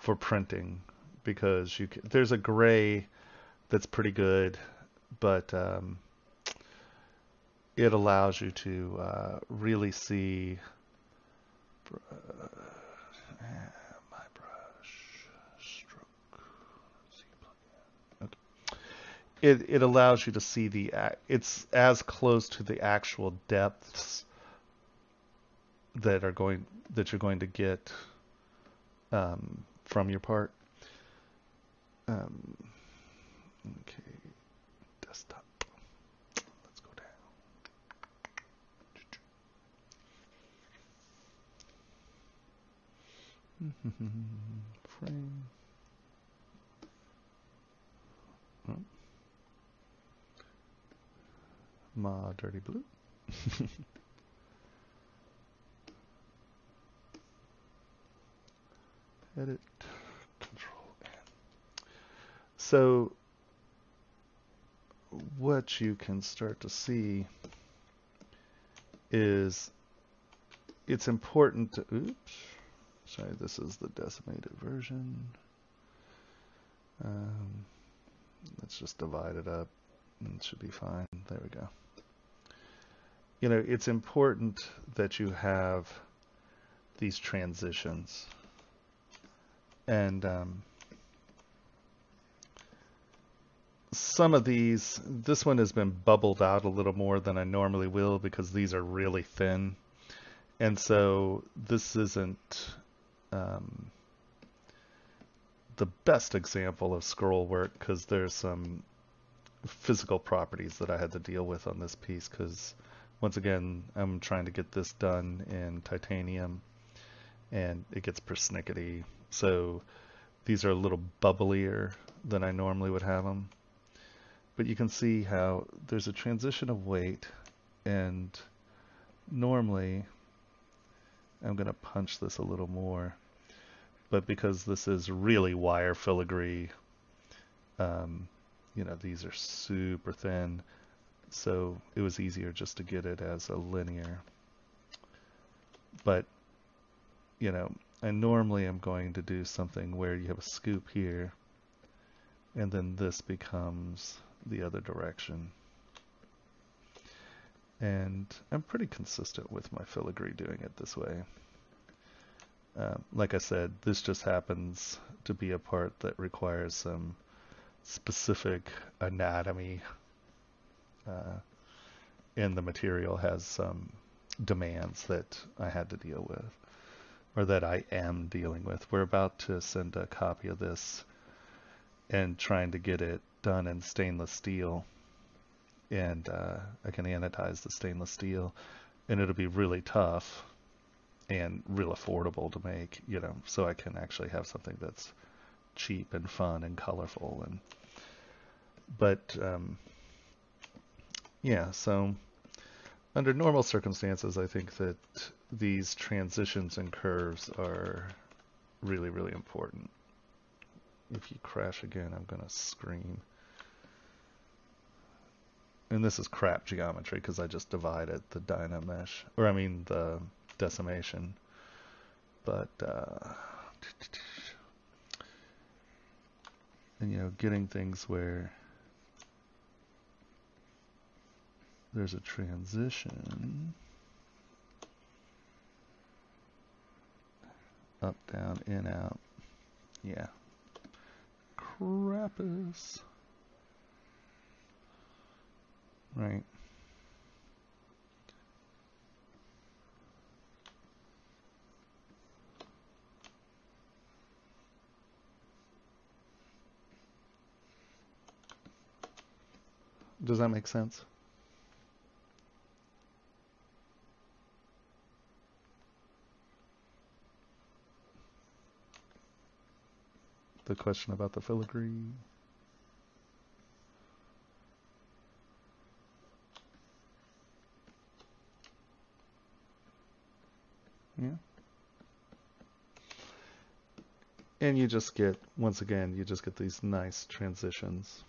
for printing because you can, there's a gray that's pretty good, but um, it allows you to uh, really see. Uh, it, it allows you to see the it's as close to the actual depths that are going that you're going to get um, from your part. Um, okay, desktop. Let's go down. Frame. Oh. Ma dirty blue. Edit, control N. So what you can start to see is it's important to, oops, sorry, this is the decimated version. Um, let's just divide it up and it should be fine. There we go. You know, it's important that you have these transitions. And um, some of these, this one has been bubbled out a little more than I normally will because these are really thin. And so this isn't um, the best example of scroll work because there's some physical properties that I had to deal with on this piece because once again I'm trying to get this done in titanium and it gets persnickety so these are a little bubblier than I normally would have them but you can see how there's a transition of weight and normally I'm going to punch this a little more but because this is really wire filigree um, you know, these are super thin, so it was easier just to get it as a linear. But, you know, I normally I'm going to do something where you have a scoop here, and then this becomes the other direction. And I'm pretty consistent with my filigree doing it this way. Uh, like I said, this just happens to be a part that requires some specific anatomy uh, in the material has some demands that I had to deal with or that I am dealing with. We're about to send a copy of this and trying to get it done in stainless steel and uh, I can anodize the stainless steel and it'll be really tough and real affordable to make, you know, so I can actually have something that's cheap and fun and colorful and but um, yeah so under normal circumstances I think that these transitions and curves are really really important. If you crash again I'm gonna scream. And this is crap geometry because I just divided the Dynamesh or I mean the decimation. But uh, and you know getting things where there's a transition up down in out. Yeah. Crappus right. Does that make sense? The question about the filigree. Yeah. And you just get, once again, you just get these nice transitions.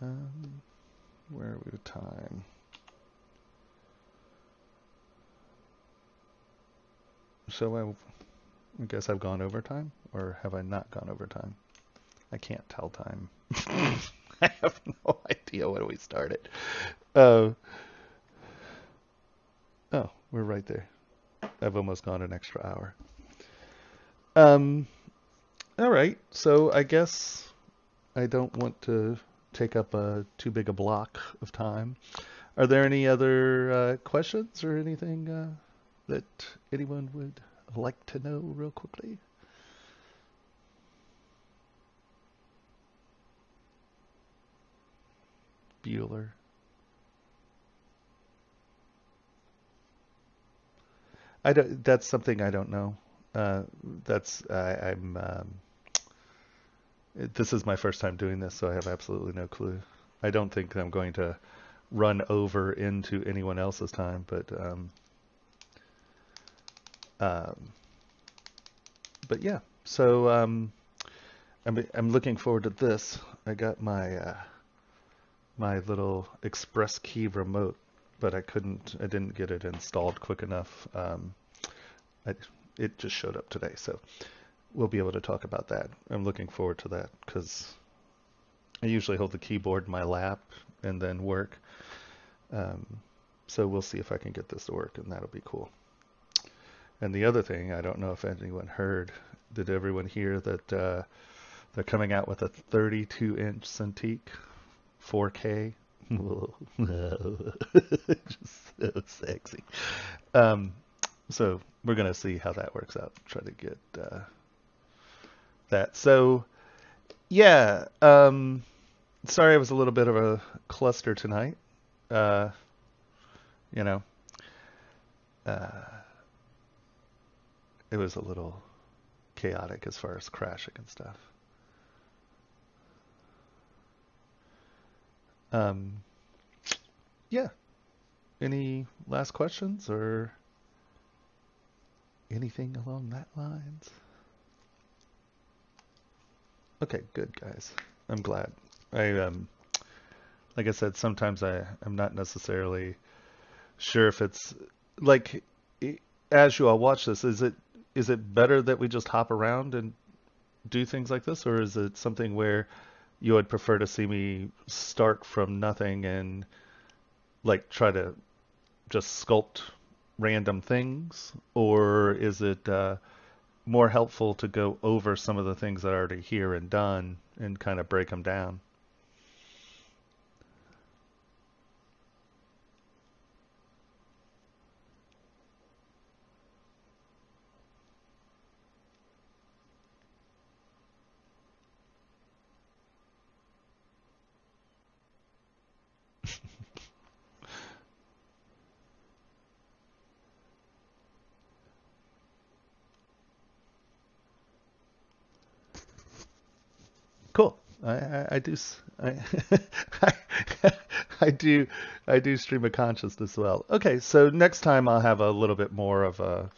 Um, where are we with time? So I, I guess I've gone over time, or have I not gone over time? I can't tell time. I have no idea when we started. Uh, oh, we're right there. I've almost gone an extra hour. Um, all right, so I guess I don't want to take up a too big a block of time. are there any other uh, questions or anything uh, that anyone would like to know real quickly? Bueller. I don't. That's something I don't know. Uh, that's I, I'm. Um, this is my first time doing this, so I have absolutely no clue. I don't think I'm going to run over into anyone else's time, but um, um, but yeah. So um, I'm I'm looking forward to this. I got my uh, my little express key remote, but I couldn't. I didn't get it installed quick enough. Um, I, it just showed up today, so we'll be able to talk about that. I'm looking forward to that because I usually hold the keyboard in my lap and then work. Um, so we'll see if I can get this to work, and that'll be cool. And the other thing, I don't know if anyone heard, did everyone hear that uh, they're coming out with a 32 inch Cintiq 4K? Just so sexy. Um, so we're going to see how that works out. Try to get uh, that. So, yeah. Um, sorry, I was a little bit of a cluster tonight. Uh, you know, uh, it was a little chaotic as far as crashing and stuff. Um, yeah. Any last questions or anything along that lines? Okay, good guys. I'm glad. I um like I said sometimes I I'm not necessarily sure if it's like as you all watch this is it is it better that we just hop around and do things like this or is it something where you would prefer to see me start from nothing and like try to just sculpt random things? Or is it uh, more helpful to go over some of the things that are already here and done and kind of break them down Cool. I, I, I do I, I do I do stream of consciousness as well. Okay, so next time I'll have a little bit more of a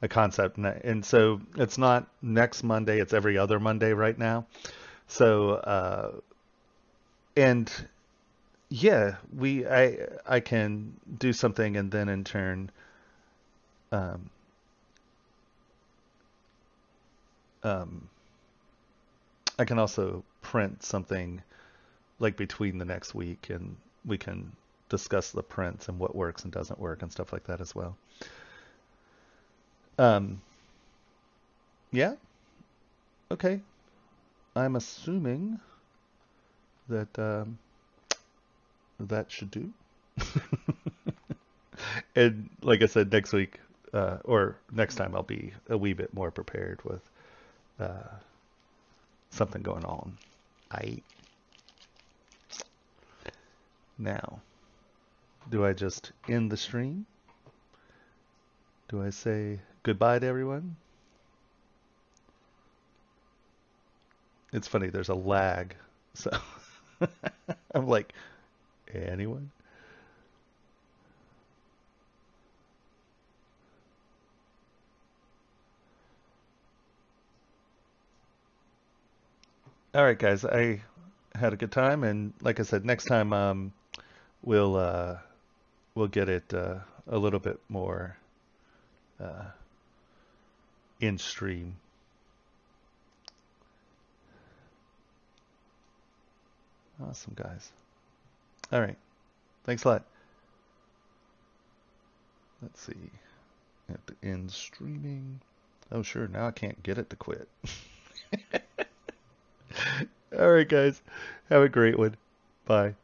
a concept, and so it's not next Monday; it's every other Monday right now. So uh, and yeah, we I I can do something, and then in turn. Um, um, I can also print something like between the next week and we can discuss the prints and what works and doesn't work and stuff like that as well. Um, yeah. Okay. I'm assuming that um, that should do. and like I said, next week uh, or next time I'll be a wee bit more prepared with uh, something going on. I now do I just end the stream? Do I say goodbye to everyone? It's funny, there's a lag. So I'm like, anyone? All right, guys. I had a good time, and like I said, next time um, we'll uh, we'll get it uh, a little bit more uh, in stream. Awesome, guys. All right. Thanks a lot. Let's see. At the end streaming. Oh, sure. Now I can't get it to quit. All right, guys. Have a great one. Bye.